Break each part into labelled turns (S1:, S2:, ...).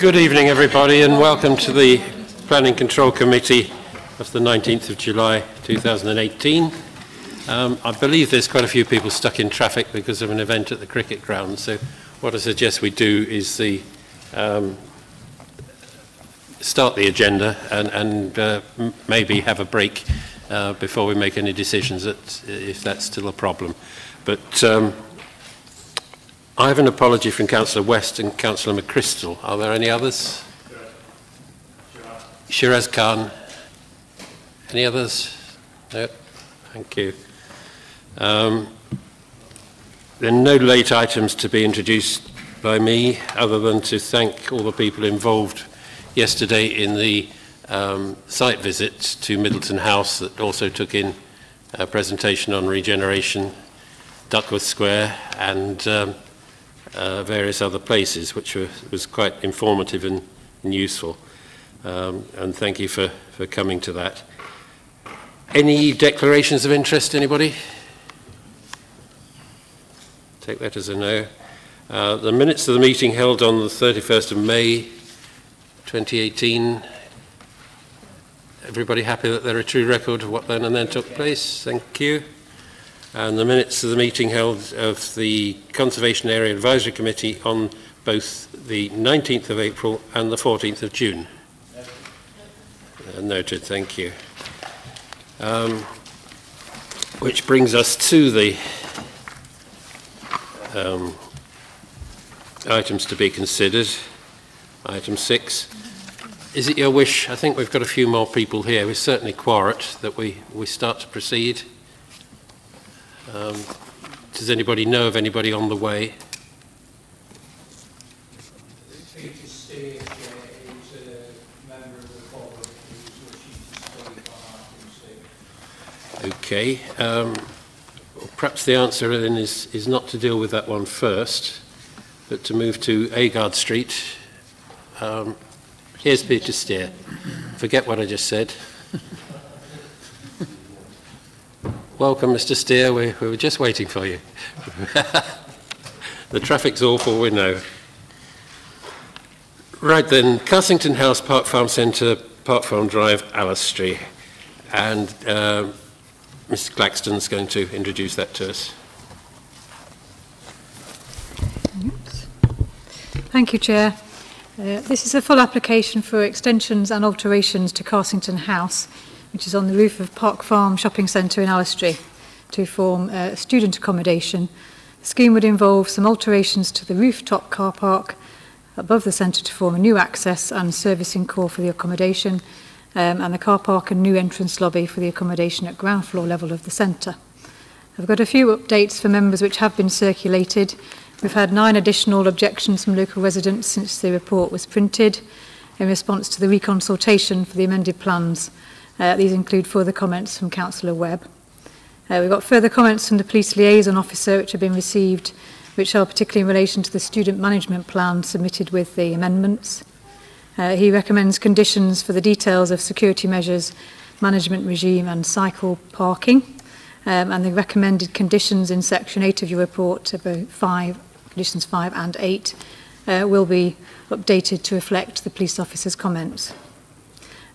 S1: Good evening, everybody, and welcome to the Planning Control Committee of the 19th of July 2018. Um, I believe there's quite a few people stuck in traffic because of an event at the cricket ground, so what I suggest we do is the um, start the agenda and, and uh, maybe have a break uh, before we make any decisions if that's still a problem. But um, I have an apology from Councillor West and Councillor McChrystal. Are there any others? Shiraz Khan. Any others? No. Thank you. Um, there are no late items to be introduced by me other than to thank all the people involved yesterday in the um, site visit to Middleton House that also took in a presentation on regeneration, Duckworth Square and um, uh, various other places, which were, was quite informative and, and useful. Um, and thank you for, for coming to that. Any declarations of interest, anybody? Take that as a no. Uh, the minutes of the meeting held on the 31st of May 2018. Everybody happy that they're a true record of what then and then took place? Thank you and the minutes of the meeting held of the Conservation Area Advisory Committee on both the 19th of April and the 14th of June. Uh, noted, thank you. Um, which brings us to the um, items to be considered. Item six. Is it your wish? I think we've got a few more people here. We're certainly quorate that we, we start to proceed. Um, does anybody know of anybody on the way? Okay. Um, perhaps the answer then is, is not to deal with that one first, but to move to Agard Street. Um, here's Peter Steer. Forget what I just said. Welcome, Mr. Steer. We, we were just waiting for you. the traffic's awful, we know. Right then, Carsington House, Park Farm Centre, Park Farm Drive, Allestree. And uh, Mr. Claxton's going to introduce that to us.
S2: Thank you, Chair. Uh, this is a full application for extensions and alterations to Carsington House which is on the roof of Park Farm Shopping Centre in Allestree, to form student accommodation. The scheme would involve some alterations to the rooftop car park above the centre to form a new access and servicing core for the accommodation, um, and the car park and new entrance lobby for the accommodation at ground floor level of the centre. I've got a few updates for members which have been circulated. We've had nine additional objections from local residents since the report was printed in response to the reconsultation for the amended plans Uh, these include further comments from Councillor Webb. Uh, we've got further comments from the police liaison officer which have been received, which are particularly in relation to the student management plan submitted with the amendments. Uh, he recommends conditions for the details of security measures, management regime and cycle parking. Um, and the recommended conditions in section 8 of your report, about five, conditions 5 and 8, uh, will be updated to reflect the police officer's comments.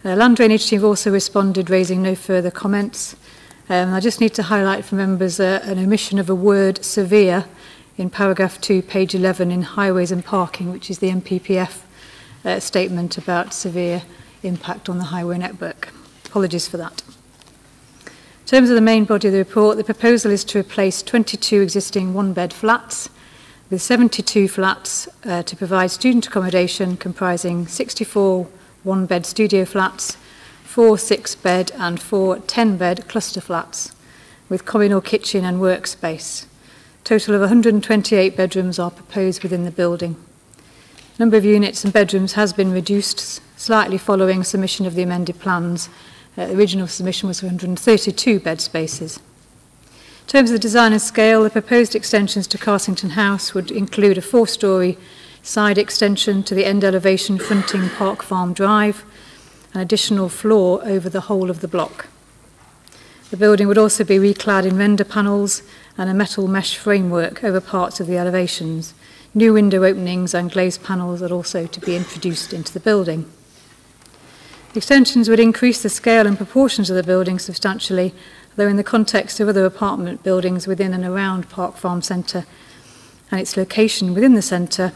S2: Uh, Land Drainage team also responded, raising no further comments. Um, I just need to highlight for members uh, an omission of a word severe in paragraph 2, page 11 in Highways and Parking, which is the NPPF uh, statement about severe impact on the highway network. Apologies for that. In terms of the main body of the report, the proposal is to replace 22 existing one-bed flats with 72 flats uh, to provide student accommodation comprising 64 one bed studio flats, four six bed and four 10 bed cluster flats with communal kitchen and workspace. Total of 128 bedrooms are proposed within the building. Number of units and bedrooms has been reduced slightly following submission of the amended plans. Uh, the original submission was 132 bed spaces. In terms of the design and scale, the proposed extensions to Carsington House would include a four-storey side extension to the end elevation fronting Park Farm Drive, an additional floor over the whole of the block. The building would also be reclad in render panels and a metal mesh framework over parts of the elevations New window openings and glazed panels are also to be introduced into the building. Extensions would increase the scale and proportions of the building substantially, though in the context of other apartment buildings within and around Park Farm Centre and its location within the centre,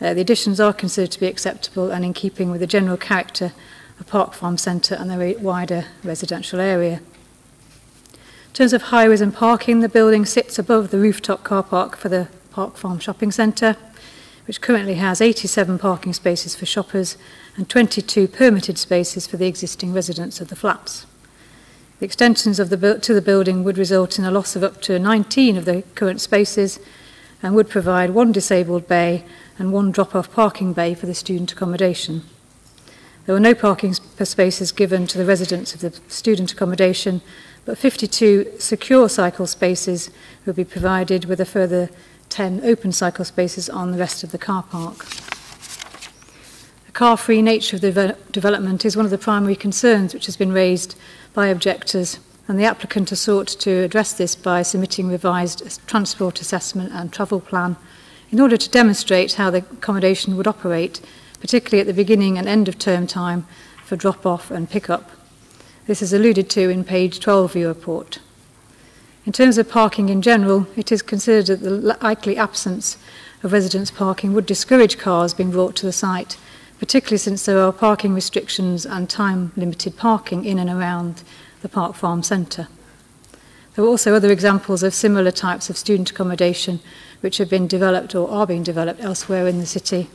S2: uh, the additions are considered to be acceptable and in keeping with the general character of Park Farm Centre and the wider residential area. In terms of highways and parking, the building sits above the rooftop car park for the Park Farm Shopping Centre, which currently has 87 parking spaces for shoppers and 22 permitted spaces for the existing residents of the flats. The extensions of the, to the building would result in a loss of up to 19 of the current spaces and would provide one disabled bay and one drop-off parking bay for the student accommodation. There were no parking spaces given to the residents of the student accommodation, but 52 secure cycle spaces will be provided with a further 10 open cycle spaces on the rest of the car park. The car-free nature of the development is one of the primary concerns which has been raised by objectors, and the applicant has sought to address this by submitting revised transport assessment and travel plan in order to demonstrate how the accommodation would operate, particularly at the beginning and end of term time for drop-off and pick-up. This is alluded to in page 12 of your report. In terms of parking in general, it is considered that the likely absence of residence parking would discourage cars being brought to the site, particularly since there are parking restrictions and time-limited parking in and around the Park Farm Centre. There are also other examples of similar types of student accommodation which have been developed or are being developed elsewhere in the city,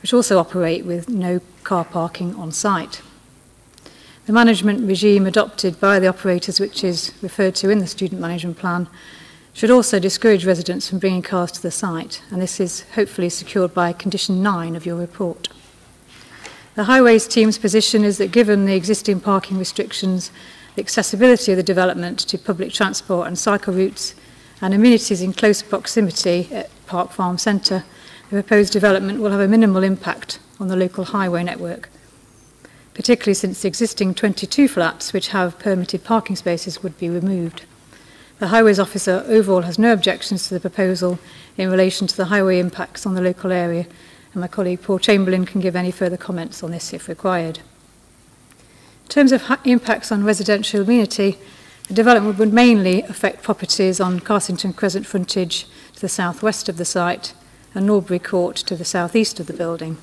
S2: which also operate with no car parking on site. The management regime adopted by the operators, which is referred to in the student management plan, should also discourage residents from bringing cars to the site, and this is hopefully secured by condition 9 of your report. The highways team's position is that given the existing parking restrictions, the accessibility of the development to public transport and cycle routes and amenities in close proximity at Park Farm Centre, the proposed development will have a minimal impact on the local highway network particularly since the existing 22 flats which have permitted parking spaces would be removed. The Highways Officer overall has no objections to the proposal in relation to the highway impacts on the local area, and my colleague Paul Chamberlain can give any further comments on this if required. In terms of impacts on residential amenity, the development would mainly affect properties on Carsington Crescent frontage to the southwest of the site and Norbury Court to the southeast of the building.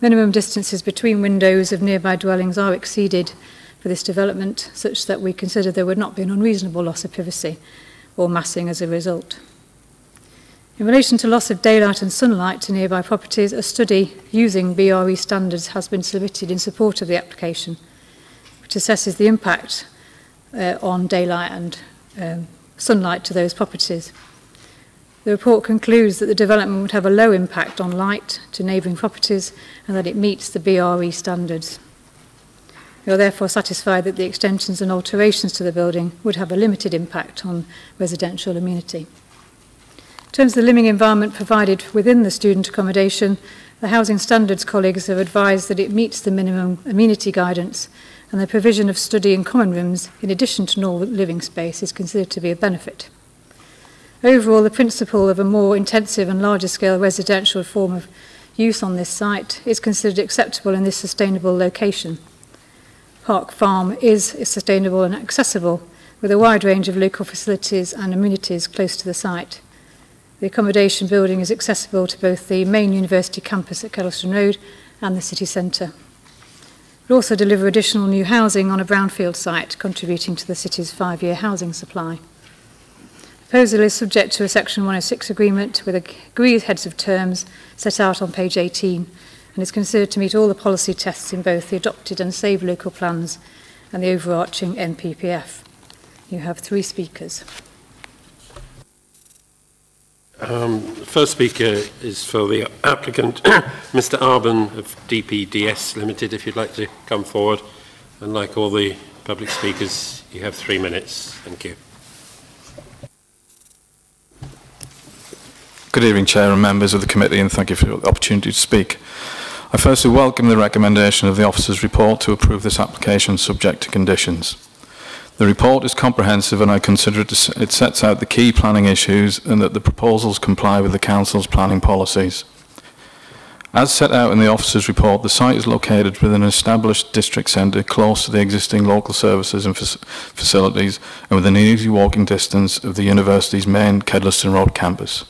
S2: Minimum distances between windows of nearby dwellings are exceeded for this development, such that we consider there would not be an unreasonable loss of privacy or massing as a result. In relation to loss of daylight and sunlight to nearby properties, a study using BRE standards has been submitted in support of the application, which assesses the impact uh, on daylight and um, sunlight to those properties. The report concludes that the development would have a low impact on light to neighbouring properties and that it meets the BRE standards. We are therefore satisfied that the extensions and alterations to the building would have a limited impact on residential amenity. In terms of the living environment provided within the student accommodation, the Housing Standards colleagues have advised that it meets the minimum amenity guidance and the provision of study and common rooms in addition to normal living space is considered to be a benefit. Overall, the principle of a more intensive and larger scale residential form of use on this site is considered acceptable in this sustainable location. Park Farm is sustainable and accessible with a wide range of local facilities and amenities close to the site. The accommodation building is accessible to both the main university campus at Kedleston Road and the city centre. It will also deliver additional new housing on a brownfield site, contributing to the city's five-year housing supply. The proposal is subject to a Section 106 agreement with agreed heads of terms set out on page 18 and is considered to meet all the policy tests in both the adopted and saved local plans and the overarching NPPF. You have three speakers.
S1: Um, the first speaker is for the applicant, Mr. Arban of DPDS Limited, if you'd like to come forward. And like all the public speakers, you have three minutes. Thank you.
S3: Good evening, Chair and members of the committee, and thank you for the opportunity to speak. I firstly welcome the recommendation of the officer's report to approve this application subject to conditions. The report is comprehensive and I consider it, it sets out the key planning issues and that the proposals comply with the Council's planning policies. As set out in the officer's report, the site is located within an established district centre close to the existing local services and facilities and within easy walking distance of the university's main Kedleston Road campus.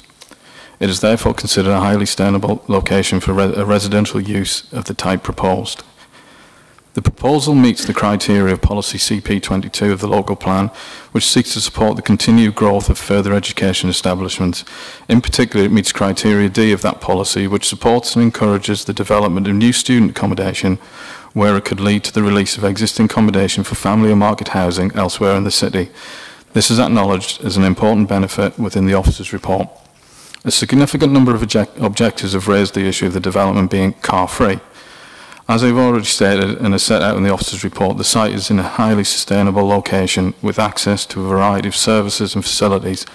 S3: It is therefore considered a highly sustainable location for re a residential use of the type proposed. The proposal meets the criteria of Policy CP22 of the local plan, which seeks to support the continued growth of further education establishments. In particular, it meets criteria D of that policy, which supports and encourages the development of new student accommodation where it could lead to the release of existing accommodation for family or market housing elsewhere in the city. This is acknowledged as an important benefit within the officer's report. A significant number of objectives have raised the issue of the development being car-free. As I've already stated and as set out in the officer's report, the site is in a highly sustainable location with access to a variety of services and facilities.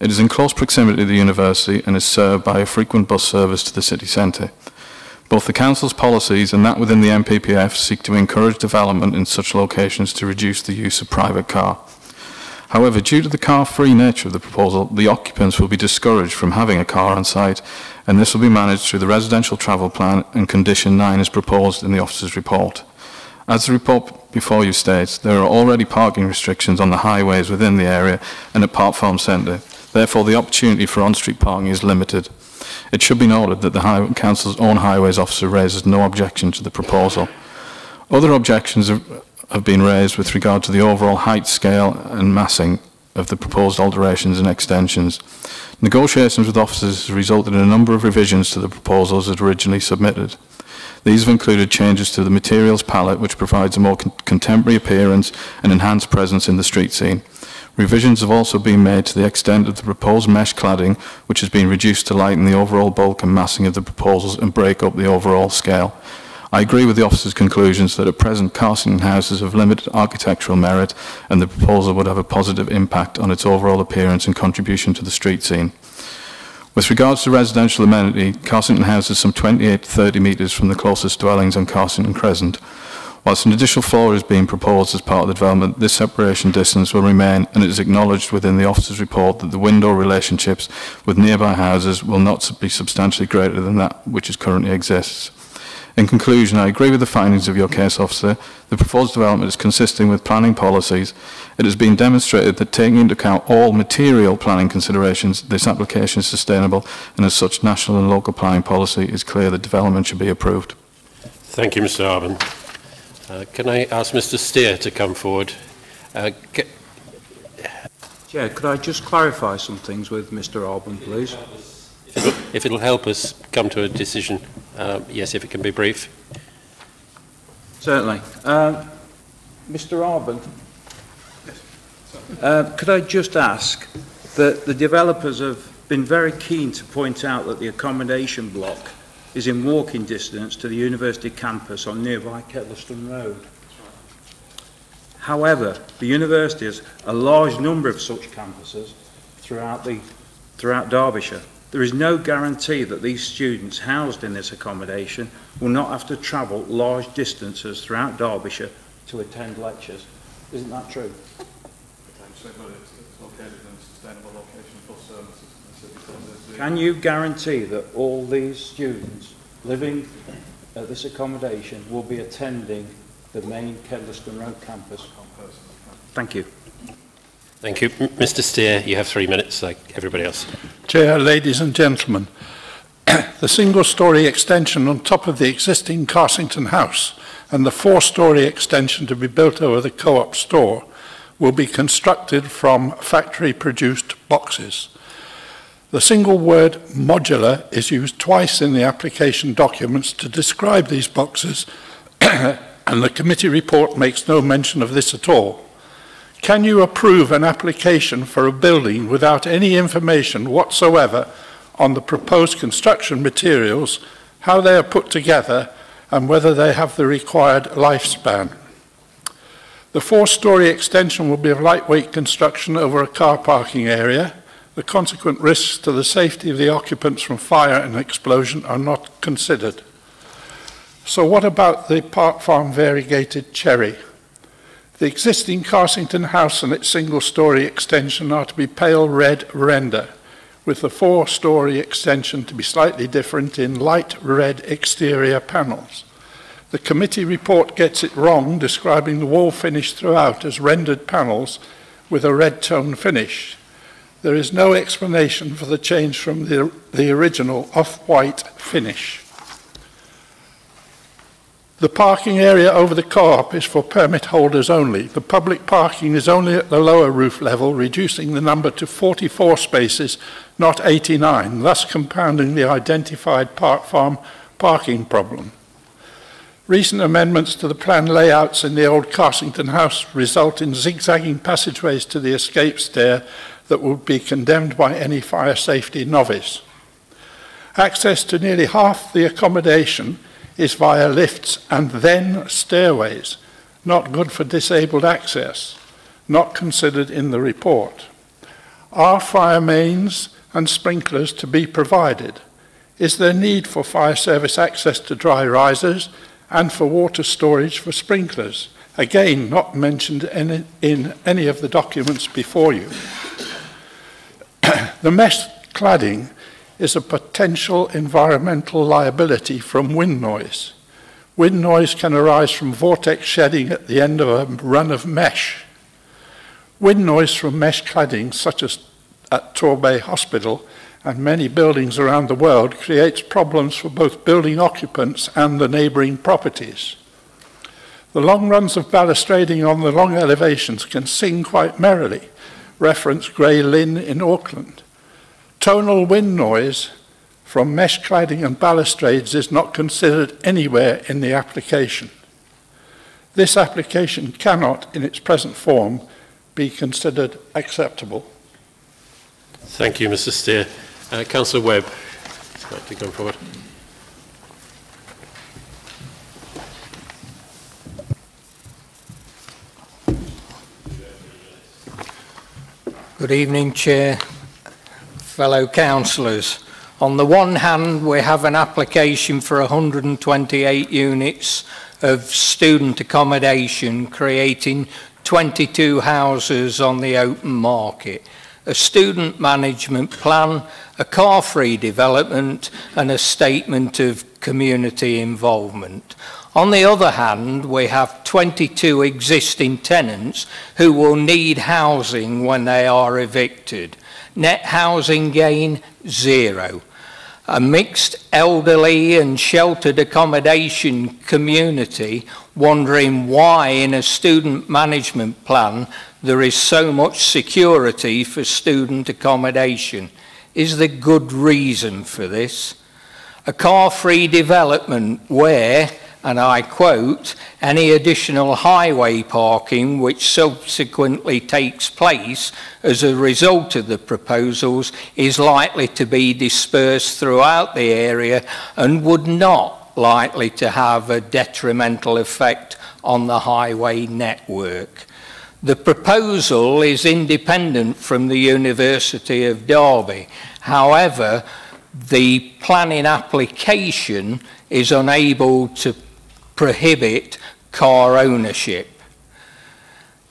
S3: It is in close proximity to the university and is served by a frequent bus service to the city centre. Both the Council's policies and that within the NPPF seek to encourage development in such locations to reduce the use of private car. However, due to the car-free nature of the proposal, the occupants will be discouraged from having a car on site, and this will be managed through the residential travel plan and condition 9 as proposed in the officer's report. As the report before you states, there are already parking restrictions on the highways within the area and at Park Farm Centre. Therefore, the opportunity for on-street parking is limited. It should be noted that the High Council's own highways officer raises no objection to the proposal. Other objections are, have been raised with regard to the overall height, scale and massing of the proposed alterations and extensions. Negotiations with officers resulted in a number of revisions to the proposals as originally submitted. These have included changes to the materials palette, which provides a more con contemporary appearance and enhanced presence in the street scene. Revisions have also been made to the extent of the proposed mesh cladding, which has been reduced to lighten the overall bulk and massing of the proposals and break up the overall scale. I agree with the officer's conclusions that at present Carsington houses have limited architectural merit and the proposal would have a positive impact on its overall appearance and contribution to the street scene. With regards to residential amenity, Carsington House is some 28 to 30 metres from the closest dwellings on Carsington Crescent. Whilst an additional floor is being proposed as part of the development, this separation distance will remain and it is acknowledged within the officer's report that the window relationships with nearby houses will not be substantially greater than that which currently exists. In conclusion, I agree with the findings of your case officer. The proposed development is consistent with planning policies. It has been demonstrated that taking into account all material planning considerations, this application is sustainable and as such national and local planning policy is clear that development should be approved.
S1: Thank you, Mr Arban. Uh, can I ask Mr Steer to come forward? Uh,
S4: Chair, could I just clarify some things with Mr Arban, please?
S1: If it'll, if it'll help us come to a decision, uh, yes, if it can be brief.
S4: Certainly. Uh, Mr Arban, uh, could I just ask that the developers have been very keen to point out that the accommodation block is in walking distance to the university campus on nearby Kedleston Road. However, the university has a large number of such campuses throughout, the, throughout Derbyshire. There is no guarantee that these students housed in this accommodation will not have to travel large distances throughout Derbyshire to attend lectures. Isn't that true? Can you guarantee that all these students living at this accommodation will be attending the main Kedleston Road campus? Thank you.
S1: Thank you. M Mr Steer, you have three minutes like everybody else.
S5: Chair, ladies and gentlemen, the single-storey extension on top of the existing Carsington house and the four-storey extension to be built over the co-op store will be constructed from factory-produced boxes. The single word modular is used twice in the application documents to describe these boxes and the committee report makes no mention of this at all. Can you approve an application for a building without any information whatsoever on the proposed construction materials, how they are put together, and whether they have the required lifespan? The four-storey extension will be of lightweight construction over a car parking area. The consequent risks to the safety of the occupants from fire and explosion are not considered. So what about the Park Farm variegated cherry? The existing Carsington house and its single-storey extension are to be pale red render, with the four-storey extension to be slightly different in light red exterior panels. The committee report gets it wrong, describing the wall finish throughout as rendered panels with a red tone finish. There is no explanation for the change from the, the original off-white finish. The parking area over the co-op is for permit holders only. The public parking is only at the lower roof level, reducing the number to 44 spaces, not 89, thus compounding the identified Park Farm parking problem. Recent amendments to the plan layouts in the old Carsington house result in zigzagging passageways to the escape stair that would be condemned by any fire safety novice. Access to nearly half the accommodation is via lifts and then stairways, not good for disabled access, not considered in the report. Are fire mains and sprinklers to be provided? Is there need for fire service access to dry risers and for water storage for sprinklers? Again, not mentioned in, any of the documents before you. the mesh cladding is a potential environmental liability from wind noise. Wind noise can arise from vortex shedding at the end of a run of mesh. Wind noise from mesh cladding, such as at Torbay Hospital and many buildings around the world, creates problems for both building occupants and the neighbouring properties. The long runs of balustrading on the long elevations can sing quite merrily, reference Grey Lynn in Auckland. Tonal wind noise from mesh cladding and balustrades is not considered anywhere in the application. This application cannot, in its present form, be considered acceptable.
S1: Thank you, Mr Steer. Uh, Councillor Webb, would like to come forward.
S6: Good evening, Chair, fellow councillors. On the one hand, we have an application for 128 units of student accommodation, creating 22 houses on the open market, a student management plan, a car-free development and a statement of community involvement. On the other hand, we have 22 existing tenants who will need housing when they are evicted. Net housing gain, zero. A mixed elderly and sheltered accommodation community wondering why in a student management plan there is so much security for student accommodation. Is there good reason for this? A car-free development where and I quote, any additional highway parking which subsequently takes place as a result of the proposals is likely to be dispersed throughout the area and would not likely to have a detrimental effect on the highway network. The proposal is independent from the University of Derby. However, the planning application is unable to prohibit car ownership.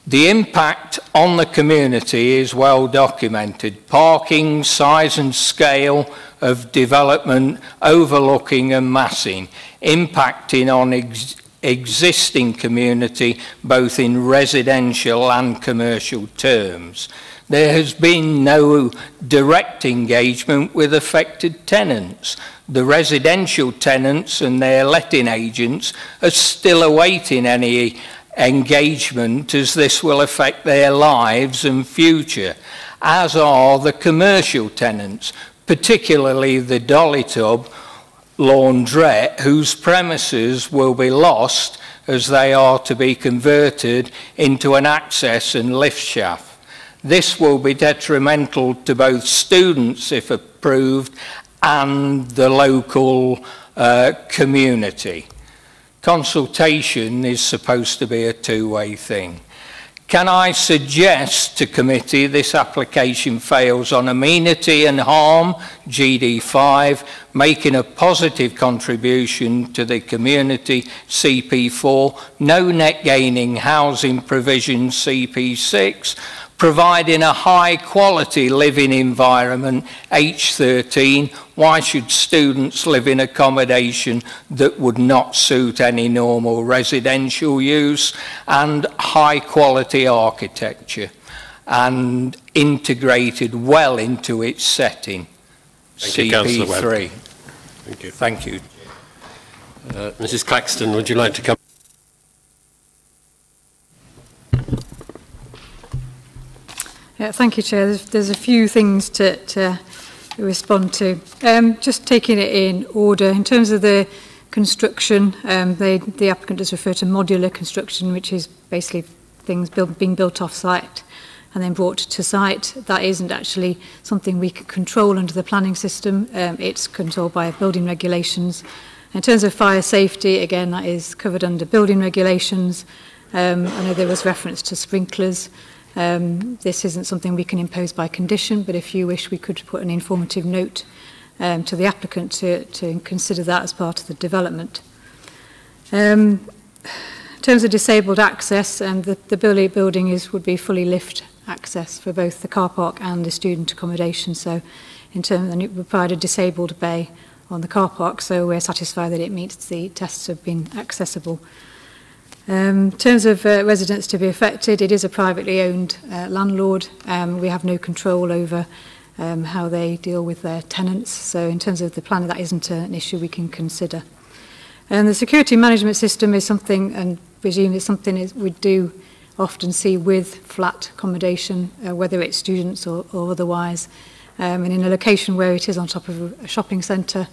S6: The impact on the community is well documented. Parking, size and scale of development, overlooking and massing, impacting on ex existing community both in residential and commercial terms. There has been no direct engagement with affected tenants the residential tenants and their letting agents are still awaiting any engagement as this will affect their lives and future, as are the commercial tenants, particularly the Dolly Tub laundrette whose premises will be lost as they are to be converted into an access and lift shaft. This will be detrimental to both students if approved and the local uh, community. Consultation is supposed to be a two-way thing. Can I suggest to committee this application fails on amenity and harm, GD5, making a positive contribution to the community, CP4, no net gaining housing provision, CP6, providing a high quality living environment, H13, why should students live in accommodation that would not suit any normal residential use and high quality architecture and integrated well into its setting,
S1: Thank you, Councillor Webb.
S6: CP3.
S1: Thank you.
S6: Thank you.
S1: Uh, Mrs Claxton, would you like to come?
S2: Yeah, thank you, Chair. There's, there's a few things to, to respond to. Um, just taking it in order, in terms of the construction, um, they, the applicant does refer to modular construction, which is basically things build, being built off-site and then brought to site. That isn't actually something we can control under the planning system. Um, it's controlled by building regulations. In terms of fire safety, again, that is covered under building regulations. Um, I know there was reference to sprinklers. Um, this isn't something we can impose by condition, but if you wish, we could put an informative note um, to the applicant to, to consider that as part of the development. Um, in terms of disabled access, um, the, the building, is, would be fully lift access for both the car park and the student accommodation. So in terms, and it would provide a disabled bay on the car park, so we're satisfied that it meets the tests of being accessible. Um, in terms of uh, residents to be affected, it is a privately owned uh, landlord. Um, we have no control over um, how they deal with their tenants. So in terms of the plan, that isn't a, an issue we can consider. And the security management system is something, and presume it's something is, we do often see with flat accommodation, uh, whether it's students or, or otherwise. Um, and in a location where it is on top of a shopping centre,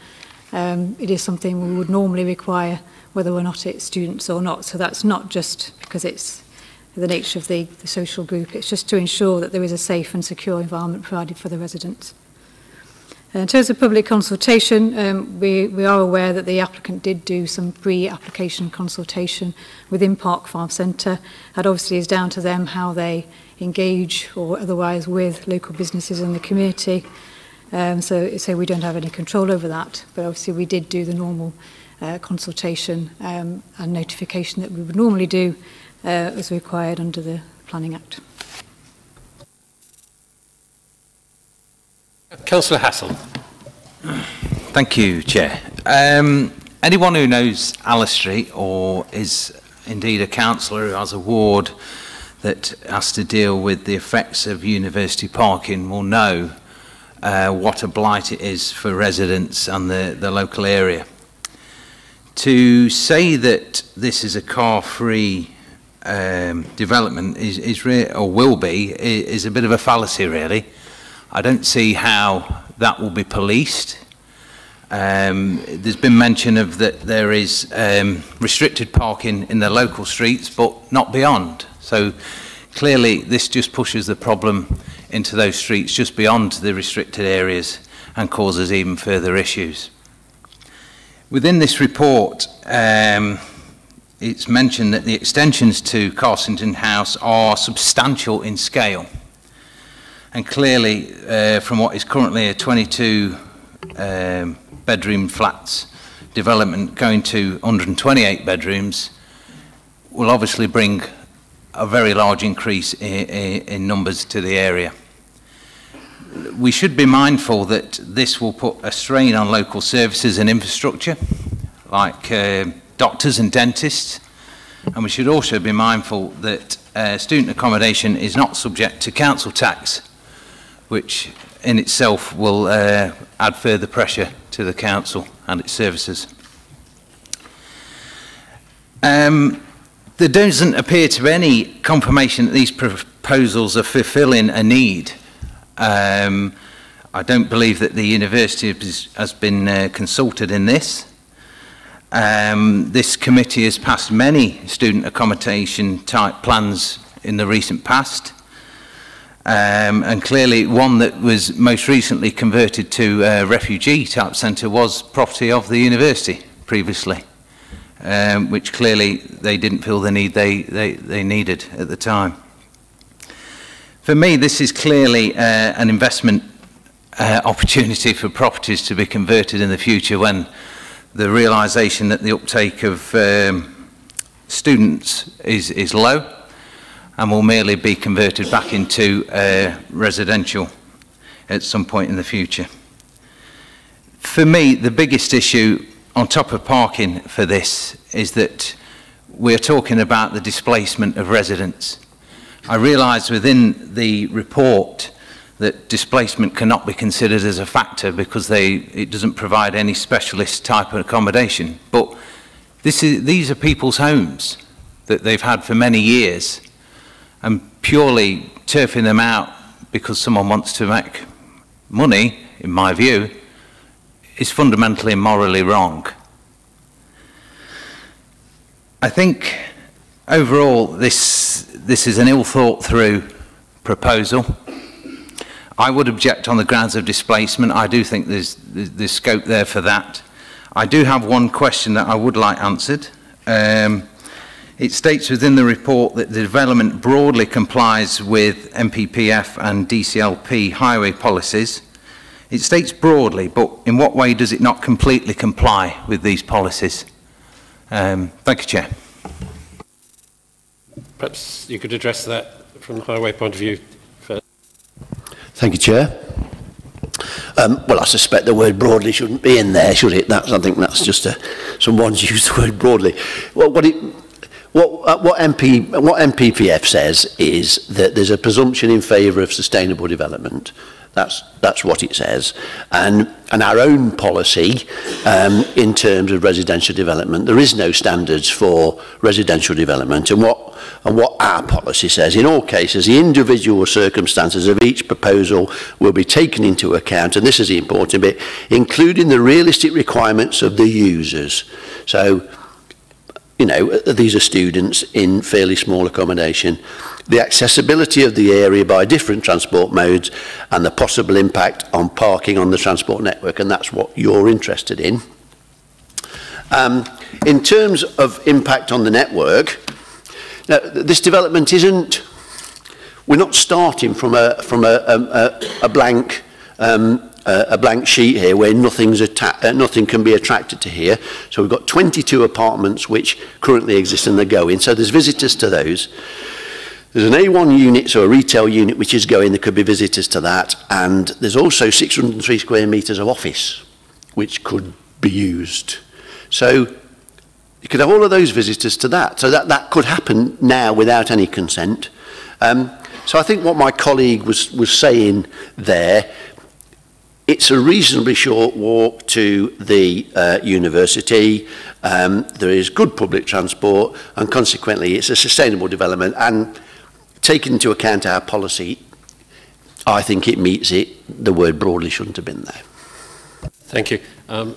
S2: um, it is something we would normally require whether or not it's students or not. So that's not just because it's the nature of the, the social group, it's just to ensure that there is a safe and secure environment provided for the residents. Uh, In terms of public consultation, um, we, we are aware that the applicant did do some pre-application consultation within Park Farm Centre. That obviously is down to them how they engage or otherwise with local businesses in the community. Um, so, so we don't have any control over that, but obviously we did do the normal uh, consultation um, and notification that we would normally do uh, as required under the Planning Act.
S1: Councillor Hassel.
S7: Thank you, Chair. Um, anyone who knows Allestree or is indeed a councillor who has a ward that has to deal with the effects of university parking will know uh, what a blight it is for residents and the, the local area. To say that this is a car-free um, development is, is or will be is, is a bit of a fallacy, really. I don't see how that will be policed. Um, there's been mention of that there is um, restricted parking in the local streets, but not beyond. So clearly, this just pushes the problem into those streets just beyond the restricted areas and causes even further issues. Within this report, um, it's mentioned that the extensions to Carsington House are substantial in scale. And clearly, uh, from what is currently a 22 um, bedroom flats development going to 128 bedrooms, will obviously bring a very large increase in, in, in numbers to the area. We should be mindful that this will put a strain on local services and infrastructure, like uh, doctors and dentists, and we should also be mindful that uh, student accommodation is not subject to council tax, which in itself will uh, add further pressure to the council and its services. Um, there doesn't appear to be any confirmation that these proposals are fulfilling a need. Um, I don't believe that the university has, been uh, consulted in this. Um, this committee has passed many student accommodation type plans in the recent past. Um, and clearly one that was most recently converted to a refugee type centre was property of the university previously, um, which clearly they didn't feel the need they, they, they needed at the time. For me, this is clearly uh, an investment uh, opportunity for properties to be converted in the future when the realisation that the uptake of um, students is, is low and will merely be converted back into uh, residential at some point in the future. For me, the biggest issue on top of parking for this is that we're talking about the displacement of residents. I realise within the report that displacement cannot be considered as a factor because they, it doesn't provide any specialist type of accommodation. But this is, these are people's homes that they've had for many years and purely turfing them out because someone wants to make money, in my view, is fundamentally morally wrong. I think overall this, this is an ill thought through proposal. I would object on the grounds of displacement. I do think there's, there's scope there for that. I do have one question that I would like answered. Um, it states within the report that the development broadly complies with NPPF and DCLP highway policies. It states broadly, but in what way does it not completely comply with these policies? Um, thank you, Chair.
S1: Perhaps you could address that from the highway point of view first.
S8: Thank you, Chair. Um, well, I suspect the word broadly shouldn't be in there, should it? That's, I think that's just a, someone's used the word broadly. Well, what, it, what, uh, what, MP, what NPPF says is that there's a presumption in favour of sustainable development. That's, that's what it says. And, and our own policy um, in terms of residential development, there is no standards for residential development. And what and what our policy says. In all cases, the individual circumstances of each proposal will be taken into account, and this is the important bit, including the realistic requirements of the users. So, you know, these are students in fairly small accommodation, the accessibility of the area by different transport modes and the possible impact on parking on the transport network, and that's what you're interested in. Um, in terms of impact on the network, Now, this development isn't, we're not starting from a, from a, a, a blank um, a blank sheet here where nothing's uh, nothing can be attracted to here. So we've got 22 apartments which currently exist and they're going. So there's visitors to those. There's an A1 unit, so a retail unit, which is going. There could be visitors to that. And there's also 603 square metres of office, which could be used. So You could have all of those visitors to that. So that, that could happen now without any consent. Um, so I think what my colleague was, was saying there, it's a reasonably short walk to the uh, university. Um, there is good public transport and consequently it's a sustainable development and taking into account our policy, I think it meets it. The word broadly shouldn't have been there.
S1: Thank you. Um,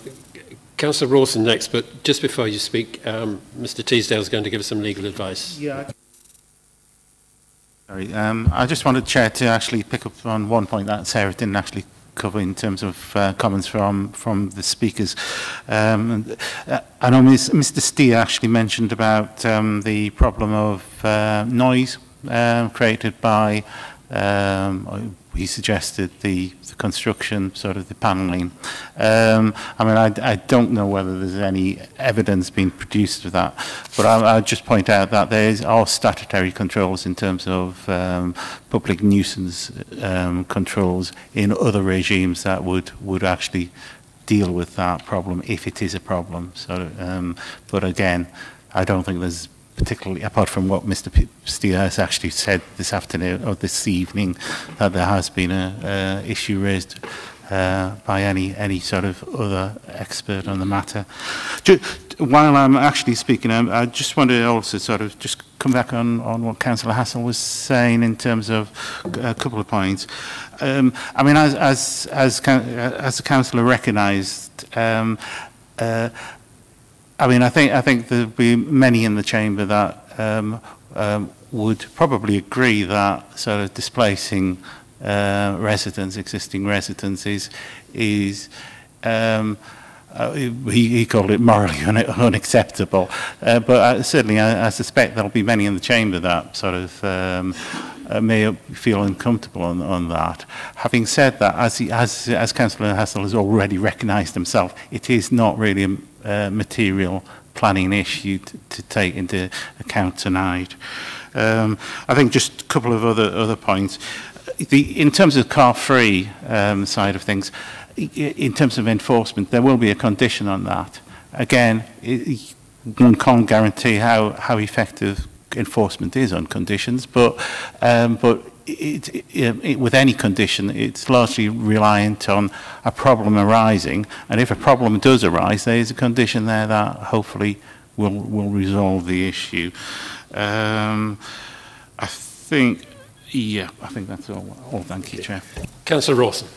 S1: Councillor Rawson next, but just before you speak, um, Mr Teasdale is going to give us some legal advice.
S9: Yeah. Sorry, um, I just wanted Chair to actually pick up on one point that Sarah didn't actually cover in terms of uh, comments from from the speakers. Um, uh, I know Ms, Mr Steer actually mentioned about um, the problem of uh, noise uh, created by um, he suggested the, the construction, sort of the panelling. Um, I mean, I, I don't know whether there's any evidence being produced of that, but I, I'll just point out that there are statutory controls in terms of um, public nuisance um, controls in other regimes that would, would actually deal with that problem if it is a problem. So, um, but again, I don't think there's particularly apart from what Mr. Steer has actually said this afternoon or this evening, that there has been a, a issue raised uh, by any any sort of other expert on the matter. Just, while I'm actually speaking, I, I just want to also sort of just come back on, on what Councillor Hassel was saying in terms of a couple of points. Um, I mean, as, as, as, as the councillor recognised, um, uh, I mean, I think I think there'll be many in the chamber that um, um, would probably agree that sort of displacing uh, residents, existing residents, is um, uh, he, he called it morally un unacceptable. Uh, but I, certainly, I, I suspect there'll be many in the chamber that sort of um, uh, may feel uncomfortable on, on that. Having said that, as, he, as, as Councillor Hassel has already recognised himself, it is not really a uh, material planning issue to, to take into account tonight. Um, I think just a couple of other, other points. The, in terms of car-free um, side of things, in terms of enforcement, there will be a condition on that. Again, it, one can't guarantee how, how effective enforcement is on conditions, but, um, but it, it, it, with any condition, it's largely reliant on a problem arising. And if a problem does arise, there is a condition there that hopefully will, will resolve the issue. Um, I think, yeah, I think that's all. all thank you, Chair.
S1: Councillor Rawson.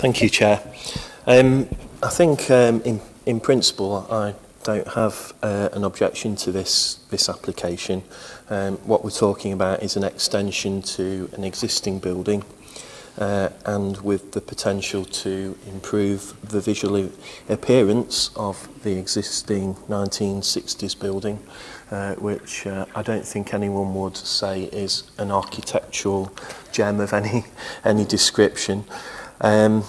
S10: Thank you, Chair. Um, I think um, in, in principle, I don't have uh, an objection to this, this application. Um, what we're talking about is an extension to an existing building uh, and with the potential to improve the visual appearance of the existing 1960s building, uh, which uh, I don't think anyone would say is an architectural gem of any, any description. Um,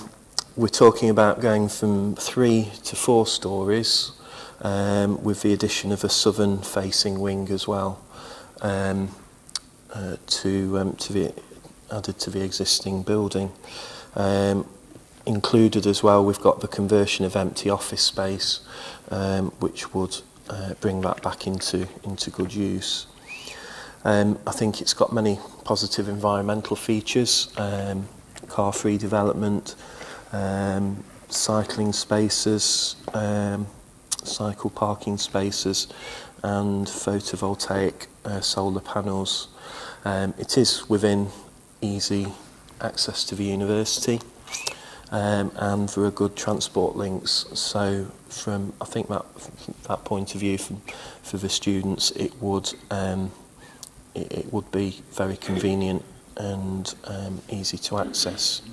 S10: we're talking about going from three to four stories um, with the addition of a southern facing wing as well um, uh, to, um, to the added to the existing building. Um, included as well, we've got the conversion of empty office space, um, which would uh, bring that back into, into good use. Um, I think it's got many positive environmental features, um, car-free development, um, cycling spaces, um, cycle parking spaces and photovoltaic uh, solar panels. Um, it is within easy access to the university um, and there are good transport links. So from, I think that, that point of view from, for the students, it would, um, it, it would be very convenient and um, easy to access.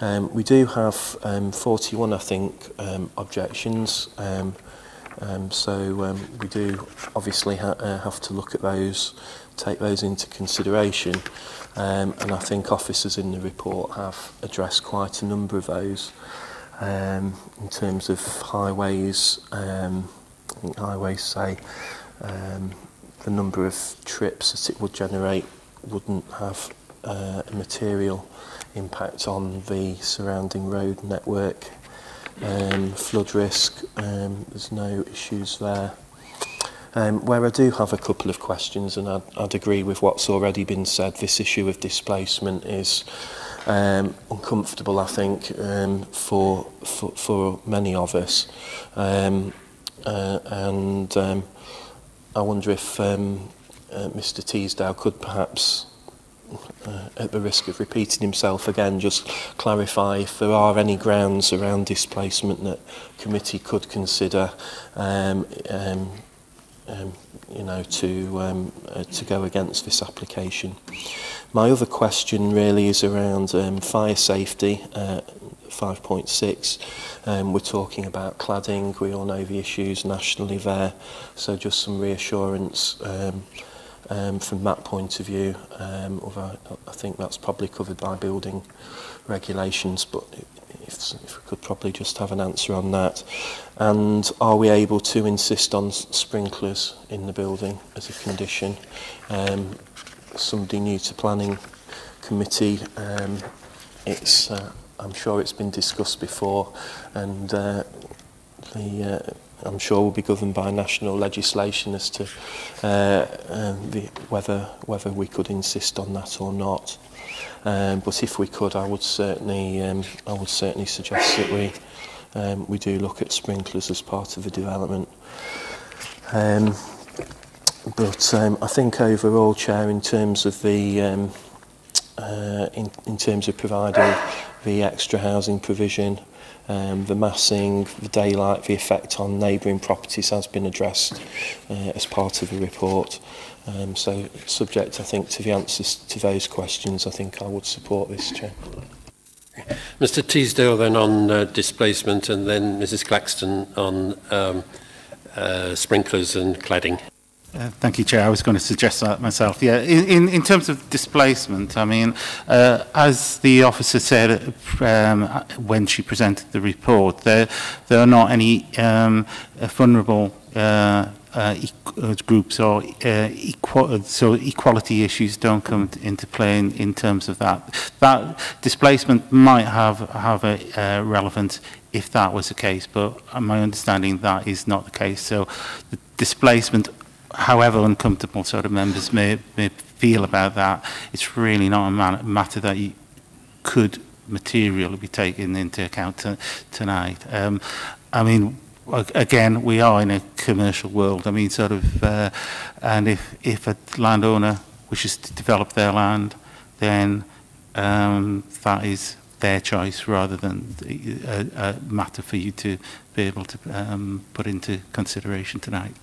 S10: Um, we do have um, 41, I think, um, objections. Um, um, so um, we do obviously ha uh, have to look at those, take those into consideration. Um, and I think officers in the report have addressed quite a number of those. Um, in terms of highways, um, I think highways say um, the number of trips that it would generate wouldn't have uh, a material impact on the surrounding road network. um, flood risk, um, there's no issues there. Um, where I do have a couple of questions, and I'd, I'd agree with what's already been said, this issue of displacement is um, uncomfortable, I think, um, for, for, for many of us. Um, uh, and um, I wonder if um, uh, Mr Teasdale could perhaps at the risk of repeating himself again, just clarify if there are any grounds around displacement that committee could consider um, um, um, you know, to, um, uh, to go against this application. My other question really is around um, fire safety, uh, 5.6. Um, we're talking about cladding, we all know the issues nationally there, so just some reassurance um, um, from that point of view. Um, although I think that's probably covered by building regulations, but if, if we could probably just have an answer on that. And are we able to insist on sprinklers in the building as a condition? Um, somebody new to planning committee, um, it's, uh, I'm sure it's been discussed before, and uh, the uh, I'm sure will be governed by national legislation as to uh, uh, the, whether whether we could insist on that or not. Um, but if we could, I would certainly, um, I would certainly suggest that we, um, we do look at sprinklers as part of the development. Um, but um, I think overall, Chair, in terms of the, um, uh, in, in terms of providing the extra housing provision, Um, the massing, the daylight, the effect on neighbouring properties has been addressed uh, as part of the report. Um, so subject, I think, to the answers to those questions, I think I would support this, Chair.
S1: Mr Teasdale then on uh, displacement and then Mrs Claxton on um, uh, sprinklers and cladding.
S9: Uh, thank you, Chair. I was going to suggest that myself. Yeah, in, in, in terms of displacement, I mean, uh, as the officer said um, when she presented the report, there, there are not any um, vulnerable uh, uh, uh, groups or uh, equal, so equality issues don't come into play in, in terms of that. That displacement might have have a uh, relevance if that was the case, but my understanding that is not the case. So the displacement, however uncomfortable sort of members may, may feel about that, it's really not a matter that you could materially be taken into account tonight. Um, I mean, again, we are in a commercial world. I mean, sort of, uh, and if, if a landowner wishes to develop their land, then um, that is their choice rather than a, a matter for you to be able to um, put into consideration tonight.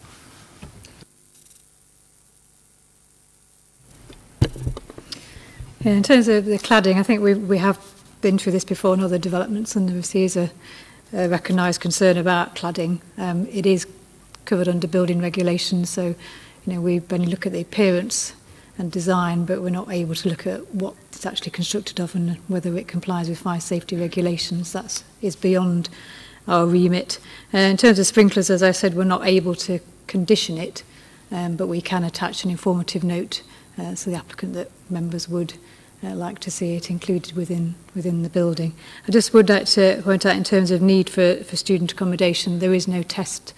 S2: Yeah, in terms of the cladding, I think we, we have been through this before in other developments, and there is a, uh, recognised concern about cladding. Um, it is covered under building regulations, so you know we only look at the appearance and design, but we're not able to look at what it's actually constructed of and whether it complies with fire safety regulations. That is beyond our remit. Uh, in terms of sprinklers, as I said, we're not able to condition it, um, but we can attach an informative note uh, so the applicant that members would uh, like to see it included within within the building. I just would like to point out in terms of need for, for student accommodation, there is no test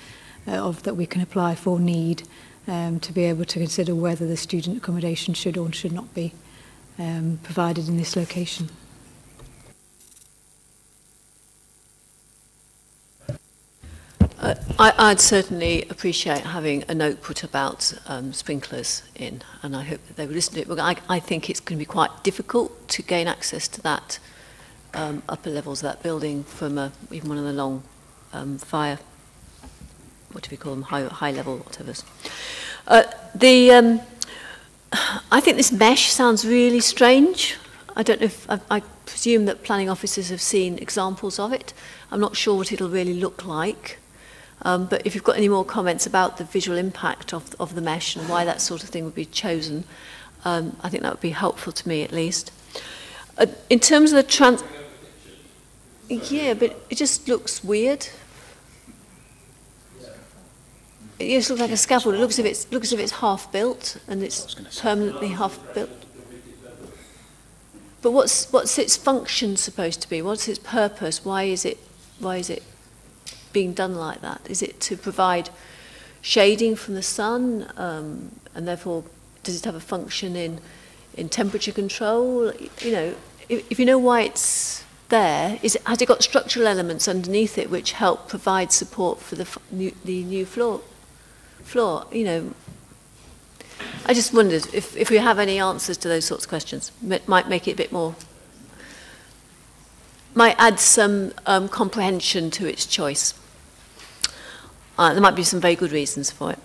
S2: uh, of that we can apply for need um, to be able to consider whether the student accommodation should or should not be um, provided in this location.
S11: I, I'd certainly appreciate having a note put about um, sprinklers in, and I hope that they will listen to it. But I, I think it's going to be quite difficult to gain access to that um, upper levels of that building from a, even one of the long um, fire, what do we call them, high, high level, whatever. Uh, the, um, I think this mesh sounds really strange. I don't know if, I, I presume that planning officers have seen examples of it. I'm not sure what it'll really look like. Um, but if you've got any more comments about the visual impact of, of the mesh and why that sort of thing would be chosen, um, I think that would be helpful to me at least. Uh, in terms of the trans... Yeah, but it just looks weird. It just looks like a scaffold. It looks as if it's, looks as if it's half built and it's permanently half built. But what's, what's its function supposed to be? What's its purpose? Why is it, why is it being done like that? Is it to provide shading from the sun, um, and therefore does it have a function in in temperature control? You know, if, if you know why it's there, is it, has it got structural elements underneath it which help provide support for the new, the new floor? Floor, you know. I just wondered if, if we have any answers to those sorts of questions. It might make it a bit more might add some um, comprehension to its choice. Uh, there might be some very good reasons for it.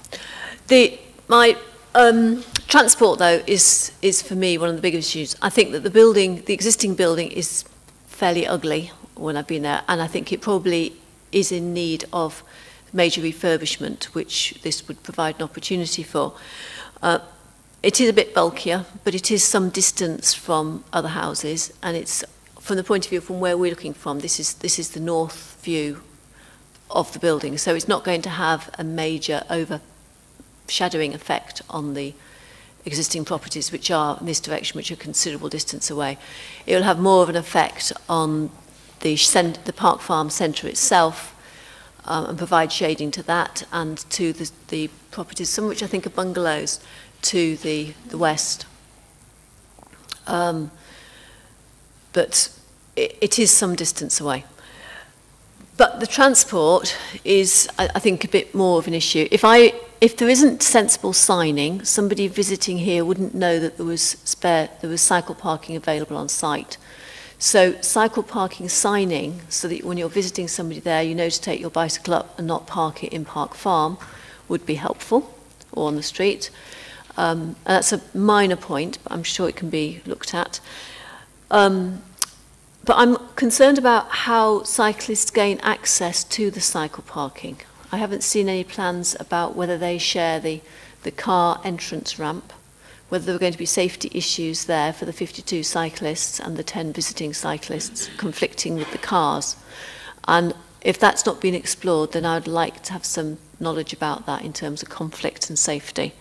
S11: The, my um, transport, though, is, is for me one of the biggest issues. I think that the building, the existing building, is fairly ugly when I've been there, and I think it probably is in need of major refurbishment, which this would provide an opportunity for. Uh, it is a bit bulkier, but it is some distance from other houses, and it's from the point of view from where we're looking from. This is this is the north view of the building. So it's not going to have a major overshadowing effect on the existing properties which are in this direction, which are considerable distance away. It will have more of an effect on the, the Park Farm Centre itself um, and provide shading to that and to the, the properties, some which I think are bungalows, to the, the west. Um, but it, it is some distance away. But the transport is, I, I think, a bit more of an issue. If, I, if there isn't sensible signing, somebody visiting here wouldn't know that there was spare, there was cycle parking available on site. So cycle parking signing, so that when you're visiting somebody there, you know to take your bicycle up and not park it in Park Farm, would be helpful, or on the street. Um, and that's a minor point, but I'm sure it can be looked at. Um, but I'm concerned about how cyclists gain access to the cycle parking. I haven't seen any plans about whether they share the, the car entrance ramp, whether there are going to be safety issues there for the 52 cyclists and the 10 visiting cyclists conflicting with the cars. And if that's not been explored, then I would like to have some knowledge about that in terms of conflict and safety.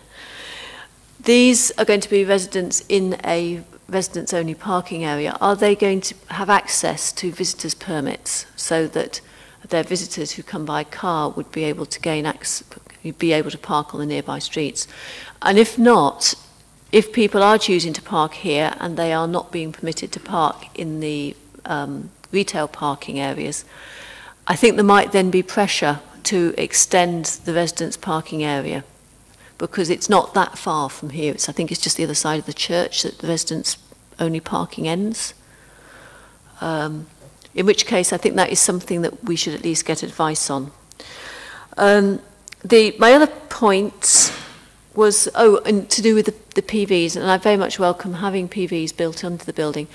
S11: These are going to be residents in a residents only parking area. Are they going to have access to visitors permits so that their visitors who come by car would be able to gain access, be able to park on the nearby streets? And if not, if people are choosing to park here and they are not being permitted to park in the um, retail parking areas, I think there might then be pressure to extend the residents' parking area because it's not that far from here. It's, I think it's just the other side of the church that the residents only parking ends. Um, in which case, I think that is something that we should at least get advice on. Um, the, my other point was, oh, and to do with the, the PVs, and I very much welcome having PVs built onto the building.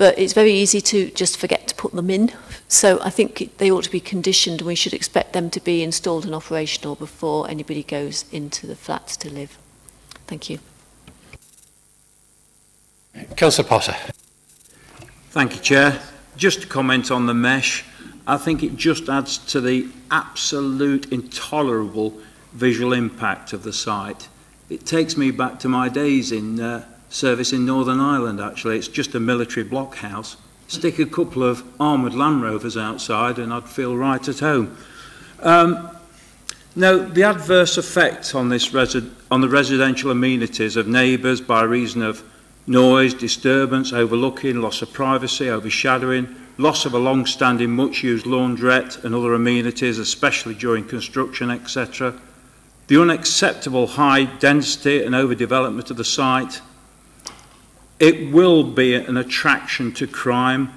S11: But it's very easy to just forget to put them in. So I think they ought to be conditioned, and we should expect them to be installed and operational before anybody goes into the flats to live. Thank you.
S1: Councillor Potter.
S4: Thank you, Chair. Just to comment on the mesh, I think it just adds to the absolute intolerable visual impact of the site. It takes me back to my days in uh, service in Northern Ireland, actually. It's just a military blockhouse. Stick a couple of armoured Land Rovers outside and I'd feel right at home. Um, now, the adverse effect on, this resi on the residential amenities of neighbours by reason of noise, disturbance, overlooking, loss of privacy, overshadowing, loss of a long-standing, much-used laundrette and other amenities, especially during construction, etc., the unacceptable high density and overdevelopment of the site, it will be an attraction to crime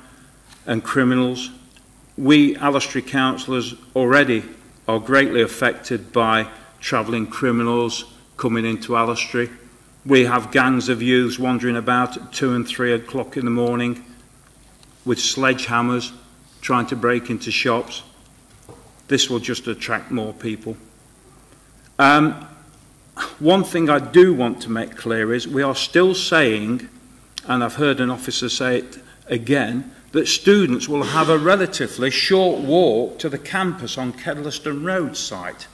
S4: and criminals. We, Allestree councillors, already are greatly affected by travelling criminals coming into Allestree. We have gangs of youths wandering about at two and three o'clock in the morning with sledgehammers trying to break into shops. This will just attract more people. Um, one thing I do want to make clear is we are still saying, and I've heard an officer say it again, that students will have a relatively short walk to the campus on Kedleston Road site.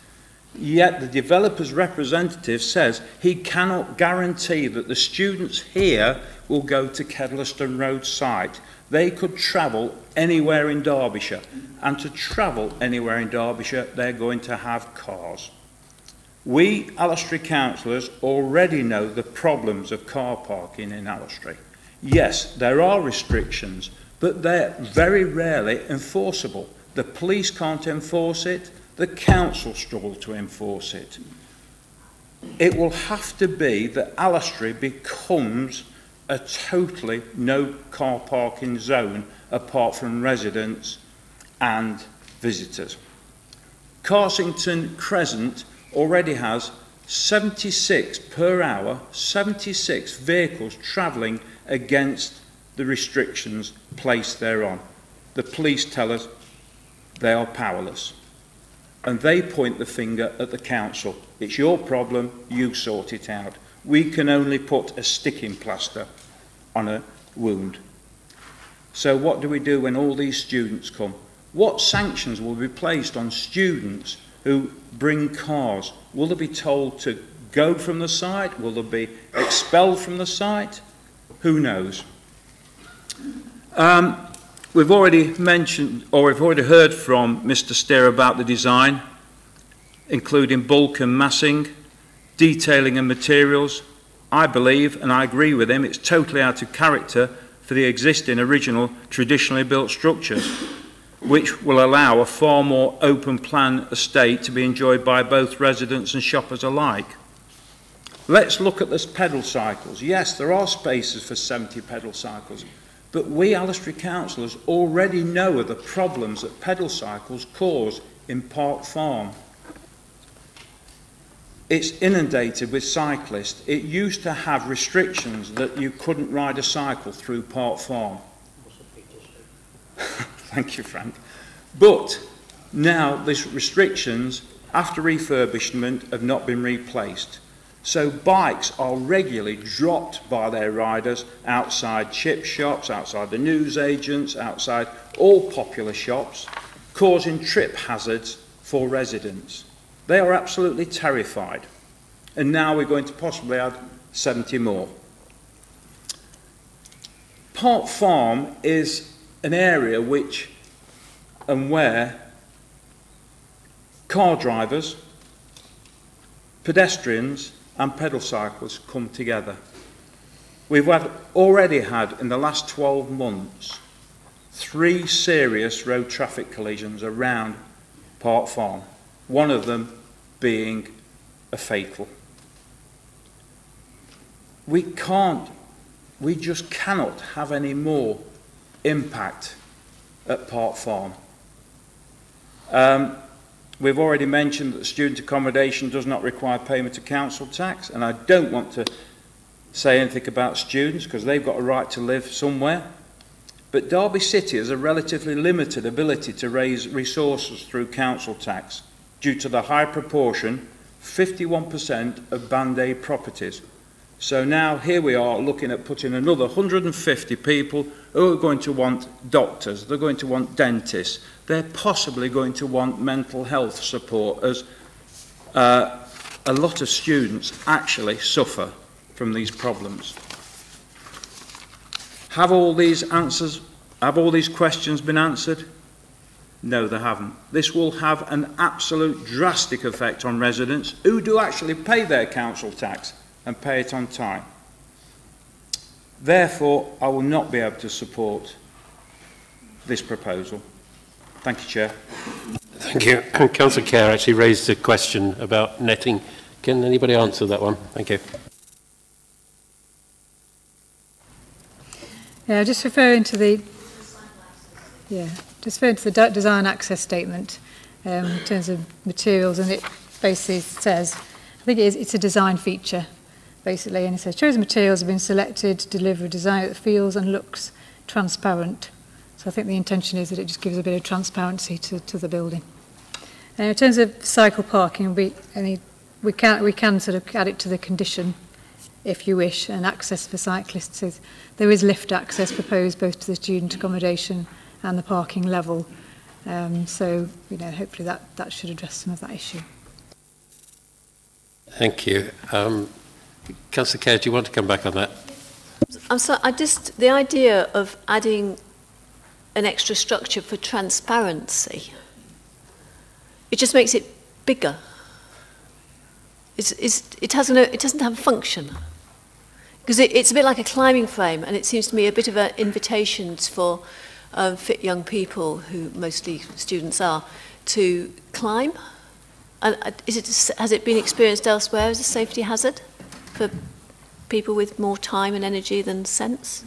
S4: Yet the developer's representative says he cannot guarantee that the students here will go to Kedleston Road site. They could travel anywhere in Derbyshire, and to travel anywhere in Derbyshire, they're going to have cars. We, Allestree councillors, already know the problems of car parking in Allestree. Yes, there are restrictions, but they're very rarely enforceable. The police can't enforce it, the council struggle to enforce it. It will have to be that Allestree becomes a totally no car parking zone apart from residents and visitors. Carsington Crescent already has 76 per hour, 76 vehicles travelling against the restrictions placed thereon. The police tell us they are powerless and they point the finger at the council. It's your problem, you sort it out. We can only put a sticking plaster on a wound. So what do we do when all these students come? What sanctions will be placed on students who bring cars? Will they be told to go from the site? Will they be expelled from the site? Who knows? Um, We've already mentioned, or we've already heard from Mr Steer about the design, including bulk and massing, detailing and materials. I believe, and I agree with him, it's totally out of character for the existing original traditionally built structures, which will allow a far more open plan estate to be enjoyed by both residents and shoppers alike. Let's look at this pedal cycles. Yes, there are spaces for 70 pedal cycles, but we Allestree councillors already know of the problems that pedal cycles cause in Park Farm. It's inundated with cyclists. It used to have restrictions that you couldn't ride a cycle through Park Farm. Thank you, Frank. But now these restrictions after refurbishment have not been replaced. So bikes are regularly dropped by their riders outside chip shops, outside the newsagents, outside all popular shops, causing trip hazards for residents. They are absolutely terrified. And now we're going to possibly add 70 more. Park Farm is an area which and where car drivers, pedestrians and pedal cyclists come together. We've had, already had in the last 12 months three serious road traffic collisions around Park Farm, one of them being a fatal. We can't, we just cannot have any more impact at Park Farm. Um, we've already mentioned that student accommodation does not require payment of council tax, and I don't want to say anything about students because they've got a right to live somewhere. But Derby City has a relatively limited ability to raise resources through council tax due to the high proportion, 51% of Band A properties. So now here we are looking at putting another 150 people who are going to want doctors, they're going to want dentists, they're possibly going to want mental health support as uh, a lot of students actually suffer from these problems. Have all these answers, have all these questions been answered? No, they haven't. This will have an absolute drastic effect on residents who do actually pay their council tax and pay it on time. Therefore, I will not be able to support this proposal. Thank you, Chair.
S1: Thank you. Councillor Care actually raised a question about netting. Can anybody answer that one? Thank you.
S2: Yeah, just referring to the yeah, just referring to the design access statement um, in terms of materials, and it basically says, I think it is, it's a design feature, basically, and it says chosen materials have been selected to deliver a design that feels and looks transparent. So I think the intention is that it just gives a bit of transparency to, to the building. And in terms of cycle parking, we, any, we, can, we can sort of add it to the condition if you wish, and access for cyclists. Is, there is lift access proposed both to the student accommodation and the parking level. Um, so, you know, hopefully that, that should address some of that issue.
S1: Thank you. Um, Councillor Care, do you want to come back on that?
S11: I'm sorry, I just, the idea of adding an extra structure for transparency, it just makes it bigger. It's, it's, it, has no, it doesn't have a function. Because it, it's a bit like a climbing frame, and it seems to me a bit of an invitation for um, fit young people, who mostly students are, to climb. And uh, is it, has it been experienced elsewhere as a safety hazard for people with more time and energy than sense.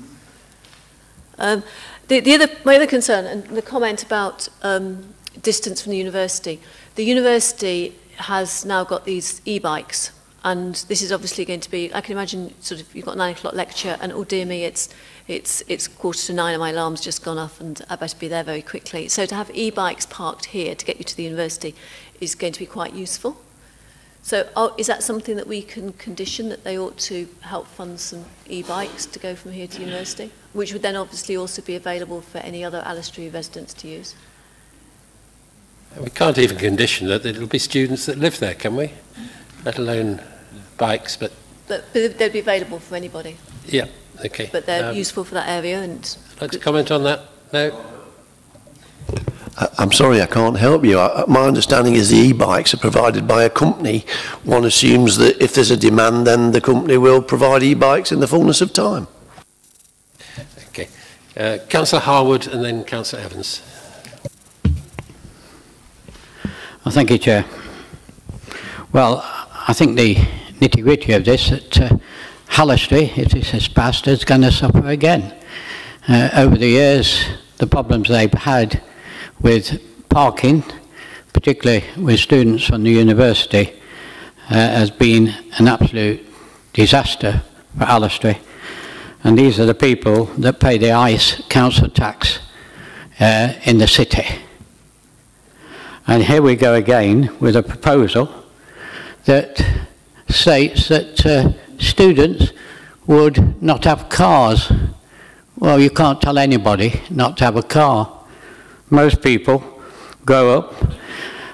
S11: Um, the, the other, my other concern, and the comment about um, distance from the university. The university has now got these e-bikes, and this is obviously going to be, I can imagine, sort of, you've got a nine o'clock lecture, and oh dear me, it's, it's, it's quarter to nine, and my alarm's just gone off, and I better be there very quickly. So to have e-bikes parked here to get you to the university is going to be quite useful. So oh, is that something that we can condition that they ought to help fund some e-bikes to go from here to university? Which would then obviously also be available for any other Allestree residents to use?
S1: We can't even condition that it'll be students that live there, can we? Let alone bikes, but...
S11: But, but they'd be available for anybody.
S1: Yeah, okay.
S11: But they're
S1: um,
S11: useful for that area and...
S1: Like to comment on that? No?
S8: I'm sorry, I can't help you. I, my understanding is the e-bikes are provided by a company. One assumes that if there's a demand, then the company will provide e-bikes in the fullness of time.
S1: Okay. Uh, Councillor Harwood and then Councillor Evans.
S12: Well, thank you, Chair. Well, I think the nitty-gritty of this, that uh, Hallistry, if this is passed, is going to suffer again. Uh, over the years, the problems they've had with parking, particularly with students from the university, uh, has been an absolute disaster for Allestree. And these are the people that pay the ICE council tax uh, in the city. And here we go again with a proposal that states that uh, students would not have cars. Well, you can't tell anybody not to have a car. Most people grow up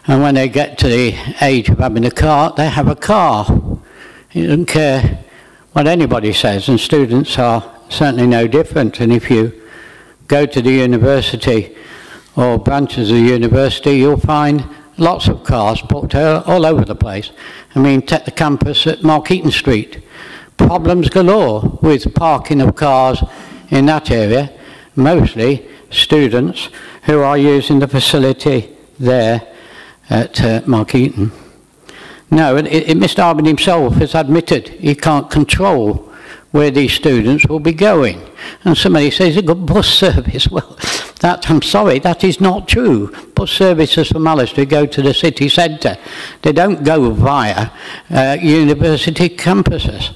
S12: and when they get to the age of having a car, they have a car. You don't care what anybody says, and students are certainly no different. And if you go to the university or branches of the university, you'll find lots of cars parked all over the place. I mean, take the campus at Markeaton Street. Problems galore with parking of cars in that area, mostly students who are using the facility there at uh, Markeaton. No, it, it, Mr Arbin himself has admitted he can't control where these students will be going. And somebody says, a good bus service. Well, that, I'm sorry, that is not true. Bus services from Allestree go to the city centre. They don't go via uh, university campuses.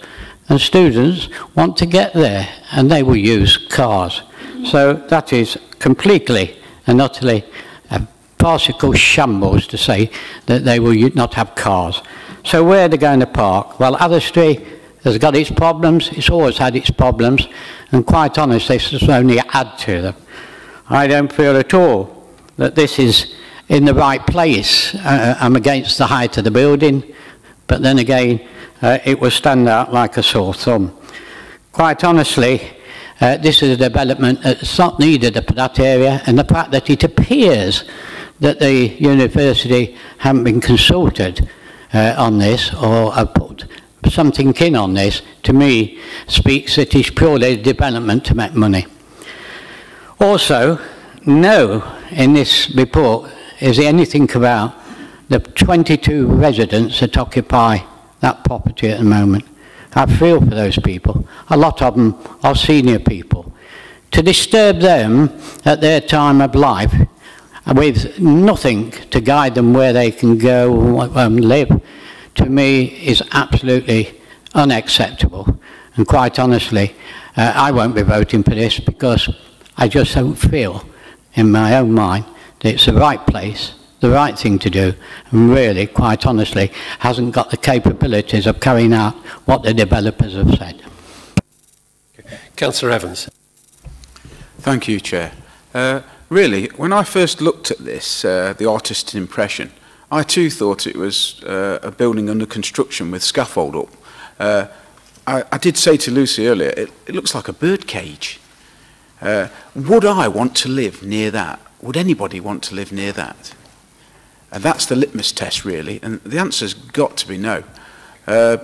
S12: And students want to get there, and they will use cars. So that is completely and utterly a farcical shambles to say that they will not have cars. So where are they going to park? Well, Allestree has got its problems, it's always had its problems, and quite honestly, this will only add to them. I don't feel at all that this is in the right place. Uh, I'm against the height of the building, but then again, uh, it will stand out like a sore thumb. Quite honestly, uh, this is a development that's not needed for that area, and the fact that it appears that the university haven't been consulted uh, on this or have put something in on this, to me, speaks that it's purely development to make money. Also, no in this report is there anything about the 22 residents that occupy that property at the moment. I feel for those people. A lot of them are senior people. To disturb them at their time of life with nothing to guide them where they can go and live to me is absolutely unacceptable. And quite honestly, uh, I won't be voting for this because I just don't feel in my own mind that it's the right place, the right thing to do, and really, quite honestly, hasn't got the capabilities of carrying out what the developers have said.
S1: Councillor Evans.
S13: Thank you, Chair. Uh, really, when I first looked at this, uh, the artist's impression, I too thought it was uh, a building under construction with scaffold up. Uh, I, I did say to Lucy earlier, it, it looks like a bird cage. Uh, would I want to live near that? Would anybody want to live near that? And that's the litmus test, really. And the answer's got to be no. Uh,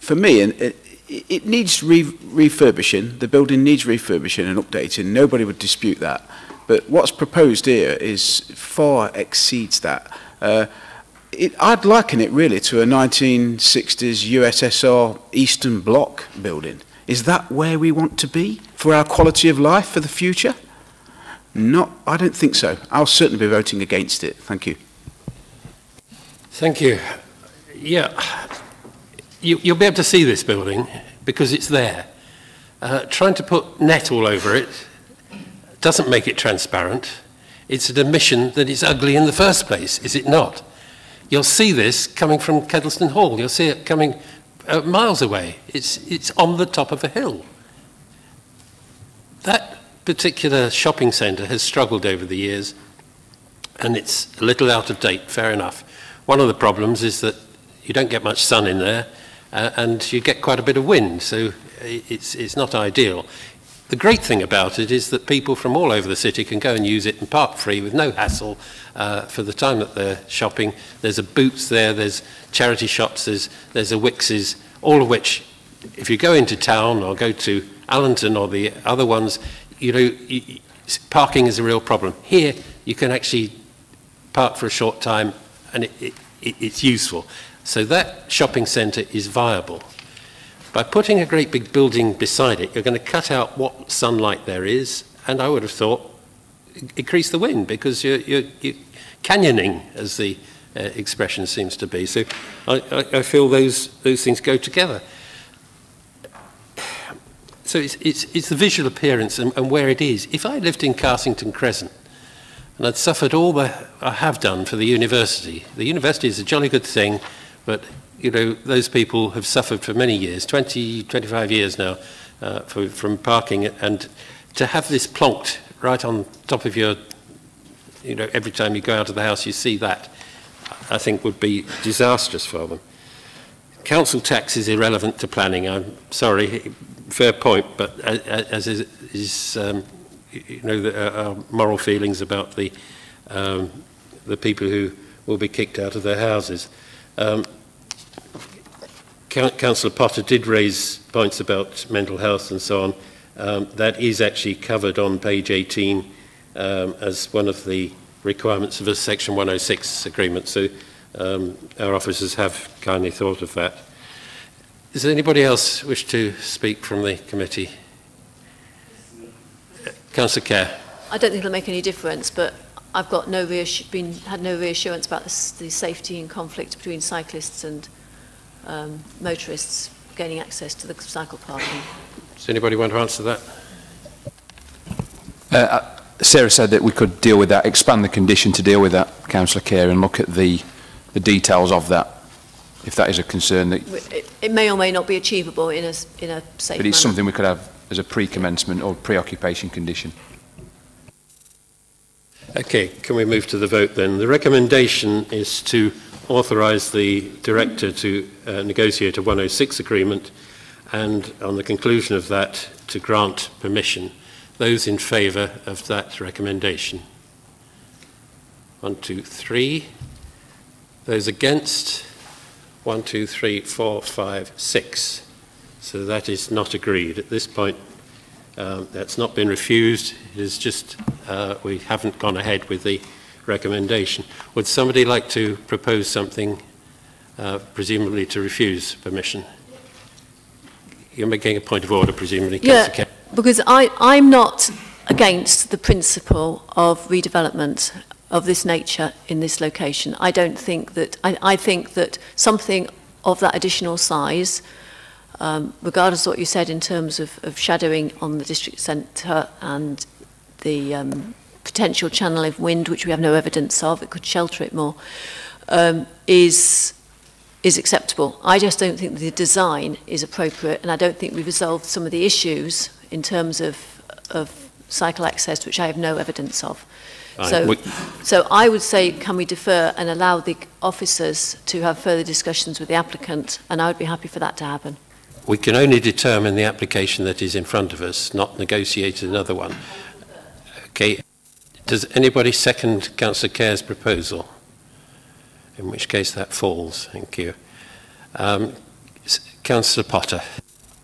S13: for me, it, it needs re refurbishing. The building needs refurbishing and updating. Nobody would dispute that. But what's proposed here is far exceeds that. Uh, it, I'd liken it really to a 1960s USSR Eastern Bloc building. Is that where we want to be for our quality of life for the future? Not, I don't think so. I'll certainly be voting against it. Thank you.
S1: Thank you. Yeah, you, you'll be able to see this building because it's there. Uh, trying to put net all over it doesn't make it transparent. It's an admission that it's ugly in the first place, is it not? You'll see this coming from Kedleston Hall. You'll see it coming uh, miles away. It's, it's on the top of a hill. That particular shopping centre has struggled over the years and it's a little out of date, fair enough. One of the problems is that you don't get much sun in there uh, and you get quite a bit of wind, so it's, it's not ideal. The great thing about it is that people from all over the city can go and use it and park free with no hassle uh, for the time that they're shopping. There's a Boots there, there's charity shops, there's, there's a Wickes, all of which, if you go into town or go to Allenton or the other ones, you know, you, parking is a real problem. Here, you can actually park for a short time and it, it, it's useful. So that shopping centre is viable. By putting a great big building beside it, you're going to cut out what sunlight there is, and I would have thought increase the wind because you're, you're, you're canyoning, as the uh, expression seems to be. So I, I, I feel those, those things go together. So it's, it's, it's the visual appearance and, and where it is. If I lived in Carsington Crescent, And I'd suffered all the, I have done for the university. The university is a jolly good thing, but, you know, those people have suffered for many years, 20, 25 years now, uh, for, from parking. And to have this plonked right on top of your, you know, every time you go out of the house, you see that, I think would be disastrous for them. Council tax is irrelevant to planning. I'm sorry, fair point, but as is, is um, you know, the, uh, our moral feelings about the, um, the people who will be kicked out of their houses. Um, Councillor Potter did raise points about mental health and so on. Um, that is actually covered on page 18 um, as one of the requirements of a Section 106 agreement. So um, our officers have kindly thought of that. Does anybody else wish to speak from the committee? Councillor Care.
S11: I don't think it'll make any difference, but I've got no been had no reassurance about the, the safety and conflict between cyclists and um, motorists gaining access to the cycle parking.
S1: Does anybody want to answer that?
S14: Uh, uh, Sarah said that we could deal with that, expand the condition to deal with that, Councillor Care, and look at the, the details of that, if that is a concern. That,
S11: it, it may or may not be achievable in a, in a safe
S14: But it's
S11: manner.
S14: something we could have as a pre-commencement or pre-occupation condition.
S1: Okay, can we move to the vote then? The recommendation is to authorise the director to uh, negotiate a 106 agreement and on the conclusion of that to grant permission. Those in favour of that recommendation? One, two, three. Those against? One, two, three, four, five, six. So that is not agreed. At this point, um, that's not been refused. It is just uh, we haven't gone ahead with the recommendation. Would somebody like to propose something, uh, presumably to refuse permission? You're making a point of order, presumably.
S11: Yeah, because I, I'm not against the principle of redevelopment of this nature in this location. I don't think that, I, I think that something of that additional size, um, regardless of what you said in terms of, of shadowing on the district centre and the um, potential channel of wind, which we have no evidence of, it could shelter it more, um, is is acceptable. I just don't think the design is appropriate and I don't think we've resolved some of the issues in terms of, of cycle access, which I have no evidence of. So, so I would say, can we defer and allow the officers to have further discussions with the applicant, and I would be happy for that to happen.
S1: We can only determine the application that is in front of us, not negotiate another one. Okay. Does anybody second Councillor Care's proposal? in which case that falls. Thank you. Um, Councillor Potter.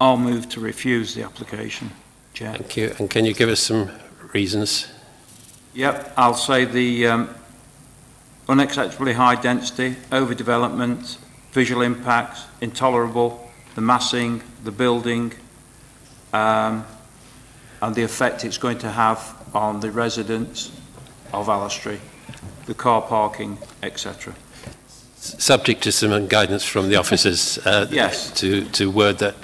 S4: I'll move to refuse the application, Chair.
S1: Thank you. And can you give us some reasons?
S4: Yep, I'll say the um, unacceptably high density, overdevelopment, visual impacts, intolerable, the massing, the building, um, and the effect it's going to have on the residents of Allestree, the car parking, etc
S1: subject to some guidance from the officers uh,
S4: yes.
S1: to, to word that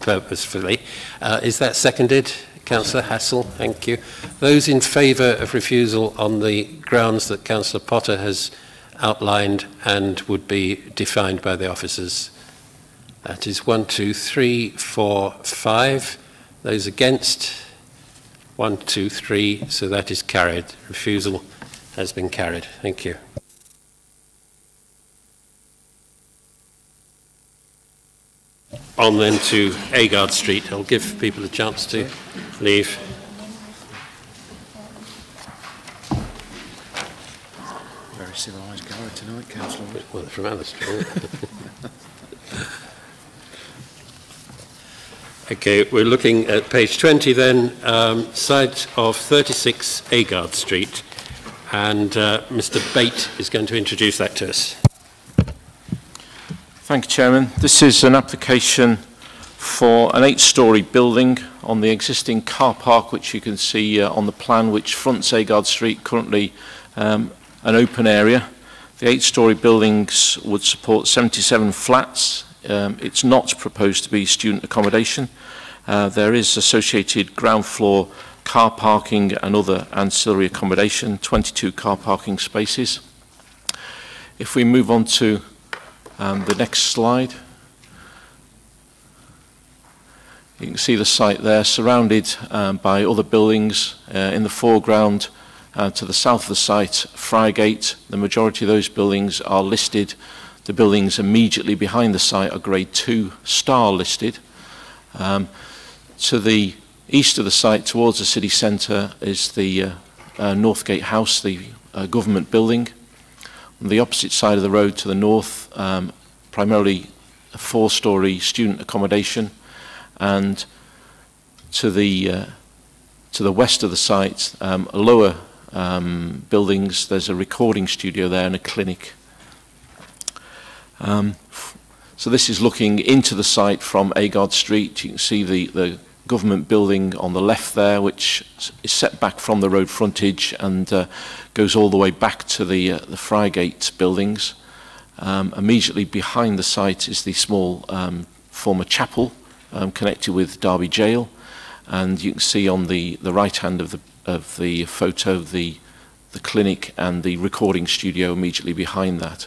S1: purposefully. Uh, is that seconded? Councillor Hassel, thank you. Those in favour of refusal on the grounds that Councillor Potter has outlined and would be defined by the officers. That is one, two, three, four, five. Those against? One, two, three. So that is carried. Refusal has been carried. Thank you. on then to Agard Street. I'll give people a chance to leave.
S14: Very civilised gallery tonight, Councillor.
S1: Well, from Allestree. okay, we're looking at page 20 then, um, site of 36 Agard Street. And uh, Mr. Bate is going to introduce that to us.
S15: Thank you, Chairman. This is an application for an eight-storey building on the existing car park, which you can see uh, on the plan, which fronts Agard Street, currently um, an open area. The eight-storey buildings would support 77 flats. Um, it's not proposed to be student accommodation. Uh, there is associated ground floor car parking and other ancillary accommodation, 22 car parking spaces. If we move on to um, the next slide, you can see the site there surrounded um, by other buildings uh, in the foreground uh, to the south of the site, Friar Gate. The majority of those buildings are listed. The buildings immediately behind the site are grade 2 star listed. Um, to the east of the site towards the city centre is the uh, uh, Northgate House, the uh, government building. On the opposite side of the road to the north, um, primarily a four-storey student accommodation, and to the uh, to the west of the site, um, lower um, buildings, there's a recording studio there and a clinic. Um, so this is looking into the site from Agard Street. You can see the, the government building on the left there, which is set back from the road frontage and uh, goes all the way back to the, uh, the Friar Gate buildings. Um, immediately behind the site is the small um, former chapel um, connected with Derby Jail. And you can see on the, the right hand of the, of the photo the, the clinic and the recording studio immediately behind that.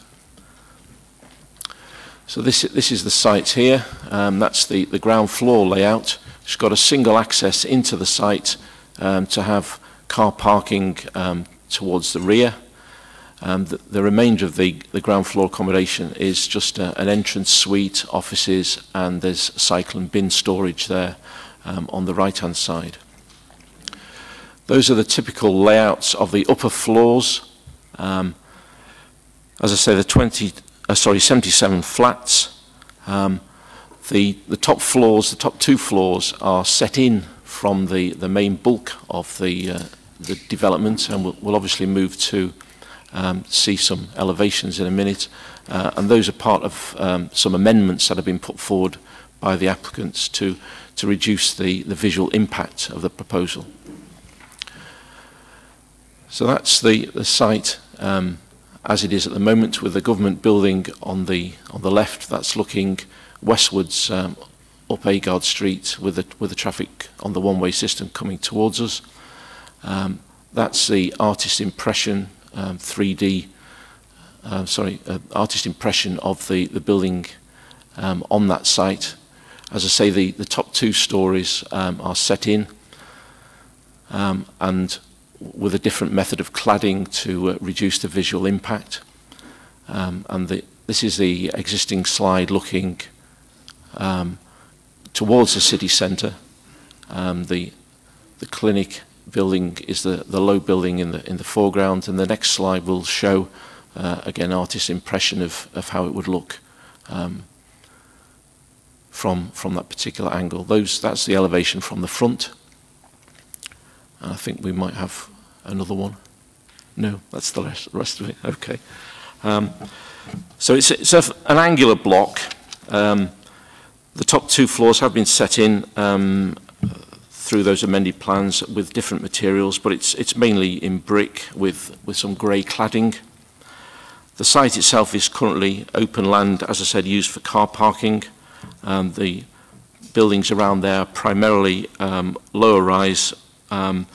S15: So this, this is the site here. Um, that's the, the ground floor layout. It's got a single access into the site um, to have car parking um, towards the rear. Um, the, the remainder of the, the ground floor accommodation is just a, an entrance suite, offices, and there's cycle and bin storage there um, on the right-hand side. Those are the typical layouts of the upper floors. Um, as I say, the 20, uh, sorry, 77 flats. Um, the, the top floors, the top two floors are set in from the, the main bulk of the, uh, the development and we'll, we'll obviously move to um, see some elevations in a minute. Uh, and those are part of um, some amendments that have been put forward by the applicants to, to reduce the, the visual impact of the proposal. So that's the, the site um, as it is at the moment with the government building on the, on the left. That's looking westwards um, up Agard Street with the, with the traffic on the one-way system coming towards us. Um, that's the artist impression, um, 3D, uh, sorry, uh, artist impression of the, the building um, on that site. As I say, the, the top two stories um, are set in um, and with a different method of cladding to uh, reduce the visual impact. Um, and the, this is the existing slide looking um, towards the city centre. Um, the, the clinic building is the, the low building in the, in the foreground, and the next slide will show, uh, again, artist's impression of, of how it would look um, from, from that particular angle. Those, that's the elevation from the front. And I think we might have another one. No, that's the rest, rest of it. Okay. Um, so it's, it's a, an angular block. Um, The top two floors have been set in um, through those amended plans with different materials, but it's, it's mainly in brick with, with some grey cladding. The site itself is currently open land, as I said, used for car parking. Um, the buildings around there are primarily um, lower rise, um,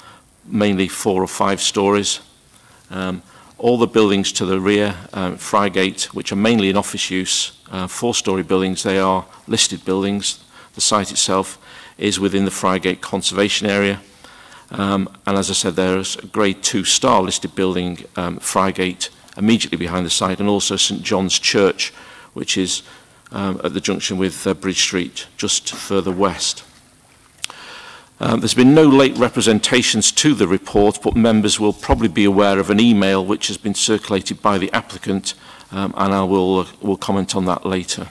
S15: mainly four or five stories. Um, all the buildings to the rear, uh, Friar Gate, which are mainly in office use, uh, four-storey buildings, they are listed buildings. The site itself is within the Friar Gate Conservation Area. Um, and as I said, there's a grade two star listed building, um, Friar Gate, immediately behind the site, and also St John's Church, which is um, at the junction with uh, Bridge Street, just further west. Um, there's been no late representations to the report, but members will probably be aware of an email which has been circulated by the applicant, um, and I will, uh, will comment on that later.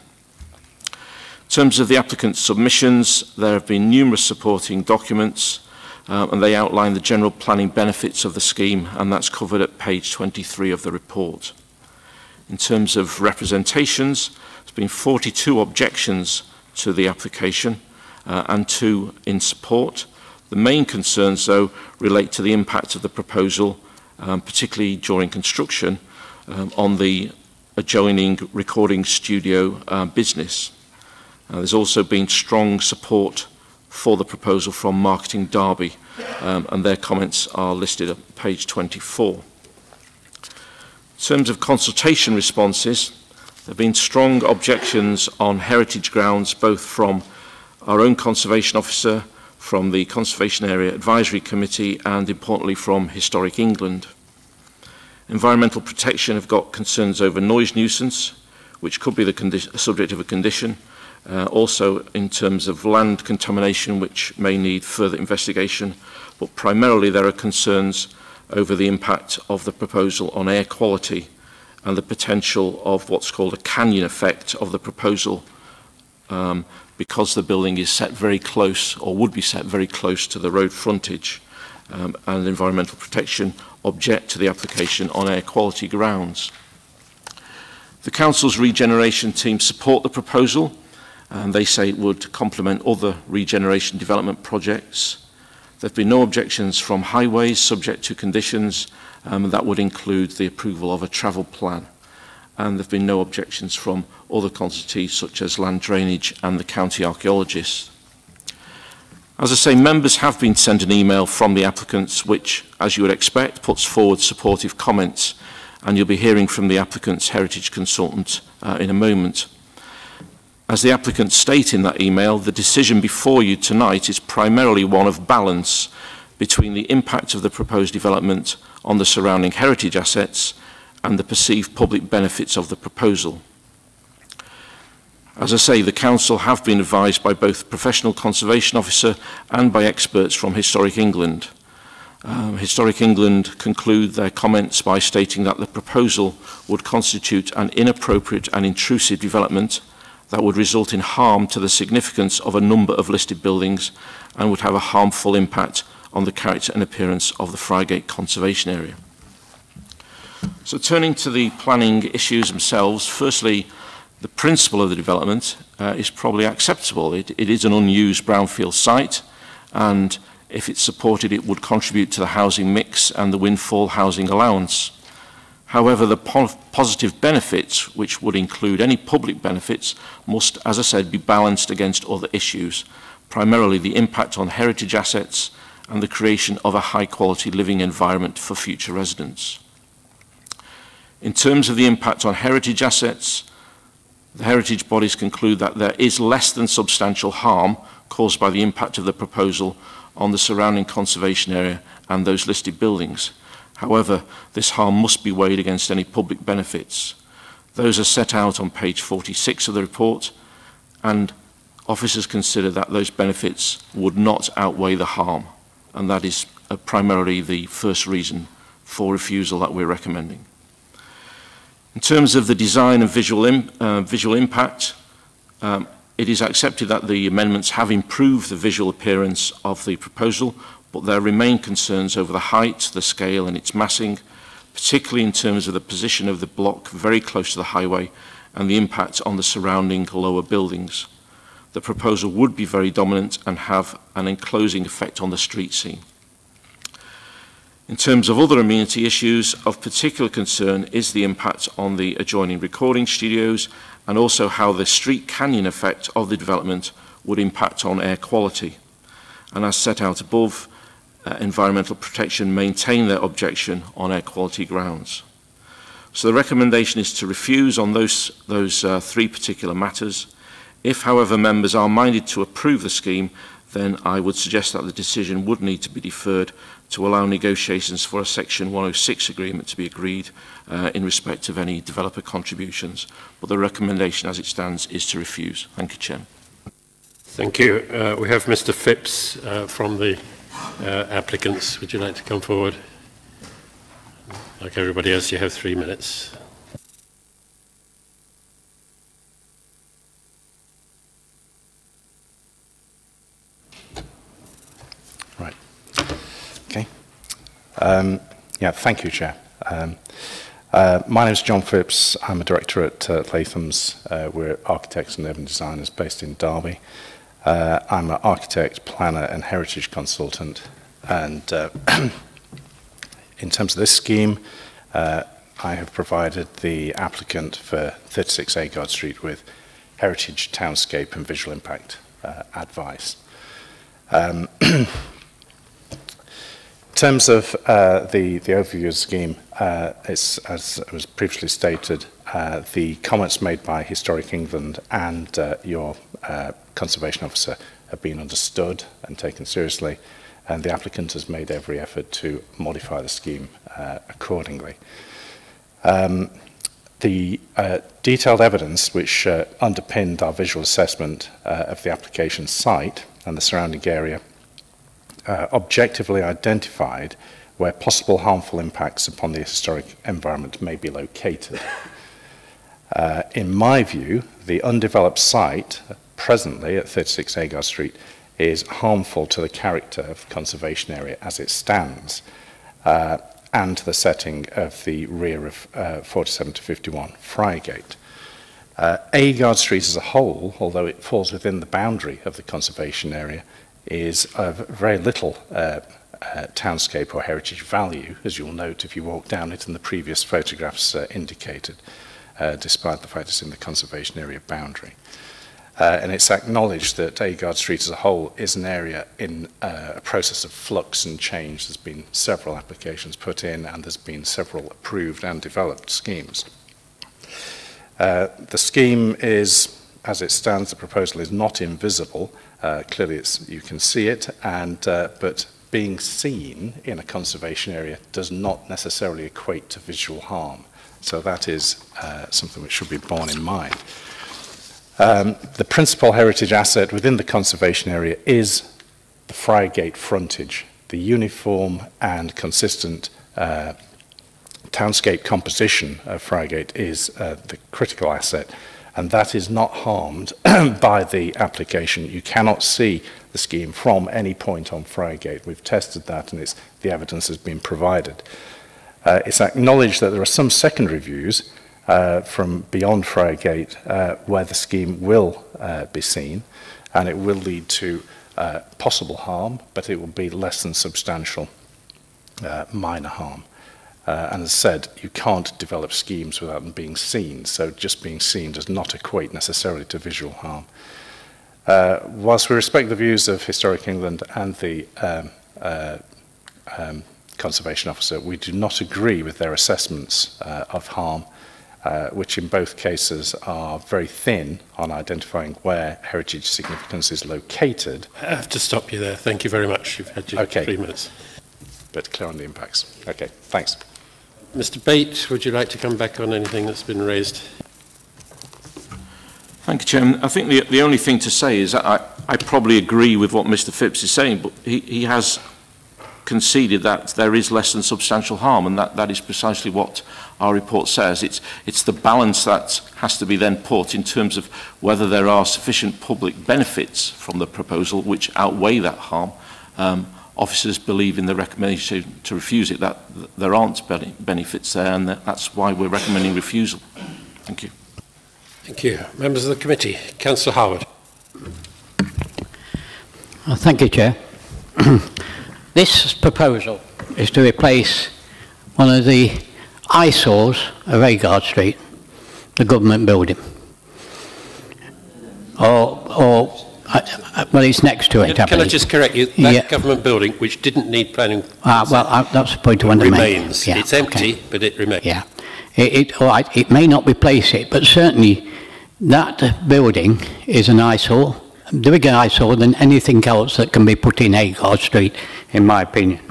S15: In terms of the applicant's submissions, there have been numerous supporting documents, uh, and they outline the general planning benefits of the scheme, and that's covered at page 23 of the report. In terms of representations, there's been 42 objections to the application, uh, and two in support. The main concerns, though, relate to the impact of the proposal, um, particularly during construction, um, on the adjoining recording studio uh, business. Uh, there's also been strong support for the proposal from Marketing Derby, um, and their comments are listed at page 24. In terms of consultation responses, there have been strong objections on heritage grounds, both from our own Conservation Officer, from the Conservation Area Advisory Committee, and importantly from Historic England. Environmental protection have got concerns over noise nuisance, which could be the subject of a condition. Uh, also in terms of land contamination, which may need further investigation. But primarily there are concerns over the impact of the proposal on air quality and the potential of what's called a canyon effect of the proposal um, because the building is set very close or would be set very close to the road frontage um, and environmental protection object to the application on air quality grounds. The Council's regeneration team support the proposal and they say it would complement other regeneration development projects. There have been no objections from highways subject to conditions um, that would include the approval of a travel plan. And there have been no objections from other constituencies such as land drainage and the county archaeologists. As I say, members have been sent an email from the applicants which, as you would expect, puts forward supportive comments and you'll be hearing from the applicant's heritage consultant uh, in a moment. As the applicants state in that email, the decision before you tonight is primarily one of balance between the impact of the proposed development on the surrounding heritage assets and the perceived public benefits of the proposal. As I say, the Council have been advised by both Professional Conservation Officer and by experts from Historic England. Um, Historic England conclude their comments by stating that the proposal would constitute an inappropriate and intrusive development that would result in harm to the significance of a number of listed buildings and would have a harmful impact on the character and appearance of the Friar Gate Conservation Area. So turning to the planning issues themselves, firstly, the principle of the development uh, is probably acceptable. It, it is an unused brownfield site, and if it's supported, it would contribute to the housing mix and the windfall housing allowance. However, the po positive benefits, which would include any public benefits, must, as I said, be balanced against other issues, primarily the impact on heritage assets and the creation of a high-quality living environment for future residents. In terms of the impact on heritage assets, the heritage bodies conclude that there is less than substantial harm caused by the impact of the proposal on the surrounding conservation area and those listed buildings. However, this harm must be weighed against any public benefits. Those are set out on page 46 of the report, and officers consider that those benefits would not outweigh the harm, and that is primarily the first reason for refusal that we're recommending. In terms of the design and visual, uh, visual impact, um, it is accepted that the amendments have improved the visual appearance of the proposal, but there remain concerns over the height, the scale and its massing, particularly in terms of the position of the block very close to the highway and the impact on the surrounding lower buildings. The proposal would be very dominant and have an enclosing effect on the street scene. In terms of other amenity issues, of particular concern is the impact on the adjoining recording studios and also how the street canyon effect of the development would impact on air quality. And as set out above, uh, environmental protection maintain their objection on air quality grounds. So the recommendation is to refuse on those, those uh, three particular matters. If, however, members are minded to approve the scheme, then I would suggest that the decision would need to be deferred to allow negotiations for a Section 106 agreement to be agreed uh, in respect of any developer contributions, but the recommendation as it stands is to refuse. Thank you, Chairman.
S1: Thank you. Uh, we have Mr Phipps uh, from the uh, applicants. Would you like to come forward? Like everybody else, you have three minutes.
S16: Um, yeah, thank you, Chair. Um, uh, my name is John Phipps. I'm a director at uh, Latham's. Uh, we're architects and urban designers based in Derby. Uh, I'm an architect, planner, and heritage consultant. And uh, in terms of this scheme, uh, I have provided the applicant for 36 Agard Street with heritage, townscape, and visual impact advice. Um, In terms of uh, the, the overview of the scheme, uh, it's, as was previously stated, uh, the comments made by Historic England and uh, your uh, conservation officer have been understood and taken seriously, and the applicant has made every effort to modify the scheme uh, accordingly. Um, the uh, detailed evidence which uh, underpinned our visual assessment uh, of the application site and the surrounding area uh, objectively identified where possible harmful impacts upon the historic environment may be located. Uh, in my view, the undeveloped site presently at 36 Agard Street is harmful to the character of the conservation area as it stands uh, and to the setting of the rear of uh, 47 to 51 Friargate. Uh, Agard Street as a whole, although it falls within the boundary of the conservation area, is of very little uh, uh, townscape or heritage value, as you'll note if you walk down it and the previous photographs uh, indicated, uh, despite the fact it's in the conservation area boundary. Uh, and it's acknowledged that Agard Street as a whole is an area in uh, a process of flux and change. There's been several applications put in and there's been several approved and developed schemes. Uh, the scheme is, as it stands, the proposal is not invisible. Uh, clearly, it's, you can see it, and, uh, but being seen in a conservation area does not necessarily equate to visual harm. So that is uh, something which should be borne in mind. Um, the principal heritage asset within the conservation area is the Friargate frontage, the uniform and consistent uh, townscape composition of Friargate is uh, the critical asset, and that is not harmed by the application. You cannot see the scheme from any point on Friargate. We've tested that, and it's, the evidence has been provided. Uh, it's acknowledged that there are some secondary views uh, from beyond Friargate uh, where the scheme will uh, be seen and it will lead to uh, possible harm, but it will be less than substantial uh, minor harm. Uh, and as said, you can't develop schemes without them being seen, so just being seen does not equate necessarily to visual harm. Uh, whilst we respect the views of Historic England and the um, uh, um, Conservation Officer, we do not agree with their assessments uh, of harm uh, which in both cases are very thin on identifying where heritage significance is located.
S1: I have to stop you there. Thank you very much. You've had your
S16: okay.
S1: three minutes.
S16: But clear on the impacts. Okay, thanks.
S1: Mr Bate, would you like to come back on anything that's been raised?
S15: Thank you, Chairman. I think the, the only thing to say is that I, I probably agree with what Mr Phipps is saying, but he, he has conceded that there is less than substantial harm, and that, that is precisely what our report says. It's, it's the balance that has to be then put in terms of whether there are sufficient public benefits from the proposal which outweigh that harm, um, officers believe in the recommendation to refuse it, that, that there aren't benefits there, and that, that's why we're recommending refusal. Thank you.
S1: Thank you. Members of the committee, Councillor Howard.
S12: Uh, thank you, Chair. this proposal is to replace one of the eyesores of Agard Street, the government building. Or, or well, it's next to it.
S1: Can, can I just correct you? That yeah. government building, which didn't need planning,
S12: ah, well, uh, that's the point I want to make.
S1: Remains. Yeah, it's empty, okay. but it remains.
S12: Yeah, it, it, right, it may not replace it, but certainly that building is an eyesore, the bigger eyesore than anything else that can be put in Agard Street, in my opinion.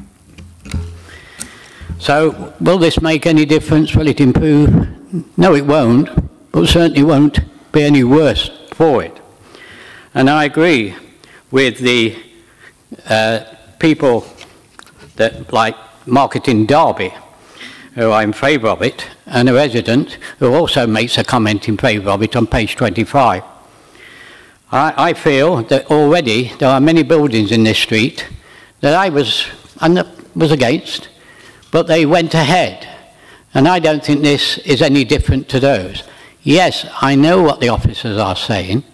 S12: So, will this make any difference? Will it improve? No, it won't, but certainly won't be any worse for it. And I agree with the uh, people that like Marketing Derby, who are in favour of it, and a resident who also makes a comment in favour of it on page 25. I, I feel that already there are many buildings in this street that I was, was against, but they went ahead. And I don't think this is any different to those. Yes, I know what the officers are saying,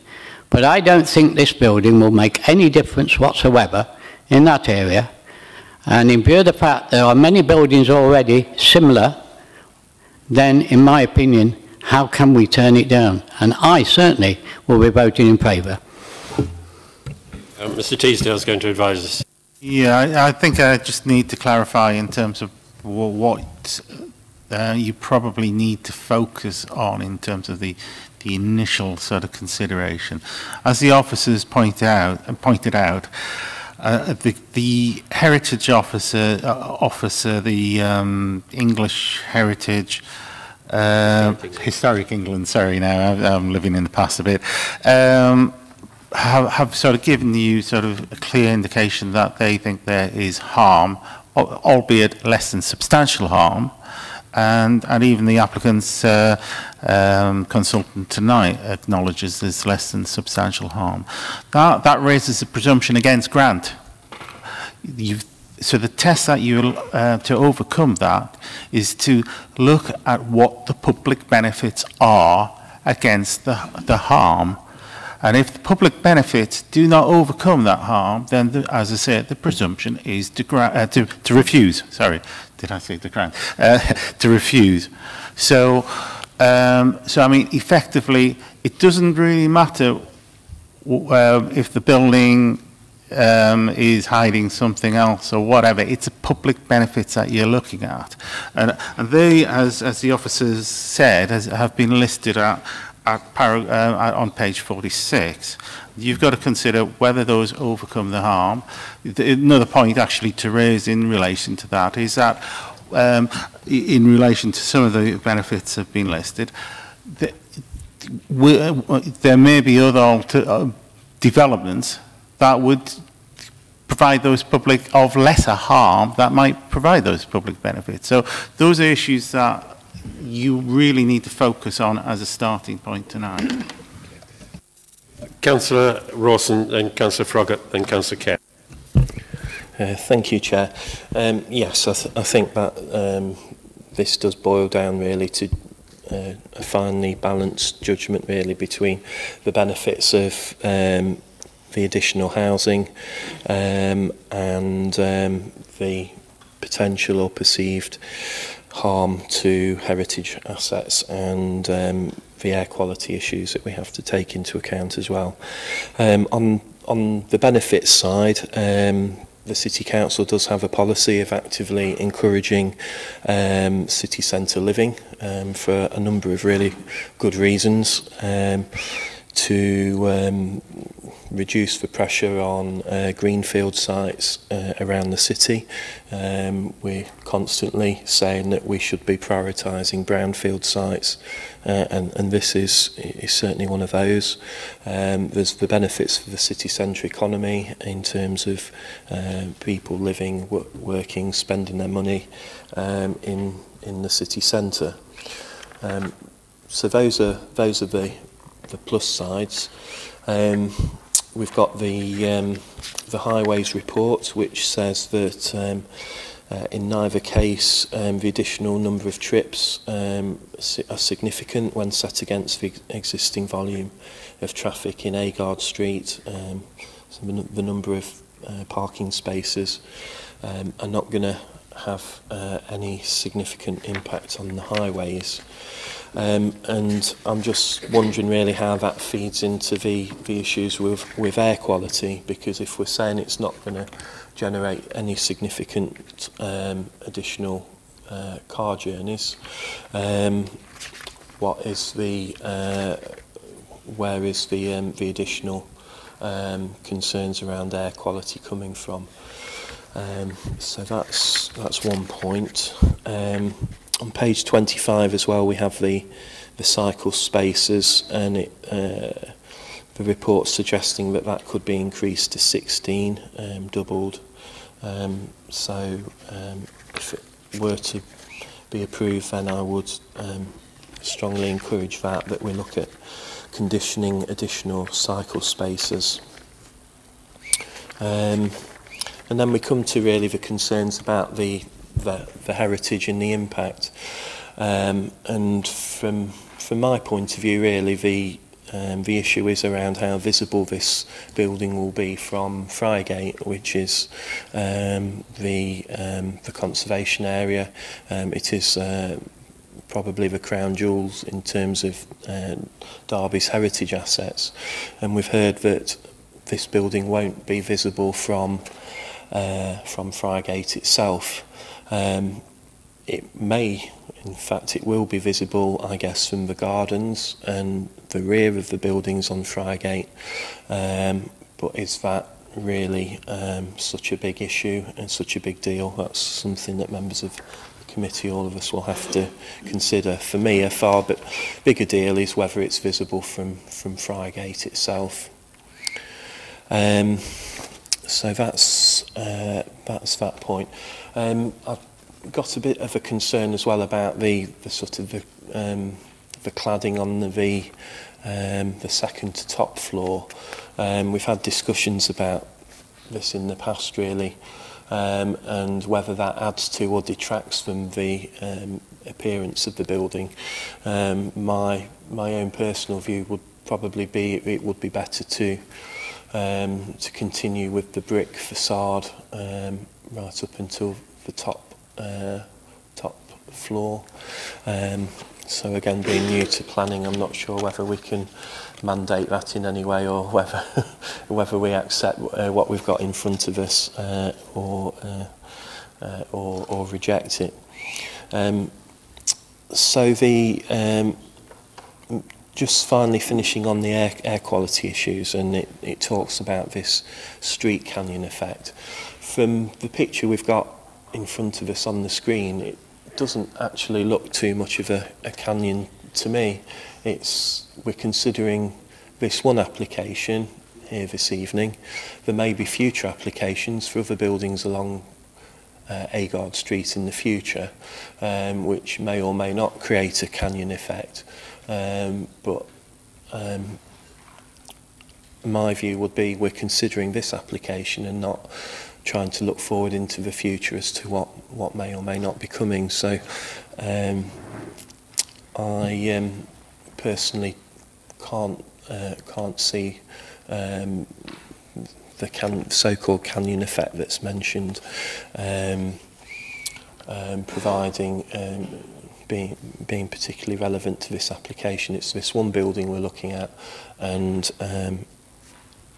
S12: but I don't think this building will make any difference whatsoever in that area. And in view of the fact there are many buildings already similar, then in my opinion, how can we turn it down? And I certainly will be voting in favour.
S1: Um, Mr Teasdale is going to advise us.
S9: Yeah, I, I think I just need to clarify in terms of what uh, you probably need to focus on in terms of the the initial sort of consideration. As the officers point out, uh, pointed out, uh, the, the heritage officer, uh, officer, the um, English heritage, uh, historic England. Sorry, now I'm, I'm living in the past a bit. Um, have, have sort of given you sort of a clear indication that they think there is harm, albeit less than substantial harm, and, and even the applicant's uh, um, consultant tonight acknowledges there's less than substantial harm. That, that raises a presumption against grant. You've, so the test that you uh, to overcome that is to look at what the public benefits are against the, the harm. And if the public benefits do not overcome that harm, then, the, as I said, the presumption is to, uh, to, to refuse. Sorry, did I say to grant? Uh, to refuse. So, um, so I mean, effectively, it doesn't really matter uh, if the building um, is hiding something else or whatever. It's a public benefits that you're looking at. And, and they, as, as the officers said, have been listed at, at para, uh, on page 46. You've got to consider whether those overcome the harm. The- Another point actually to raise in relation to that is that um, in relation to some of the benefits that have been listed, the, there may be other alter, uh, developments that would provide those public of lesser harm that might provide those public benefits. So those are issues that you really need to focus on as a starting point tonight.
S1: Councillor Rawson, then Councillor Froggatt, then Councillor Kerr.
S10: Uh, thank you, Chair. Um, yes, I, th I think that um, this does boil down really to uh, a finely balanced judgment really between the benefits of um, the additional housing um, and um, the potential or perceived harm to heritage assets and um, the air quality issues that we have to take into account as well. Um, on, on the benefits side, um, the City Council does have a policy of actively encouraging um, city centre living um, for a number of really good reasons. Um, to um, reduce the pressure on uh, greenfield sites uh, around the city. Um, we're constantly saying that we should be prioritising brownfield sites uh, and, and this is, is certainly one of those. Um, there's the benefits for the city centre economy in terms of uh, people living, work, working, spending their money um, in, in the city centre. Um, so those are, those are the, the plus sides. Um, we've got the, um, the highways report, which says that um, Uh, in neither case, um, the additional number of trips um, are significant when set against the existing volume of traffic in Agard Street. Um, so the, the number of uh, parking spaces um, are not going to have uh, any significant impact on the highways. Um, and I'm just wondering really how that feeds into the, the issues with, with air quality, because if we're saying it's not going to generate any significant um, additional uh, car journeys, um, what is the, uh, where is the, um, the additional um, concerns around air quality coming from? Um, so that's, that's one point. Um, on page 25 as well, we have the, the cycle spaces and it, uh, the report suggesting that that could be increased to 16, um, doubled. Um, so um, if it were to be approved, then I would um, strongly encourage that, that we look at conditioning additional cycle spaces. Um, and then we come to really the concerns about the, the, the heritage and the impact. Um, and from, from my point of view, really, the, um, the issue is around how visible this building will be from Friar Gate, which is um, the, um, the conservation area. Um, it is uh, probably the crown jewels in terms of uh, Derby's heritage assets. And we've heard that this building won't be visible from uh, from Friargate itself. Um, it may, in fact, it will be visible, I guess, from the gardens and the rear of the buildings on Friar Gate. Um, but is that really um, such a big issue and such a big deal? That's something that members of the committee, all of us, will have to consider. For me, a far bit bigger deal is whether it's visible from, from Friargate itself. Um, so that's, uh, that's that point. Um, I've got a bit of a concern as well about the, the sort of the, um, the cladding on the, the, um, the second to top floor. Um, we've had discussions about this in the past really um, and whether that adds to or detracts from the um, appearance of the building. Um, my, my own personal view would probably be it would be better to um, to continue with the brick facade um, right up until the top uh, top floor. Um, so again, being new to planning, I'm not sure whether we can mandate that in any way or whether whether we accept uh, what we've got in front of us uh, or, uh, uh, or or reject it. Um, so the um, just finally finishing on the air, air quality issues and it, it talks about this street canyon effect. From the picture we've got in front of us on the screen, it doesn't actually look too much of a, a canyon to me. It's, we're considering this one application here this evening. There may be future applications for other buildings along uh, Agard Street in the future, um, which may or may not create a canyon effect. Um, but um, my view would be we're considering this application and not trying to look forward into the future as to what, what may or may not be coming. So um, I um, personally can't, uh, can't see um, the can so-called canyon effect that's mentioned um, um, providing um, being, being particularly relevant to this application. It's this one building we're looking at and um,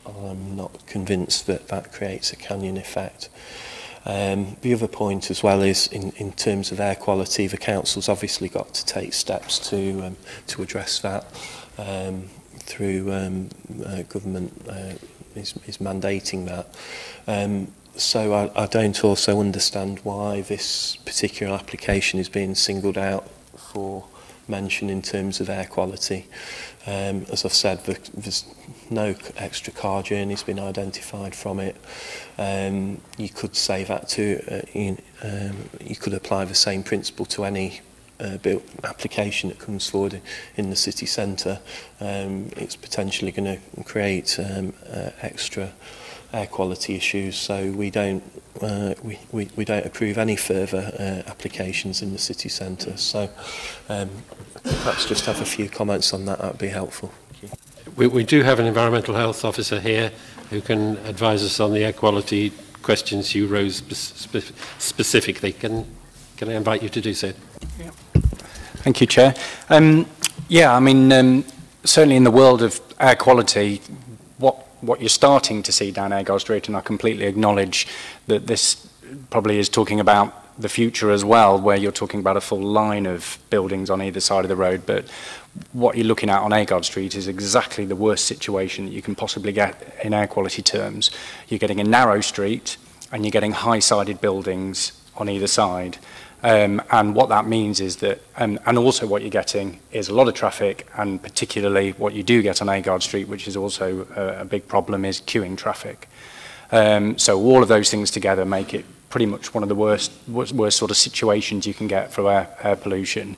S10: I'm not convinced that that creates a canyon effect. Um, the other point as well is in, in terms of air quality, the council's obviously got to take steps to, um, to address that um, through um, uh, government uh, is, is mandating that. Um, so I, I don't also understand why this particular application is being singled out for mention in terms of air quality. Um, as I've said, the, there's no extra car journeys been identified from it. Um, you could say that too. Uh, you, um, you could apply the same principle to any uh, built application that comes forward in the city centre. Um, it's potentially going to create um, uh, extra air quality issues. So we don't uh, we, we, we don't approve any further uh, applications in the city centre. So um, perhaps just have a few comments on that. That would be helpful.
S1: We, we do have an environmental health officer here who can advise us on the air quality questions you rose spe specifically. Can, can I invite you to do so?
S17: Yeah. Thank you, Chair. Um, yeah, I mean, um, certainly in the world of air quality, what what you're starting to see down Agard Street, and I completely acknowledge that this probably is talking about the future as well, where you're talking about a full line of buildings on either side of the road, but what you're looking at on Agard Street is exactly the worst situation that you can possibly get in air quality terms. You're getting a narrow street, and you're getting high-sided buildings on either side. Um, and what that means is that, um, and also what you're getting is a lot of traffic, and particularly what you do get on Agard Street, which is also a, a big problem, is queuing traffic. Um, so all of those things together make it pretty much one of the worst, worst, worst sort of situations you can get for air, air pollution.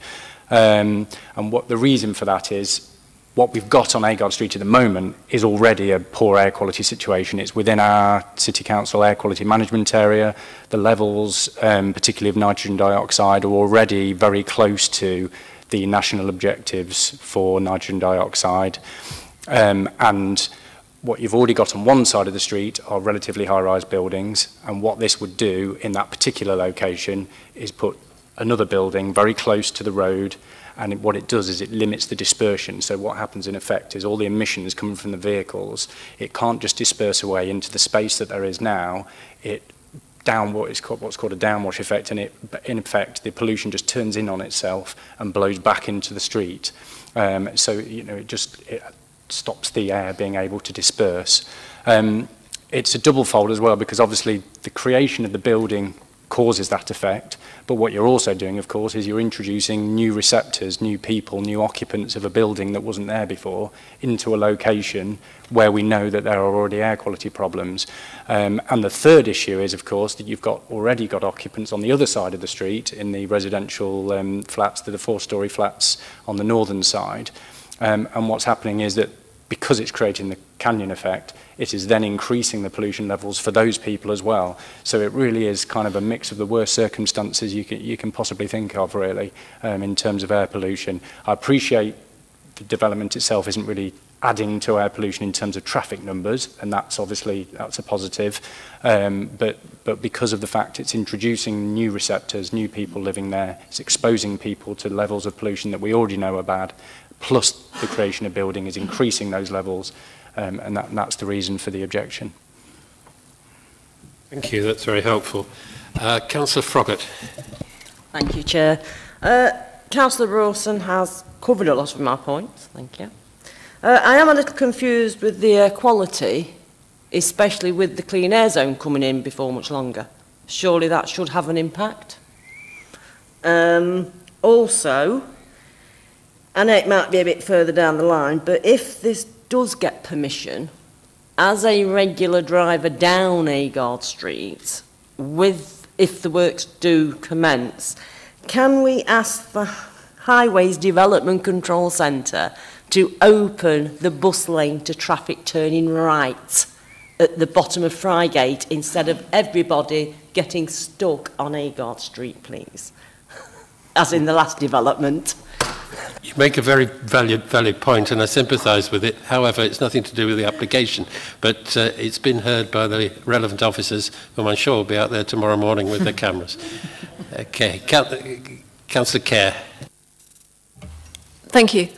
S17: Um, and what the reason for that is what we've got on Agard Street at the moment is already a poor air quality situation. It's within our City Council air quality management area. The levels, um, particularly of nitrogen dioxide, are already very close to the national objectives for nitrogen dioxide. Um, and what you've already got on one side of the street are relatively high-rise buildings. And what this would do in that particular location is put another building very close to the road And it, what it does is it limits the dispersion. So what happens in effect is all the emissions coming from the vehicles, it can't just disperse away into the space that there is now. It down what is called, what's called a downwash effect, and it, in effect, the pollution just turns in on itself and blows back into the street. Um, so, you know, it just it stops the air being able to disperse. Um, it's a double fold as well, because obviously the creation of the building causes that effect. But what you're also doing, of course, is you're introducing new receptors, new people, new occupants of a building that wasn't there before into a location where we know that there are already air quality problems. Um, and the third issue is, of course, that you've got already got occupants on the other side of the street in the residential um, flats, the four-storey flats on the northern side. Um, and what's happening is that because it's creating the canyon effect, it is then increasing the pollution levels for those people as well. So it really is kind of a mix of the worst circumstances you can, you can possibly think of, really, um, in terms of air pollution. I appreciate the development itself isn't really adding to air pollution in terms of traffic numbers, and that's obviously that's a positive. Um, but but because of the fact it's introducing new receptors, new people living there, it's exposing people to levels of pollution that we already know are bad plus the creation of building is increasing those levels, um, and, that, and that's the reason for the objection.
S1: Thank you, that's very helpful. Uh, Councillor Froggatt.
S18: Thank you, Chair. Uh, Councillor Rawson has covered a lot of my points, thank you. Uh, I am a little confused with the air quality, especially with the clean air zone coming in before much longer. Surely that should have an impact. Um, also, I know it might be a bit further down the line, but if this does get permission, as a regular driver down Agard Street, with if the works do commence, can we ask the Highways Development Control Centre to open the bus lane to traffic turning right at the bottom of Frygate instead of everybody getting stuck on Agard Street, please? As in the last development.
S1: You make a very valid, valid point, and I sympathise with it. However, it's nothing to do with the application, but uh, it's been heard by the relevant officers, whom I'm sure will be out there tomorrow morning with their cameras. Okay, Councillor Kerr.
S11: Thank you.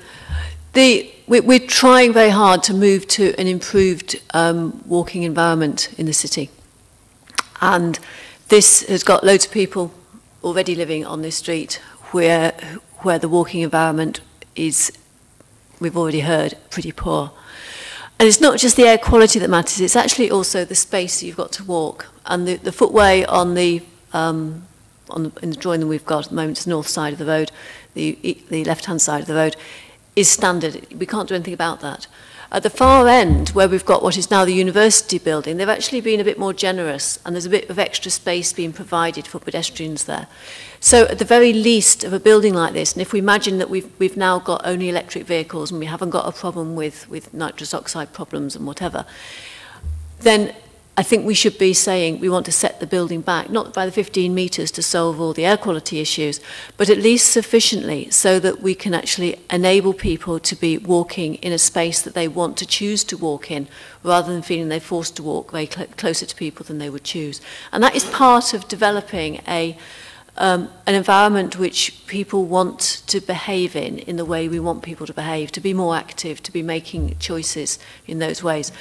S11: The, we, we're trying very hard to move to an improved um, walking environment in the city. And this has got loads of people already living on this street where where the walking environment is, we've already heard, pretty poor. And it's not just the air quality that matters, it's actually also the space that you've got to walk. And the, the footway on the, um, on the, in the drawing that we've got at the moment, it's the north side of the road, the, e, the left-hand side of the road, is standard. We can't do anything about that. At the far end, where we've got what is now the university building, they've actually been a bit more generous and there's a bit of extra space being provided for pedestrians there. So at the very least of a building like this, and if we imagine that we've, we've now got only electric vehicles and we haven't got a problem with, with nitrous oxide problems and whatever, then I think we should be saying we want to set the building back, not by the 15 metres to solve all the air quality issues, but at least sufficiently so that we can actually enable people to be walking in a space that they want to choose to walk in, rather than feeling they're forced to walk very cl closer to people than they would choose. And that is part of developing a um, an environment which people want to behave in, in the way we want people to behave, to be more active, to be making choices in those ways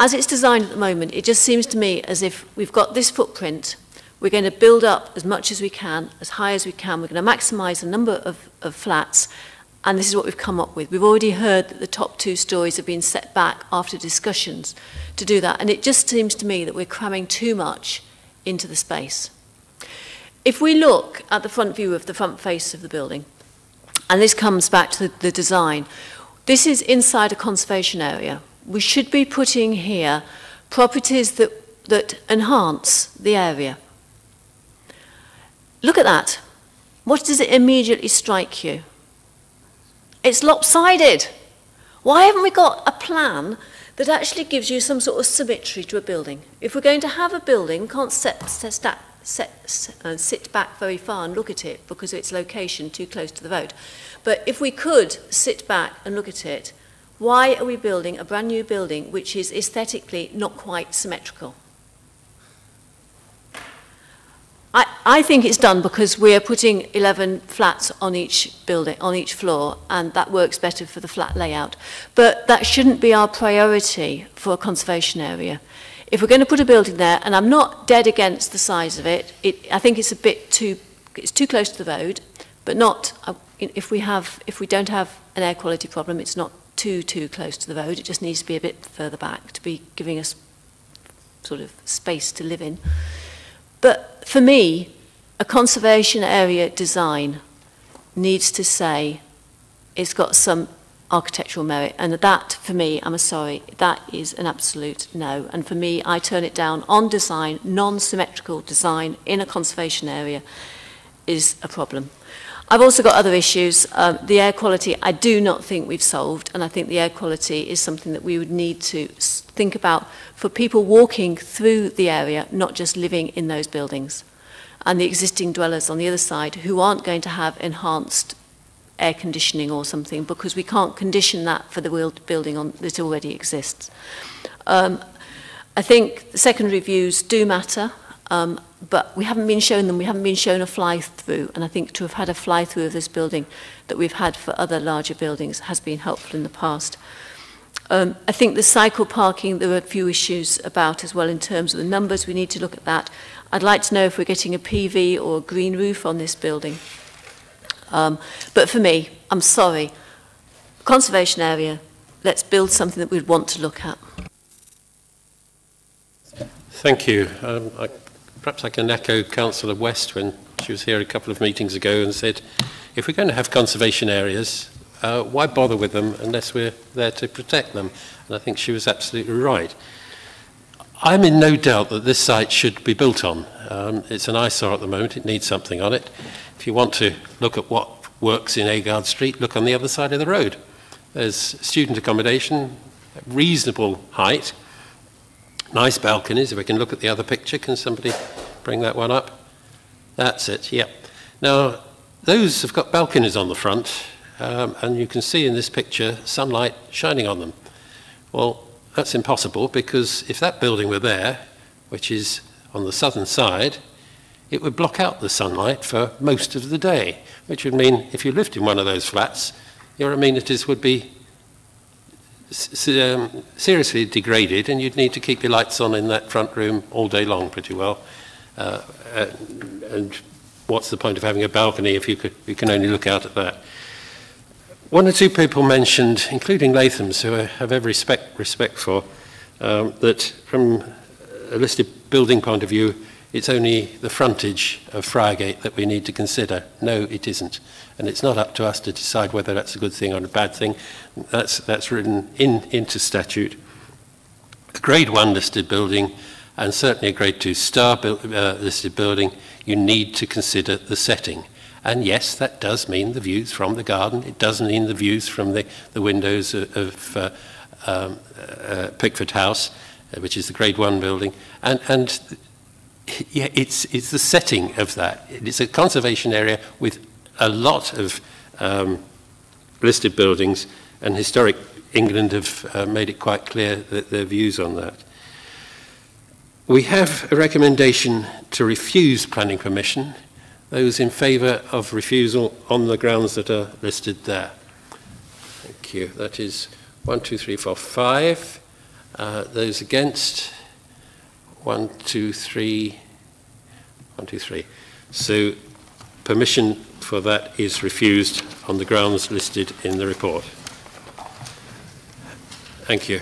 S11: As it's designed at the moment, it just seems to me as if we've got this footprint, we're going to build up as much as we can, as high as we can, we're going to maximise the number of, of flats, and this is what we've come up with. We've already heard that the top two stories have been set back after discussions to do that, and it just seems to me that we're cramming too much into the space. If we look at the front view of the front face of the building, and this comes back to the, the design, this is inside a conservation area. We should be putting here properties that, that enhance the area. Look at that. What does it immediately strike you? It's lopsided. Why haven't we got a plan that actually gives you some sort of symmetry to a building? If we're going to have a building, can't set, set, set, uh, sit back very far and look at it because of its location too close to the road. But if we could sit back and look at it, why are we building a brand new building which is aesthetically not quite symmetrical? I, I think it's done because we are putting 11 flats on each building, on each floor, and that works better for the flat layout. But that shouldn't be our priority for a conservation area. if we're going to put a building there, and I'm not dead against the size of it, it I think it's a bit too, it's too close to the road, but not, uh, if we have, if we don't have an air quality problem, it's not too, too close to the road. It just needs to be a bit further back to be giving us sort of space to live in. But for me, a conservation area design needs to say it's got some architectural merit. And that, for me, I'm sorry, that is an absolute no. And for me, I turn it down on design, non-symmetrical design in a conservation area is a problem. I've also got other issues. Um, the air quality, I do not think we've solved, and I think the air quality is something that we would need to think about for people walking through the area, not just living in those buildings. And the existing dwellers on the other side who aren't going to have enhanced air conditioning or something because we can't condition that for the building on, that already exists. Um, I think secondary views do matter. Um, but we haven't been shown them. We haven't been shown a fly-through, and I think to have had a fly-through of this building that we've had for other larger buildings has been helpful in the past. Um, I think the cycle parking, there are a few issues about as well in terms of the numbers. We need to look at that. I'd like to know if we're getting a PV or a green roof on this building. Um, but for me, I'm sorry, conservation area, let's build something that we'd want to look at.
S1: Thank you. Um, I, perhaps I can echo Councillor West when she was here a couple of meetings ago and said, if we're going to have conservation areas, uh, why bother with them unless we're there to protect them? And I think she was absolutely right. I'm in no doubt that this site should be built on. Um, it's an eyesore at the moment, it needs something on it. If you want to look at what works in Agard Street, look on the other side of the road. There's student accommodation, reasonable height, nice balconies. If we can look at the other picture, can somebody bring that one up? That's it, yep. Now, those have got balconies on the front, um, and you can see in this picture sunlight shining on them. Well, that's impossible because if that building were there, which is on the southern side, it would block out the sunlight for most of the day, which would mean if you lived in one of those flats, your amenities would be um, seriously degraded and you'd need to keep your lights on in that front room all day long pretty well. Uh, and, and what's the point of having a balcony if you, could, you can only look out at that? One or two people mentioned, including Latham's, who I have every respect, respect for, um, that from a listed building point of view, it's only the frontage of Friar Gate that we need to consider. No, it isn't. And it's not up to us to decide whether that's a good thing or a bad thing. That's, that's written in, into statute. A grade one listed building and certainly a grade two star uh, listed building, you need to consider the setting. And yes, that does mean the views from the garden. It does mean the views from the, the windows of, of uh, um, uh, Pickford House, uh, which is the grade one building. And, and yeah, it's, it's the setting of that. It's a conservation area with a lot of um, listed buildings, and Historic England have uh, made it quite clear that their views on that. We have a recommendation to refuse planning permission. Those in favour of refusal on the grounds that are listed there. Thank you. That is one, two, three, four, five. Uh, those against, one, two, three, one, two, three. So permission for that is refused on the grounds listed in the report. Thank you.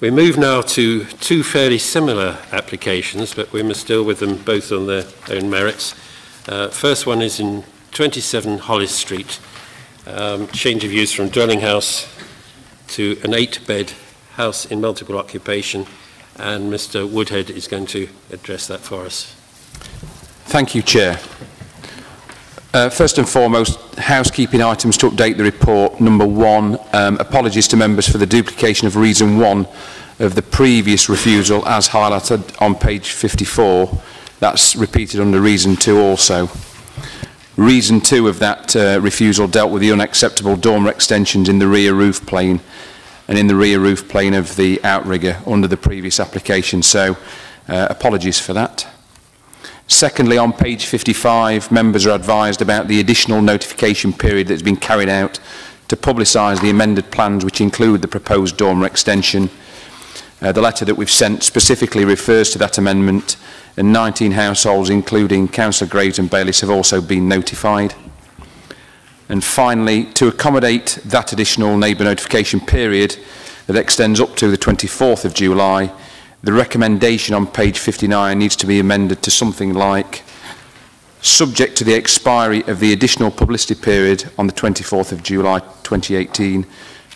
S1: We move now to two fairly similar applications, but we must deal with them both on their own merits. Uh, first one is in 27 Hollis Street, um, change of use from dwelling house to an eight-bed house in multiple occupation, and Mr Woodhead is going to address that for us.
S14: Thank you, Chair. Uh, first and foremost, housekeeping items to update the report. Number one, um, apologies to members for the duplication of reason one of the previous refusal as highlighted on page 54. That's repeated under reason two also. Reason two of that uh, refusal dealt with the unacceptable dormer extensions in the rear roof plane and in the rear roof plane of the outrigger under the previous application. So uh, apologies for that. Secondly, on page 55, members are advised about the additional notification period that's been carried out to publicise the amended plans which include the proposed dormer extension. Uh, the letter that we've sent specifically refers to that amendment and 19 households, including Councillor Graves and Bayliss, have also been notified. And finally, to accommodate that additional neighbour notification period that extends up to the 24th of July, the recommendation on page 59 needs to be amended to something like subject to the expiry of the additional publicity period on the 24th of July 2018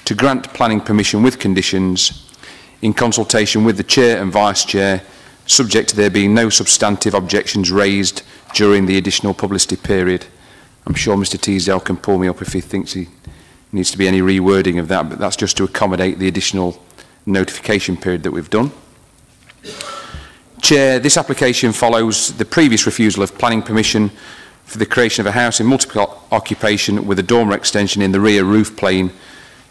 S14: to grant planning permission with conditions in consultation with the Chair and Vice Chair subject to there being no substantive objections raised during the additional publicity period. I'm sure Mr Teasdale can pull me up if he thinks he needs to be any rewording of that, but that's just to accommodate the additional notification period that we've done. Chair, this application follows the previous refusal of planning permission for the creation of a house in multiple occupation with a dormer extension in the rear roof plane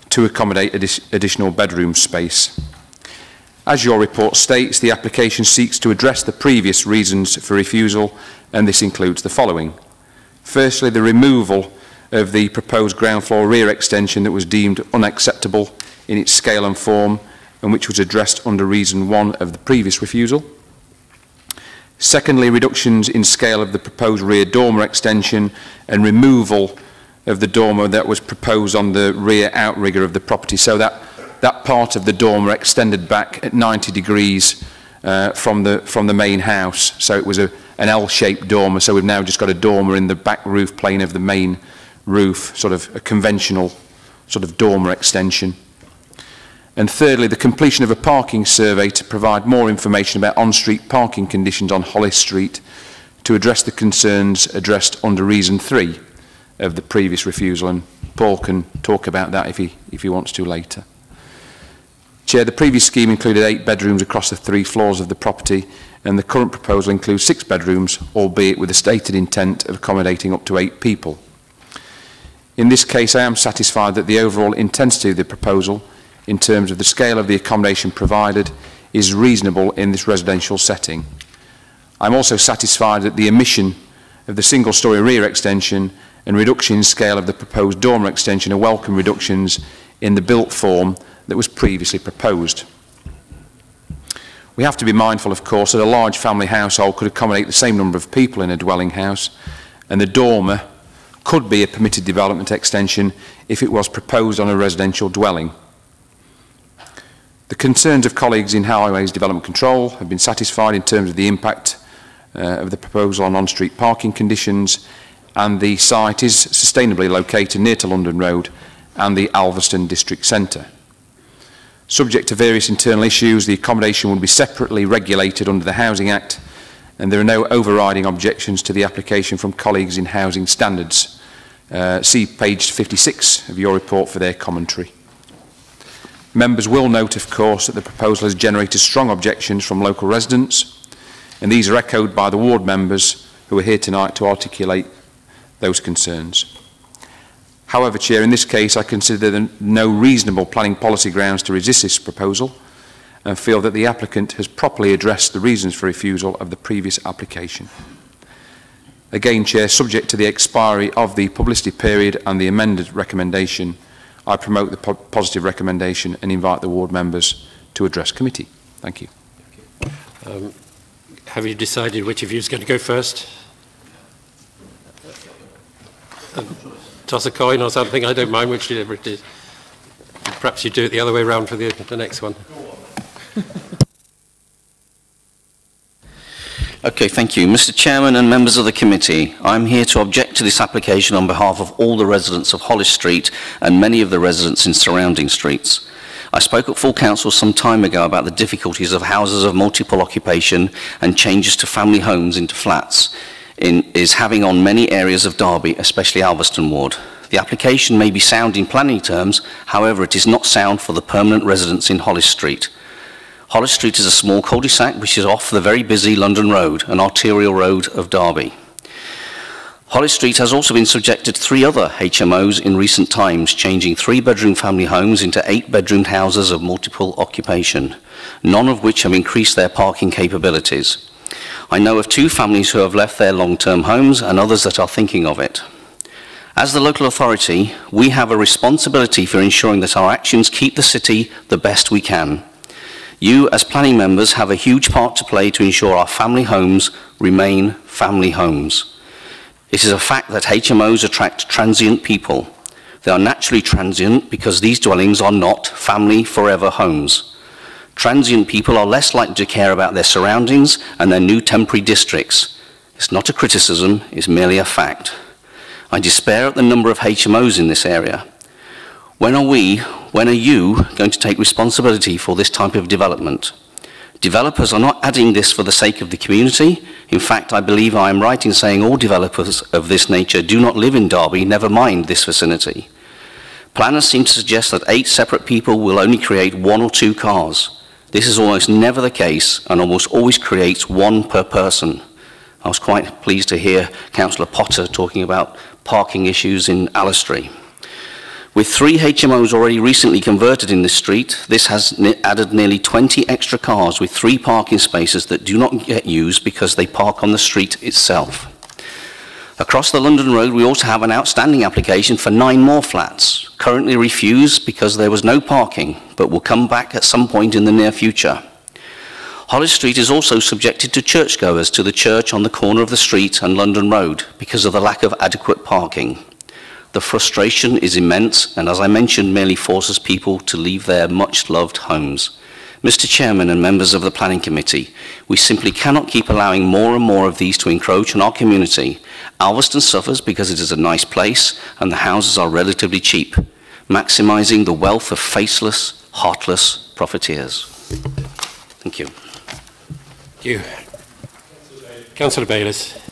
S14: to accommodate additional bedroom space. As your report states, the application seeks to address the previous reasons for refusal, and this includes the following. Firstly, the removal of the proposed ground floor rear extension that was deemed unacceptable in its scale and form, and which was addressed under reason one of the previous refusal. Secondly, reductions in scale of the proposed rear dormer extension and removal of the dormer that was proposed on the rear outrigger of the property so that that part of the dormer extended back at 90 degrees uh, from, the, from the main house. So it was a, an L-shaped dormer. So we've now just got a dormer in the back roof plane of the main roof, sort of a conventional sort of dormer extension. And thirdly, the completion of a parking survey to provide more information about on-street parking conditions on Hollis Street to address the concerns addressed under reason three of the previous refusal. And Paul can talk about that if he, if he wants to later. Chair, the previous scheme included eight bedrooms across the three floors of the property and the current proposal includes six bedrooms, albeit with a stated intent of accommodating up to eight people. In this case, I am satisfied that the overall intensity of the proposal, in terms of the scale of the accommodation provided, is reasonable in this residential setting. I'm also satisfied that the omission of the single-storey rear extension and reduction in scale of the proposed dormer extension are welcome reductions in the built form that was previously proposed. We have to be mindful, of course, that a large family household could accommodate the same number of people in a dwelling house, and the dormer could be a permitted development extension if it was proposed on a residential dwelling. The concerns of colleagues in Highways Development Control have been satisfied in terms of the impact uh, of the proposal on on-street parking conditions and the site is sustainably located near to London Road and the Alvaston District Centre. Subject to various internal issues, the accommodation will be separately regulated under the Housing Act and there are no overriding objections to the application from colleagues in housing standards. Uh, see page 56 of your report for their commentary. Members will note, of course, that the proposal has generated strong objections from local residents, and these are echoed by the ward members who are here tonight to articulate those concerns. However, Chair, in this case I consider there are no reasonable planning policy grounds to resist this proposal and feel that the applicant has properly addressed the reasons for refusal of the previous application. Again, Chair, subject to the expiry of the publicity period and the amended recommendation, I promote the po positive recommendation and invite the ward members to address committee. Thank you.
S1: Um, have you decided which of you is going to go first? Toss a coin or something. I don't mind whichever it is. Perhaps you do it the other way around for the, the next one.
S19: Okay, thank you. Mr Chairman and members of the committee, I'm here to object to this application on behalf of all the residents of Hollis Street and many of the residents in surrounding streets. I spoke at full council some time ago about the difficulties of houses of multiple occupation and changes to family homes into flats in, is having on many areas of Derby, especially Alvaston Ward. The application may be sound in planning terms, however it is not sound for the permanent residents in Hollis Street. Hollis Street is a small cul-de-sac which is off the very busy London Road, an arterial road of Derby. Hollis Street has also been subjected to three other HMOs in recent times, changing three-bedroom family homes into eight-bedroomed houses of multiple occupation, none of which have increased their parking capabilities. I know of two families who have left their long-term homes and others that are thinking of it. As the local authority, we have a responsibility for ensuring that our actions keep the city the best we can. You, as planning members, have a huge part to play to ensure our family homes remain family homes. It is a fact that HMOs attract transient people. They are naturally transient because these dwellings are not family forever homes. Transient people are less likely to care about their surroundings and their new temporary districts. It's not a criticism, it's merely a fact. I despair at the number of HMOs in this area. When are we, when are you going to take responsibility for this type of development? Developers are not adding this for the sake of the community. In fact, I believe I am right in saying all developers of this nature do not live in Derby, never mind this vicinity. Planners seem to suggest that eight separate people will only create one or two cars. This is almost never the case and almost always creates one per person. I was quite pleased to hear Councillor Potter talking about parking issues in Allestree. With three HMOs already recently converted in this street, this has added nearly 20 extra cars with three parking spaces that do not get used because they park on the street itself. Across the London Road, we also have an outstanding application for nine more flats, currently refused because there was no parking, but will come back at some point in the near future. Hollis Street is also subjected to churchgoers to the church on the corner of the street and London Road because of the lack of adequate parking. The frustration is immense and, as I mentioned, merely forces people to leave their much-loved homes. Mr Chairman and members of the Planning Committee, we simply cannot keep allowing more and more of these to encroach on our community. Alvaston suffers because it is a nice place and the houses are relatively cheap, maximising the wealth of faceless, heartless profiteers. Thank you.
S1: Thank you. Councillor Bayliss.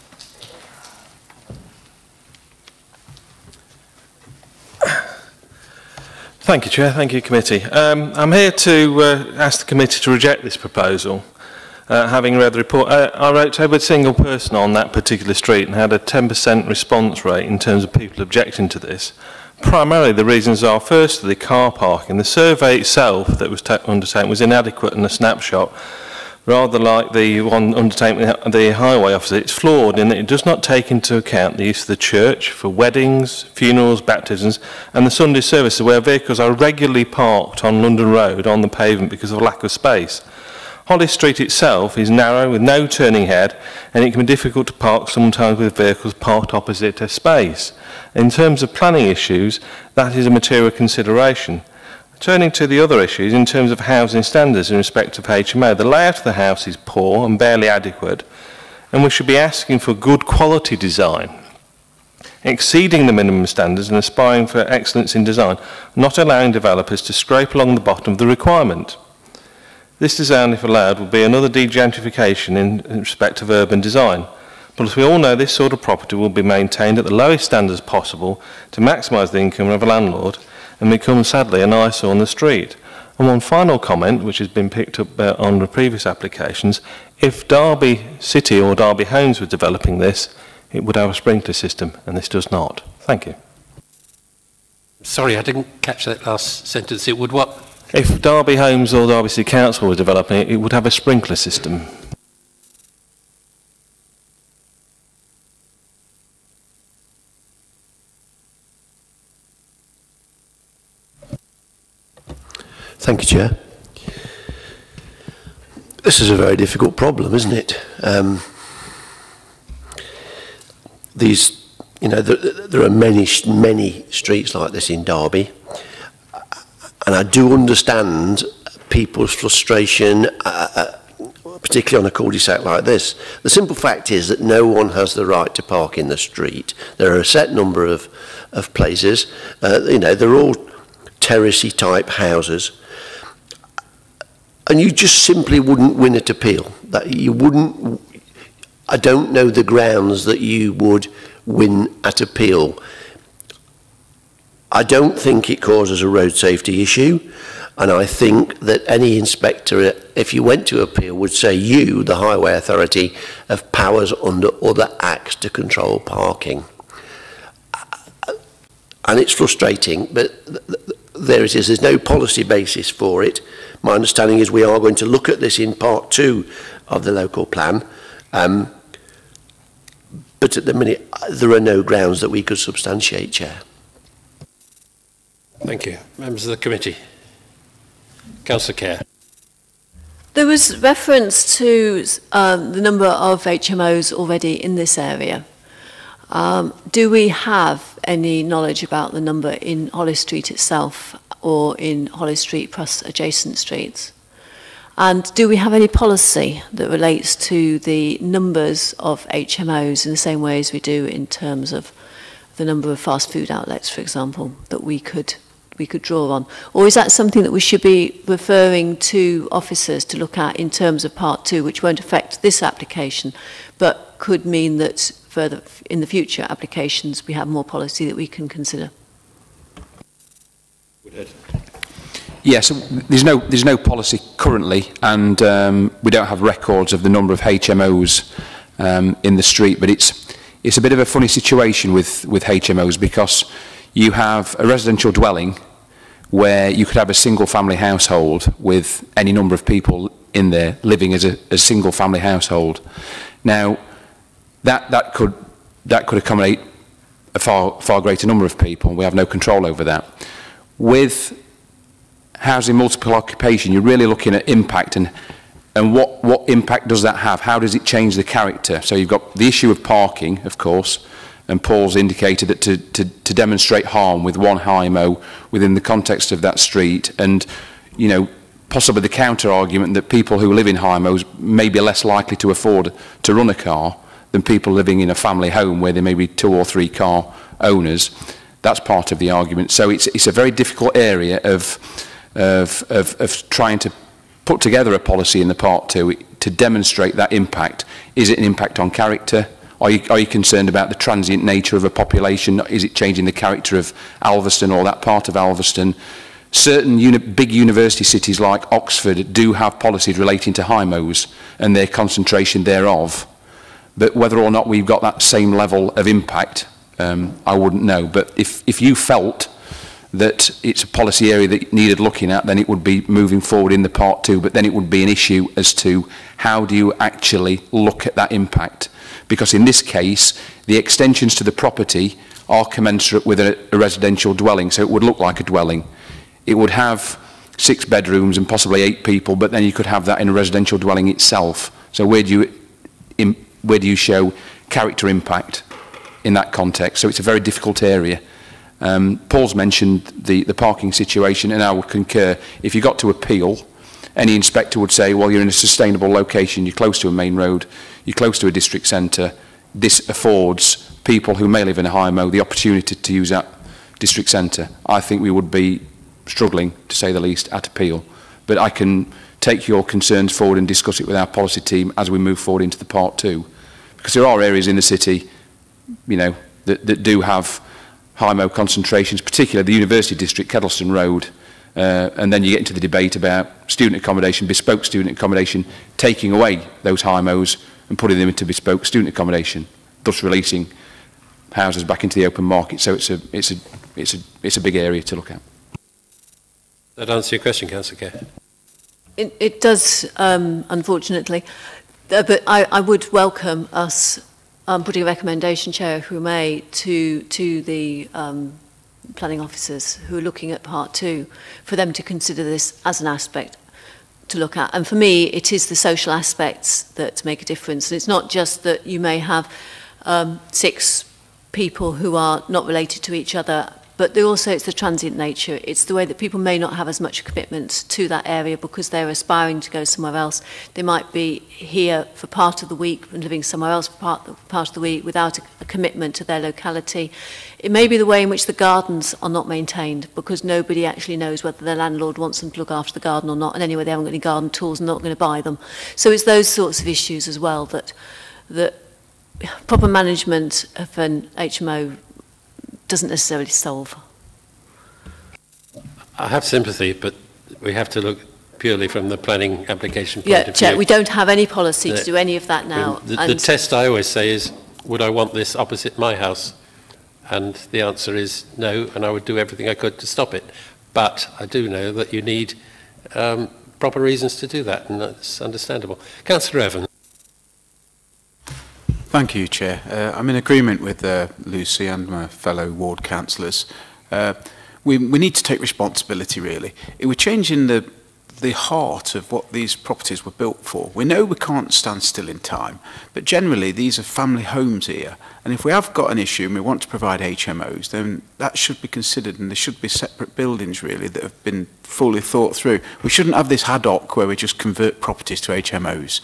S20: Thank you, Chair. Thank you, Committee. Um, I'm here to uh, ask the Committee to reject this proposal. Uh, having read the report, uh, I wrote every single person on that particular street and had a 10% response rate in terms of people objecting to this. Primarily, the reasons are first, the car parking. The survey itself that was undertaken was inadequate and a snapshot rather like the one undertaken the highway officer, it's flawed in that it does not take into account the use of the church for weddings, funerals, baptisms, and the Sunday services where vehicles are regularly parked on London Road on the pavement because of lack of space. Holly Street itself is narrow with no turning head and it can be difficult to park sometimes with vehicles parked opposite a space. In terms of planning issues, that is a material consideration. Turning to the other issues in terms of housing standards in respect of HMO, the layout of the house is poor and barely adequate, and we should be asking for good quality design, exceeding the minimum standards and aspiring for excellence in design, not allowing developers to scrape along the bottom of the requirement. This design, if allowed, would be another degentrification in respect of urban design. But as we all know, this sort of property will be maintained at the lowest standards possible to maximise the income of a landlord and become sadly an eyesore on the street. And one final comment, which has been picked up uh, on the previous applications, if Derby City or Derby Homes were developing this, it would have a sprinkler system, and this does not. Thank you.
S1: Sorry, I didn't catch that last sentence. It would what?
S20: If Derby Homes or Derby City Council were developing it, it would have a sprinkler system.
S8: Thank you, Chair. This is a very difficult problem, isn't it? Um, these, you know, there, there are many, many streets like this in Derby, and I do understand people's frustration, uh, uh, particularly on a cul-de-sac like this. The simple fact is that no one has the right to park in the street. There are a set number of, of places. Uh, you know, they're all terracey type houses and you just simply wouldn't win at appeal. That you wouldn't. I don't know the grounds that you would win at appeal. I don't think it causes a road safety issue, and I think that any inspector, if you went to appeal, would say you, the highway authority, have powers under other acts to control parking. And it's frustrating, but there it is. There's no policy basis for it. My understanding is we are going to look at this in part two of the local plan. Um, but at the minute, there are no grounds that we could substantiate, Chair.
S1: Thank you. Members of the committee. Councillor Care.
S11: There was reference to um, the number of HMOs already in this area. Um, do we have any knowledge about the number in Hollis Street itself or in Hollis Street plus adjacent streets? And do we have any policy that relates to the numbers of HMOs in the same way as we do in terms of the number of fast food outlets, for example, that we could we could draw on? Or is that something that we should be referring to officers to look at in terms of part two, which won't affect this application, but could mean that further in the future applications we have more policy that we can consider?
S14: Yes, there's no, there's no policy currently, and um, we don't have records of the number of HMOs um, in the street, but it's, it's a bit of a funny situation with, with HMOs because you have a residential dwelling where you could have a single family household with any number of people in there living as a, a single family household. Now, that, that, could, that could accommodate a far, far greater number of people. We have no control over that. With housing multiple occupation, you're really looking at impact and, and what, what impact does that have? How does it change the character? So you've got the issue of parking, of course, and Paul's indicated that to, to, to demonstrate harm with one HIMO within the context of that street and, you know, possibly the counter argument that people who live in HIMOs may be less likely to afford to run a car than people living in a family home where there may be two or three car owners. That's part of the argument. So it's, it's a very difficult area of, of, of, of trying to put together a policy in the part two to demonstrate that impact. Is it an impact on character? Are you, are you concerned about the transient nature of a population? Is it changing the character of Alvaston or that part of Alvaston? Certain uni big university cities like Oxford do have policies relating to HIMOs and their concentration thereof. But whether or not we've got that same level of impact, um, I wouldn't know. But if, if you felt that it's a policy area that needed looking at, then it would be moving forward in the part two, but then it would be an issue as to how do you actually look at that impact because in this case, the extensions to the property are commensurate with a, a residential dwelling, so it would look like a dwelling. It would have six bedrooms and possibly eight people, but then you could have that in a residential dwelling itself. So where do you, where do you show character impact in that context? So it's a very difficult area. Um, Paul's mentioned the, the parking situation, and I would concur. If you got to appeal, any inspector would say, well, you're in a sustainable location, you're close to a main road, you're close to a district centre, this affords people who may live in a high mo the opportunity to use that district centre. I think we would be struggling, to say the least, at appeal. But I can take your concerns forward and discuss it with our policy team as we move forward into the part two. Because there are areas in the city, you know, that, that do have high mo concentrations, particularly the University District, Kedleston Road, Uh, and then you get into the debate about student accommodation, bespoke student accommodation, taking away those HIMOs and putting them into bespoke student accommodation, thus releasing houses back into the open market. So it's a, it's a, it's a, it's a big area to look at.
S1: That answer your question, Councillor Care?
S11: It, it does, um, unfortunately. Uh, but I, I would welcome us um, putting a recommendation, Chair, may, to, to the um, planning officers who are looking at part two, for them to consider this as an aspect to look at. And for me, it is the social aspects that make a difference. And it's not just that you may have um, six people who are not related to each other But also it's the transient nature. It's the way that people may not have as much commitment to that area because they're aspiring to go somewhere else. They might be here for part of the week and living somewhere else for part, part of the week without a, a commitment to their locality. It may be the way in which the gardens are not maintained because nobody actually knows whether the landlord wants them to look after the garden or not. And anyway, they haven't got any garden tools and not going to buy them. So it's those sorts of issues as well that, that proper management of an HMO doesn't necessarily solve.
S1: I have sympathy, but we have to look purely from the planning application point
S11: Yeah,
S1: of
S11: Chair,
S1: view.
S11: we don't have any policy
S1: The-
S11: to do any of that now.
S1: The, the test I always say is, would I want this opposite my house? And the answer is no, and I would do everything I could to stop it. But I do know that you need um, proper reasons to do that, and that's understandable. Councillor Evans.
S13: Thank you, Chair. Uh, I'm in agreement with uh, Lucy and my fellow ward councillors. Uh, we, we need to take responsibility, really. If we're changing the the heart of what these properties were built for. We know we can't stand still in time, but generally these are family homes here. And if we have got an issue and we want to provide HMOs, then that should be considered and there should be separate buildings really that have been fully thought through. We shouldn't have this ad hoc where we just convert properties to HMOs.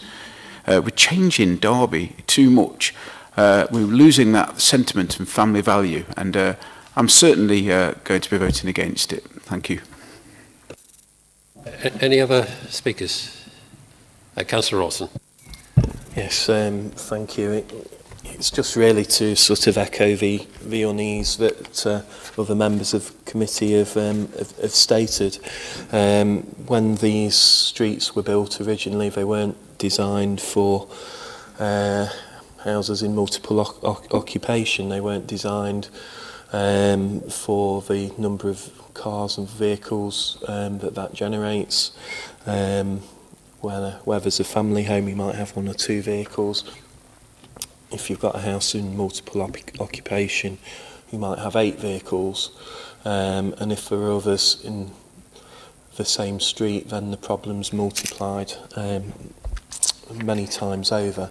S13: Uh, we're changing Derby too much. Uh, we're losing that sentiment and family value and uh, I'm certainly uh, going to be voting against it. Thank you.
S1: Any other speakers? Uh, Councillor Rawson.
S10: Yes, um, thank you. It, it's just really to sort of echo the, the unease that uh, other members of committee have, um, have, have stated. Um, when these streets were built originally, they weren't designed for uh, houses in multiple occupation. They weren't designed um, for the number of cars and vehicles um, that that generates. Um, where, where there's a family home, you might have one or two vehicles. If you've got a house in multiple op- occupation, you might have eight vehicles. Um, and if there are others in the same street, then the problem's multiplied um, many times over.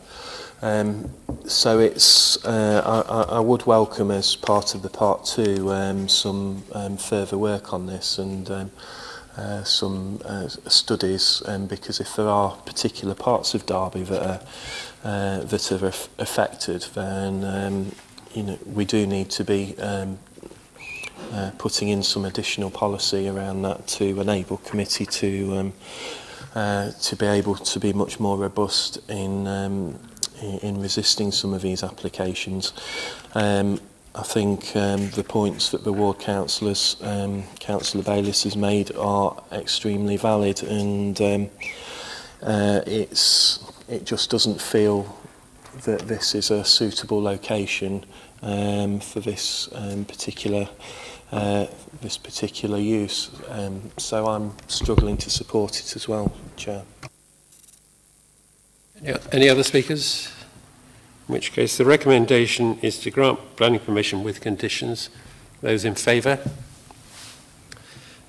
S10: Um, so it's uh, I, I would welcome as part of the part two um, some um, further work on this and um, uh, some uh, studies um, because if there are particular parts of Derby that are uh, that are affected then um, you know we do need to be um, uh, putting in some additional policy around that to enable committee to um, uh, to be able to be much more robust in um, in, in resisting some of these applications. Um, I think um, the points that the ward councillors, um, Councillor Bayliss has made are extremely valid and um, uh, it's, it just doesn't feel that this is a suitable location um, for this um, particular uh, this particular use. Um, so I'm struggling to support it as well, Chair.
S1: Yeah, any other speakers? In which case, the recommendation is to grant planning permission with conditions. Those in favour?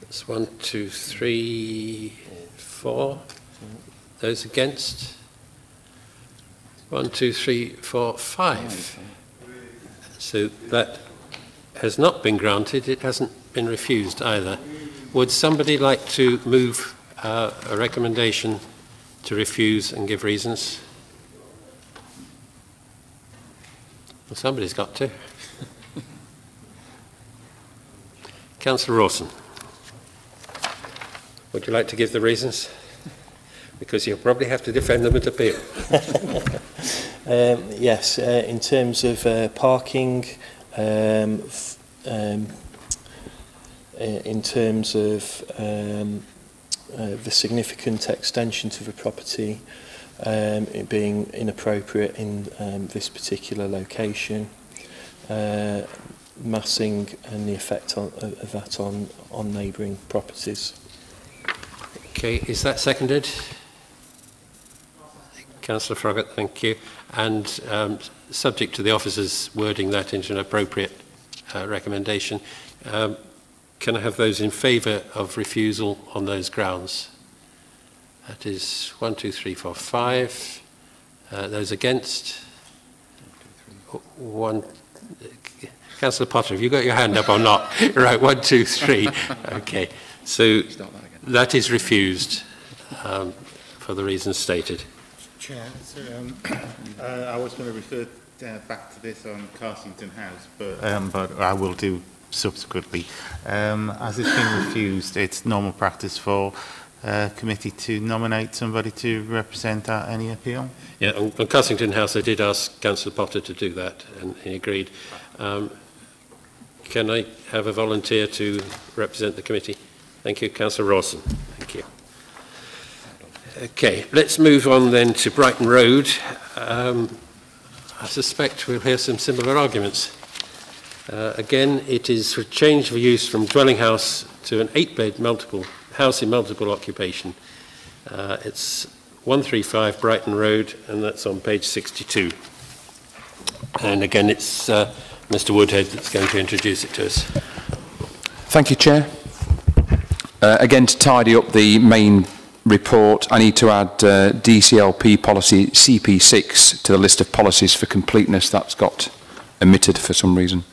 S1: That's one, two, three, four. Those against? One, two, three, four, five. So that has not been granted. It hasn't been refused either. Would somebody like to move uh, a recommendation to refuse and give reasons? Well, somebody's got to. Councillor Rawson, would you like to give the reasons? Because you'll probably have to defend them at appeal.
S10: Um, yes, uh, in terms of uh, parking, um, um, in terms of um, uh, the significant extension to the property, um, it being inappropriate in um, this particular location, uh, massing and the effect on, of of that on, on neighbouring properties.
S1: Okay, is that seconded? Councillor Froggatt, thank you. And um, subject to the officer's wording that into an appropriate uh, recommendation, um, can I have those in favour of refusal on those grounds? That is one, two, three, four, five. Uh, those against? One. Councillor Potter, have you got your hand up or not? right, one, two, three. Okay, so that is refused um, for the reasons stated.
S9: Chair, so, um, uh, I was going to refer uh, back to this on Carsington House, but, um, but I will do subsequently. Um, as it's been refused, it's normal practice for uh, committee to nominate somebody to represent at any appeal.
S1: Yeah, on, on Carsington House, I did ask Councillor Potter to do that, and he agreed. Um, can I have a volunteer to represent the committee? Thank you, Councillor Rawson. Thank you. Okay, let's move on then to Brighton Road. Um, I suspect we'll hear some similar arguments. Uh, again, it is for change of use from dwelling house to an eight-bed multiple house in multiple occupation. Uh, it's 135 Brighton Road, and that's on page 62. And again, it's uh, Mr Woodhead that's going to introduce it to us.
S14: Thank you, Chair. Uh, again, to tidy up the main report, I need to add uh, DCLP policy CP6 to the list of policies for completeness. That's got omitted for some reason.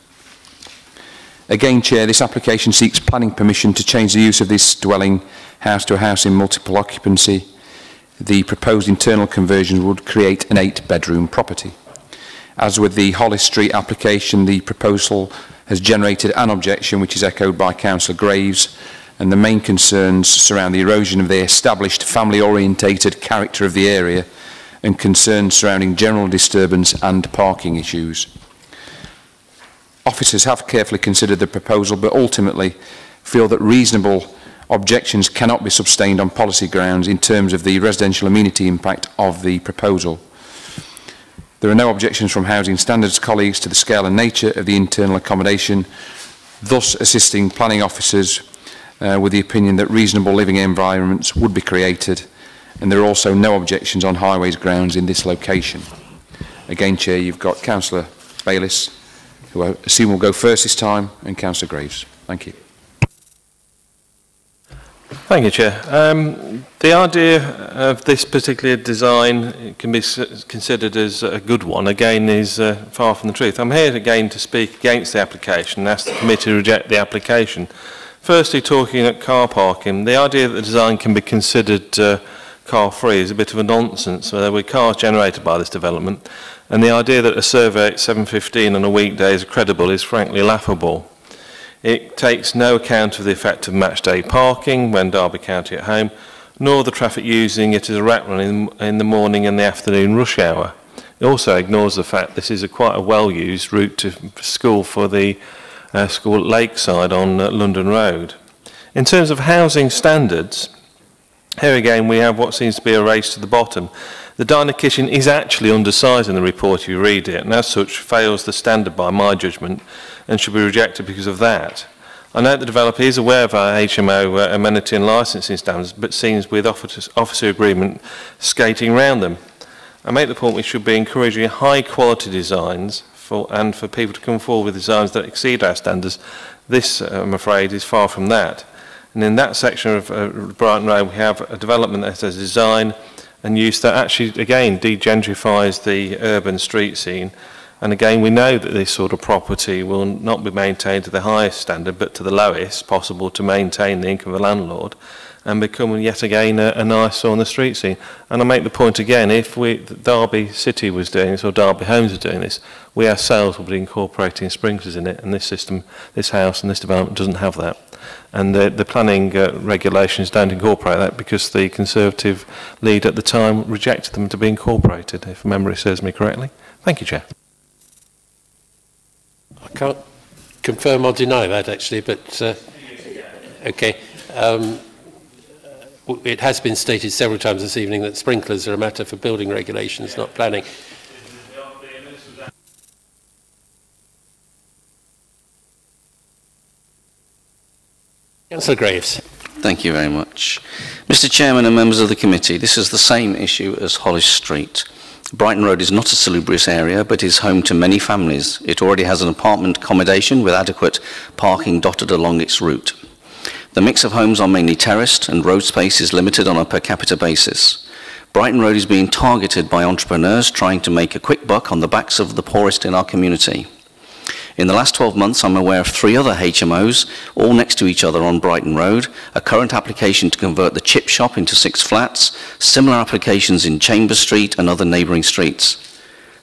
S14: Again, Chair, this application seeks planning permission to change the use of this dwelling house to a house in multiple occupancy. The proposed internal conversion would create an eight-bedroom property. As with the Hollis Street application, the proposal has generated an objection which is echoed by Councillor Graves and the main concerns surround the erosion of the established family-orientated character of the area and concerns surrounding general disturbance and parking issues. Officers have carefully considered the proposal but ultimately feel that reasonable objections cannot be sustained on policy grounds in terms of the residential amenity impact of the proposal. There are no objections from Housing Standards colleagues to the scale and nature of the internal accommodation, thus assisting planning officers uh, with the opinion that reasonable living environments would be created and there are also no objections on highways grounds in this location. Again, Chair, you've got Councillor Bayliss, who I assume will go first this time, and Councillor Graves. Thank you.
S20: Thank you, Chair. Um, the idea of this particular design can be considered as a good one, again, is uh, far from the truth. I'm here again to speak against the application and ask the committee to reject the application. Firstly, talking at car parking, the idea that the design can be considered uh, car-free is a bit of a nonsense. There were cars generated by this development, and the idea that a survey at 7.15 on a weekday is credible is frankly laughable. It takes no account of the effect of match day parking when Derby County at home, nor the traffic using it as a rat run in, in the morning and the afternoon rush hour. It also ignores the fact this is a quite a well-used route to school for the uh, school at Lakeside on uh, London Road. In terms of housing standards, here again we have what seems to be a race to the bottom. The diner kitchen is actually undersized in the report if you read it, and as such fails the standard by my judgment and should be rejected because of that. I note the developer is aware of our HMO uh, amenity and licensing standards, but seems with officer, agreement skating around them. I make the point we should be encouraging high quality designs for, and for people to come forward with designs that exceed our standards. This, uh, I'm afraid, is far from that. And in that section of uh, Brighton Road, we have a development that has design and use that actually, again, degentrifies the urban street scene. And again, we know that this sort of property will not be maintained to the highest standard, but to the lowest possible to maintain the income of the landlord. And become yet again a, a nice on the street scene. And I make the point again, if we, Derby City was doing this or Derby Homes was doing this, we ourselves will be incorporating sprinklers in it and this system, this house and this development doesn't have that. And the, the planning uh, regulations don't incorporate that because the Conservative lead at the time rejected them to be incorporated, if memory serves me correctly. Thank you, Chair.
S1: I can't confirm or deny that actually, but uh, okay. Um, it has been stated several times this evening that sprinklers are a matter for building regulations, not planning. Councillor Graves.
S19: Thank you very much. Mr Chairman and members of the committee, this is the same issue as Hollis Street. Brighton Road is not a salubrious area, but is home to many families. It already has an apartment accommodation with adequate parking dotted along its route. The mix of homes are mainly terraced and road space is limited on a per capita basis. Brighton Road is being targeted by entrepreneurs trying to make a quick buck on the backs of the poorest in our community. In the last 12 months, I'm aware of three other HMOs, all next to each other on Brighton Road, a current application to convert the chip shop into six flats, similar applications in Chambers Street and other neighbouring streets.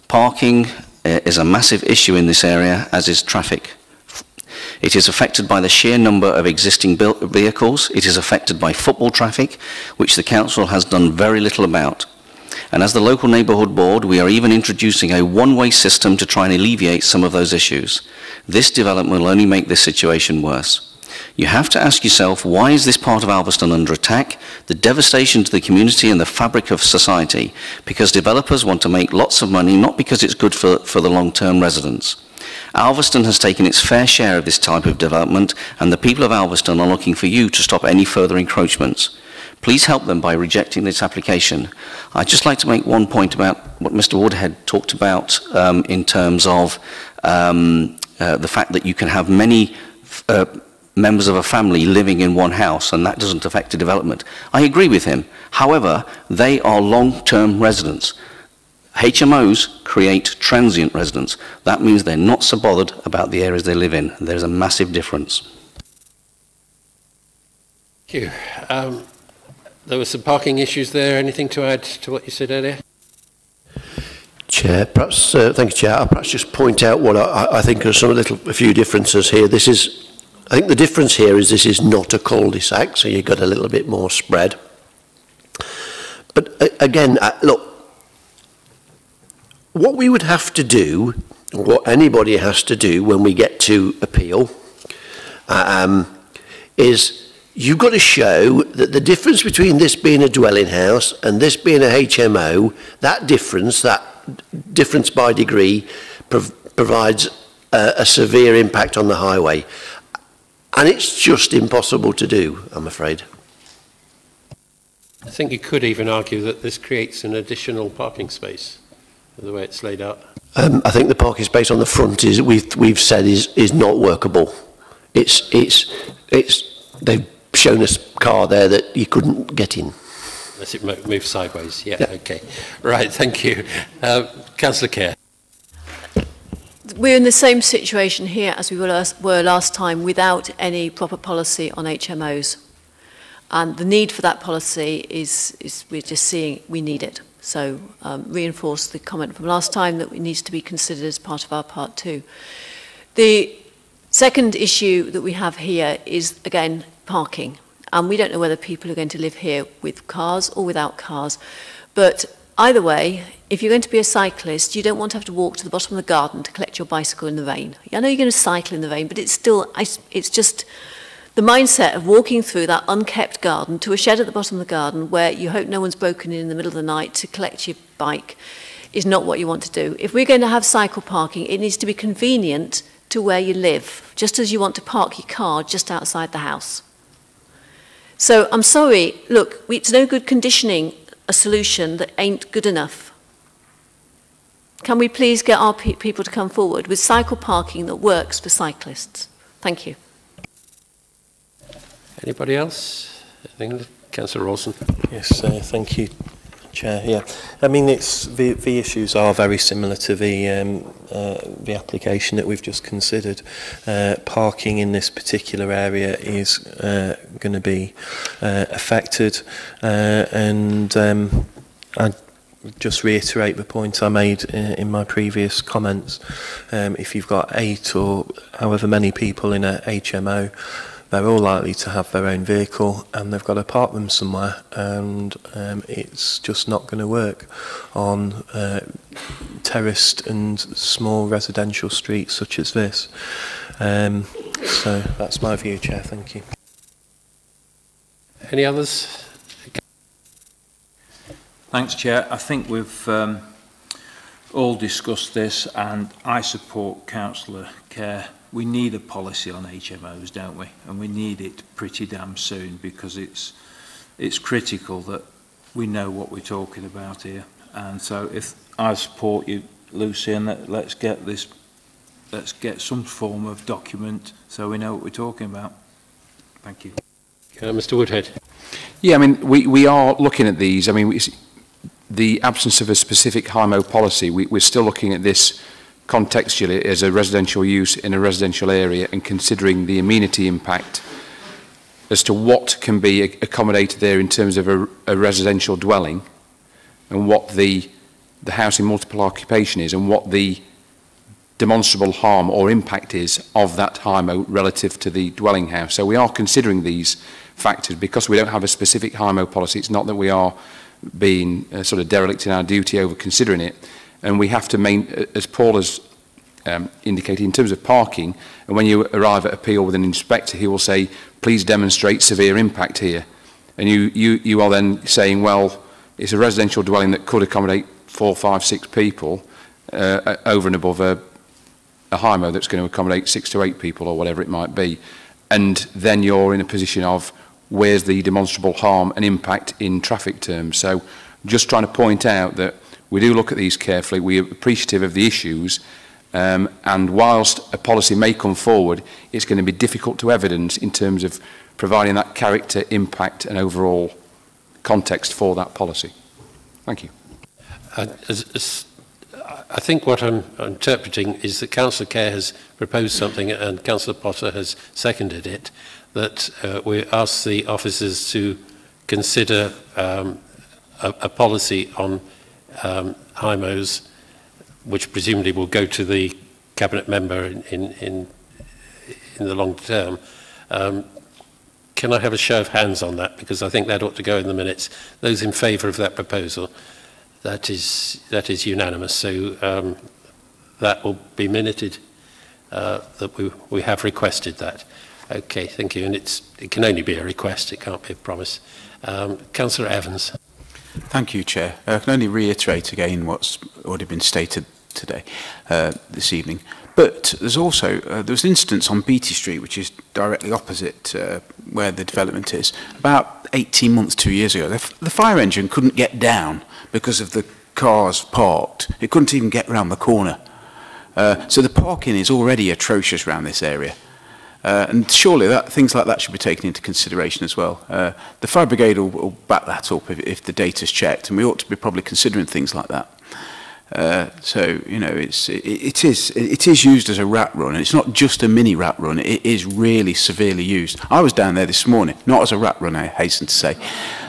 S19: Parking uh, is a massive issue in this area, as is traffic. It is affected by the sheer number of existing vehicles. It is affected by football traffic, which the council has done very little about. And as the local neighbourhood board, we are even introducing a one-way system to try and alleviate some of those issues. This development will only make this situation worse. You have to ask yourself, why is this part of Alvaston under attack? The devastation to the community and the fabric of society. Because developers want to make lots of money, not because it's good for, for the long-term residents. Alvaston has taken its fair share of this type of development, and the people of Alvaston are looking for you to stop any further encroachments. Please help them by rejecting this application. I'd just like to make one point about what Mr Woodhead talked about um, in terms of um, uh, the fact that you can have many uh, members of a family living in one house and that doesn't affect the development. I agree with him. However, they are long-term residents. HMOs create transient residents. That means they're not so bothered about the areas they live in. There's a massive difference.
S1: Thank you. Um, there were some parking issues there. Anything to add to what you said earlier?
S8: Chair, perhaps, uh, thank you, Chair. I'll perhaps just point out what I, I think are some little, a few differences here. This is, I think the difference here is this is not a cul-de-sac, so you've got a little bit more spread. But uh, again, uh, look, what we would have to do, what anybody has to do when we get to appeal, uh, um, is you've got to show that the difference between this being a dwelling house and this being a HMO, that difference, that difference by degree prov provides a, a severe impact on the highway. And it's just impossible to do, I'm afraid.
S1: I think you could even argue that this creates an additional parking space, the way it's laid out.
S8: Um, I think the parking space on the front is we've we've said is is not workable. It's it's it's they've shown us car there that you couldn't get in.
S1: Unless it moves sideways. Yeah, yeah. okay. Right, thank you. Uh, Councillor Care.
S11: We're in the same situation here as we were last, were last time without any proper policy on HMOs. And the need for that policy is, is we're just seeing we need it. So um, reinforce the comment from last time that it needs to be considered as part of our part two. The second issue that we have here is, again, parking. And we don't know whether people are going to live here with cars or without cars. But either way, if you're going to be a cyclist, you don't want to have to walk to the bottom of the garden to collect your bicycle in the rain. I know you're going to cycle in the rain, but it's still, it's just the mindset of walking through that unkept garden to a shed at the bottom of the garden where you hope no one's broken in in the middle of the night to collect your bike is not what you want to do. If we're going to have cycle parking, it needs to be convenient to where you live, just as you want to park your car just outside the house. So I'm sorry, look, it's no good conditioning a solution that ain't good enough. Can we please get our pe people to come forward with cycle parking that works for cyclists? Thank you.
S1: Anybody else? Councillor Rawson.
S10: Yes, uh, thank you, Chair. Yeah, I mean, it's the, the issues are very similar to the um, uh, the application that we've just considered. Uh, parking in this particular area is uh, going to be uh, affected, uh, and um, I just reiterate the point I made in, in my previous comments. Um, if you've got eight or however many people in a HMO they're all likely to have their own vehicle and they've got to park them somewhere and um, it's just not going to work on uh, terraced and small residential streets such as this. Um, so that's my view, Chair. Thank you.
S1: Any others?
S4: Thanks, Chair. I think we've um, all discussed this and I support Councillor Care we need a policy on HMOs, don't we? And we need it pretty damn soon because it's, it's critical that we know what we're talking about here. And so if I support you, Lucy, and let, let's get this, let's get some form of document so we know what we're talking about. Thank you.
S1: Uh, Mr Woodhead.
S14: Yeah, I mean, we, we are looking at these. I mean, the absence of a specific HIMO policy, we, we're still looking at this contextually as a residential use in a residential area and considering the amenity impact as to what can be accommodated there in terms of a, a residential dwelling and what the, the housing multiple occupation is and what the demonstrable harm or impact is of that HIMO relative to the dwelling house. So we are considering these factors because we don't have a specific HIMO policy. It's not that we are being uh, sort of derelict in our duty over considering it. and we have to main, as Paul has um, indicated, in terms of parking, and when you arrive at appeal with an inspector, he will say, please demonstrate severe impact here. And you, you, you are then saying, well, it's a residential dwelling that could accommodate four, five, six people uh, over and above a, a HIMO that's going to accommodate six to eight people or whatever it might be. And then you're in a position of where's the demonstrable harm and impact in traffic terms. So just trying to point out that We do look at these carefully. We are appreciative of the issues. Um, and whilst a policy may come forward, it's going to be difficult to evidence in terms of providing that character, impact and overall context for that policy. Thank you.
S1: Uh, as, as, I think what I'm interpreting is that Councillor Kerr has proposed something and Councillor Potter has seconded it, that uh, we ask the officers to consider um, a, a policy on um, HIMOs, which presumably will go to the cabinet member in, in, in, the long term. Um, can I have a show of hands on that? Because I think that ought to go in the minutes. Those in favour of that proposal, that is, that is unanimous. So um, that will be minuted uh, that we, we have requested that. Okay, thank you. And it's, it can only be a request, it can't be a promise. Um, Councillor Evans.
S13: Thank you, Chair. I can only reiterate again what's already been stated today, uh, this evening. But there's also, uh, there was an instance on Beatty Street, which is directly opposite uh, where the development is, about 18 months, two years ago. The, the fire engine couldn't get down because of the cars parked. It couldn't even get around the corner. Uh, so the parking is already atrocious around this area. Uh, and surely that, things like that should be taken into consideration as well. Uh, the fire brigade will, will back that up if, if the data's checked, and we ought to be probably considering things like that. Uh, so you know, it's it, it is it is used as a rat run, and it's not just a mini rat run. It is really severely used. I was down there this morning, not as a rat run, I hasten to say,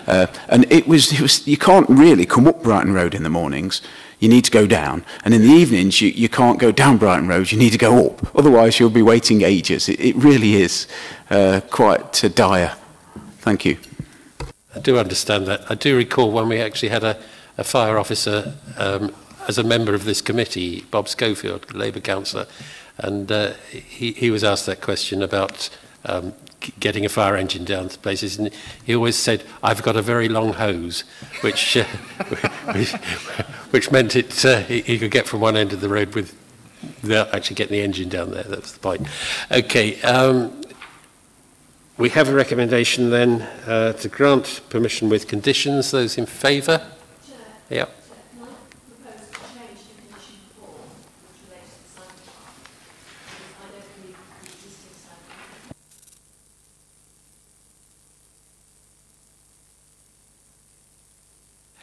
S13: uh, and it was it was you can't really come up Brighton Road in the mornings. You need to go down, and in the evenings you, you can't go down Brighton Road. You need to go up, otherwise you'll be waiting ages. It, it really is uh, quite uh, dire. Thank you.
S1: I do understand that. I do recall when we actually had a, a fire officer um, as a member of this committee, Bob Schofield, Labour councillor, and uh, he, he was asked that question about um, getting a fire engine down to places, and he always said, "I've got a very long hose," which uh, which, which meant it uh, he, he could get from one end of the road with without actually getting the engine down there. That's the point. Okay. Um, we have a recommendation then uh, to grant permission with conditions. Those in favour? Yeah.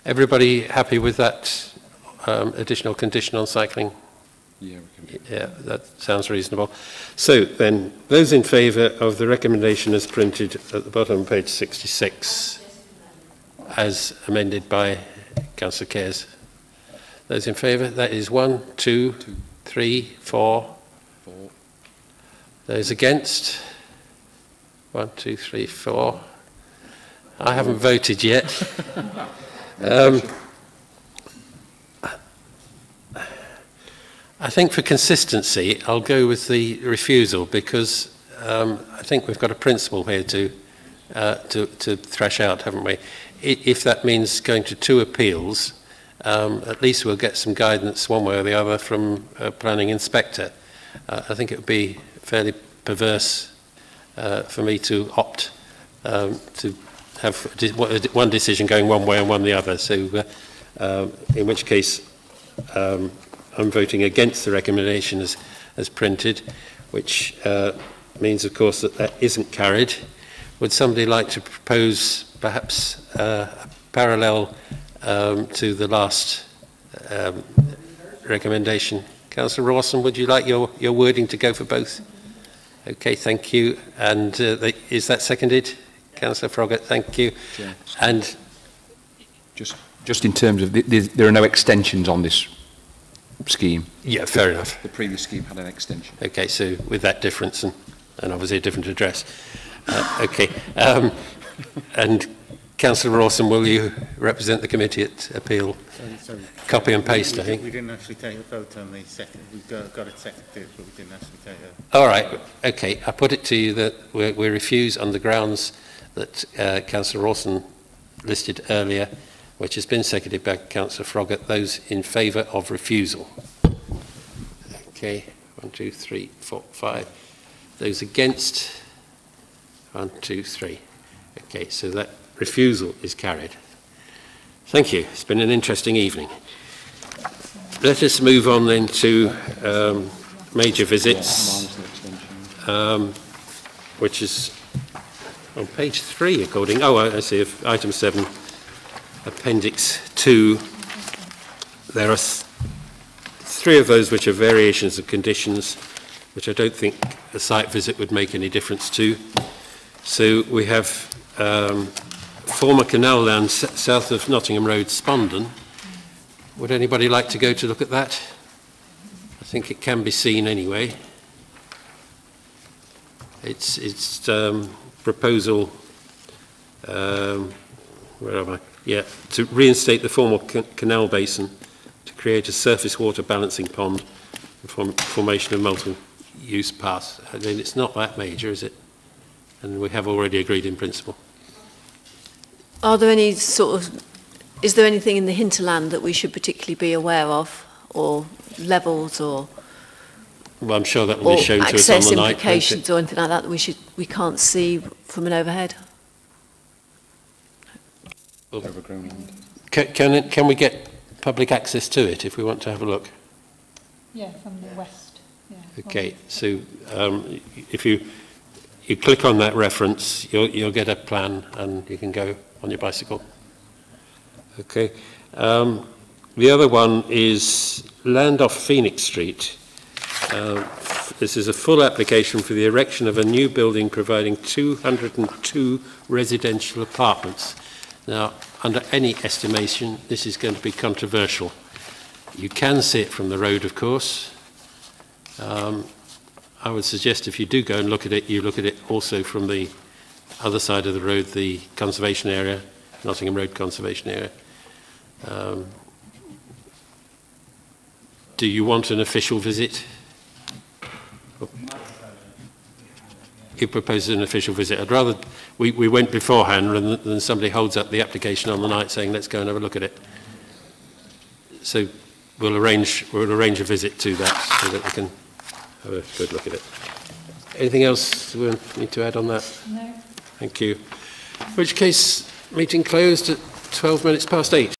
S1: Everybody happy with that um, additional condition on cycling?
S14: Yeah,
S1: yeah, that sounds reasonable. So then, those in favour of the recommendation as printed at the bottom of page 66, as amended by Councillor Care's. Those in favour? That is one, two, two. three, four. Four. Those against? One, two, three, four. I haven't voted yet. Um, I think for consistency, I'll go with the refusal because um, I think we've got a principle here to, uh, to, to thresh out, haven't we? If that means going to two appeals, um, at least we'll get some guidance one way or the other from a planning inspector. Uh, I think it would be fairly perverse uh, for me to opt um, to have one decision going one way and one the other. So, uh, uh, in which case, um, I'm voting against the recommendation as, as printed, which uh, means, of course, that that isn't carried. Would somebody like to propose perhaps uh, a parallel um, to the last um, recommendation? Councillor Rawson, would you like your, your wording to go for both? Okay, thank you. And uh, is that seconded? Councillor Froggatt, thank you.
S14: Chair.
S1: And
S14: just just in terms of the, the, there are no extensions on this scheme.
S1: Yeah, fair enough.
S14: The previous scheme had an extension.
S1: Okay, so with that difference and, and obviously a different address. Uh, okay. Um, and Councillor Rawson, will you represent the committee at appeal?
S13: Sorry, sorry.
S1: Copy and paste,
S13: we,
S1: I think.
S13: We didn't actually take a vote on the second. We got, got it seconded, but we didn't actually take a...
S1: All right. Okay. I put it to you that we, we refuse on the grounds that uh, Councillor Rawson listed earlier, which has been seconded by Councillor Froggatt. Those in favour of refusal? Okay, one, two, three, four, five. Those against? One, two, three. Okay, so that refusal is carried. Thank you. It's been an interesting evening. let us move on then to um, major visits, um, which is on page three, according. Oh, I see. Item seven, appendix two. There are th- three of those which are variations of conditions, which I don't think a site visit would make any difference to. So we have um, former canal land south of Nottingham Road, Spondon. Would anybody like to go to look at that? I think it can be seen anyway. It's, it's um, proposal, um, where am I? Yeah, to reinstate the former canal basin to create a surface water balancing pond and form, formation of multi-use paths. I mean, it's not that major, is it? And we have already agreed in principle.
S11: Are there any sort of, is there anything in the hinterland that we should particularly be aware of, or levels, or,
S1: Well, I'm sure that will
S11: or
S1: be shown to us on
S11: access
S1: the night. won't
S11: implications or anything like that that we should, we can't see from an overhead?
S1: Can, can, it, can we get public access to it if we want to have a look?
S2: Yeah, from the west. Yeah.
S1: Okay, so um, if you you click on that reference, you'll, you'll get a plan and you can go on your bicycle. Okay. Um, the other one is land off Phoenix Street. Um, this is a full application for the erection of a new building providing 202 residential apartments. Now, under any estimation, this is going to be controversial. You can see it from the road, of course. Um, I would suggest if you do go and look at it, you look at it also from the other side of the road, the conservation area, Nottingham Road Conservation Area. Um, do you want an official visit? You propose an official visit. I'd rather we, we went beforehand rather than somebody holds up the application on the night saying, let's go and have a look at it. So we'll arrange, we'll arrange a visit to that so that we can have a good look at it. Anything else we need to add on that?
S2: No.
S1: Thank you. In which case, meeting closed at 12 minutes past eight.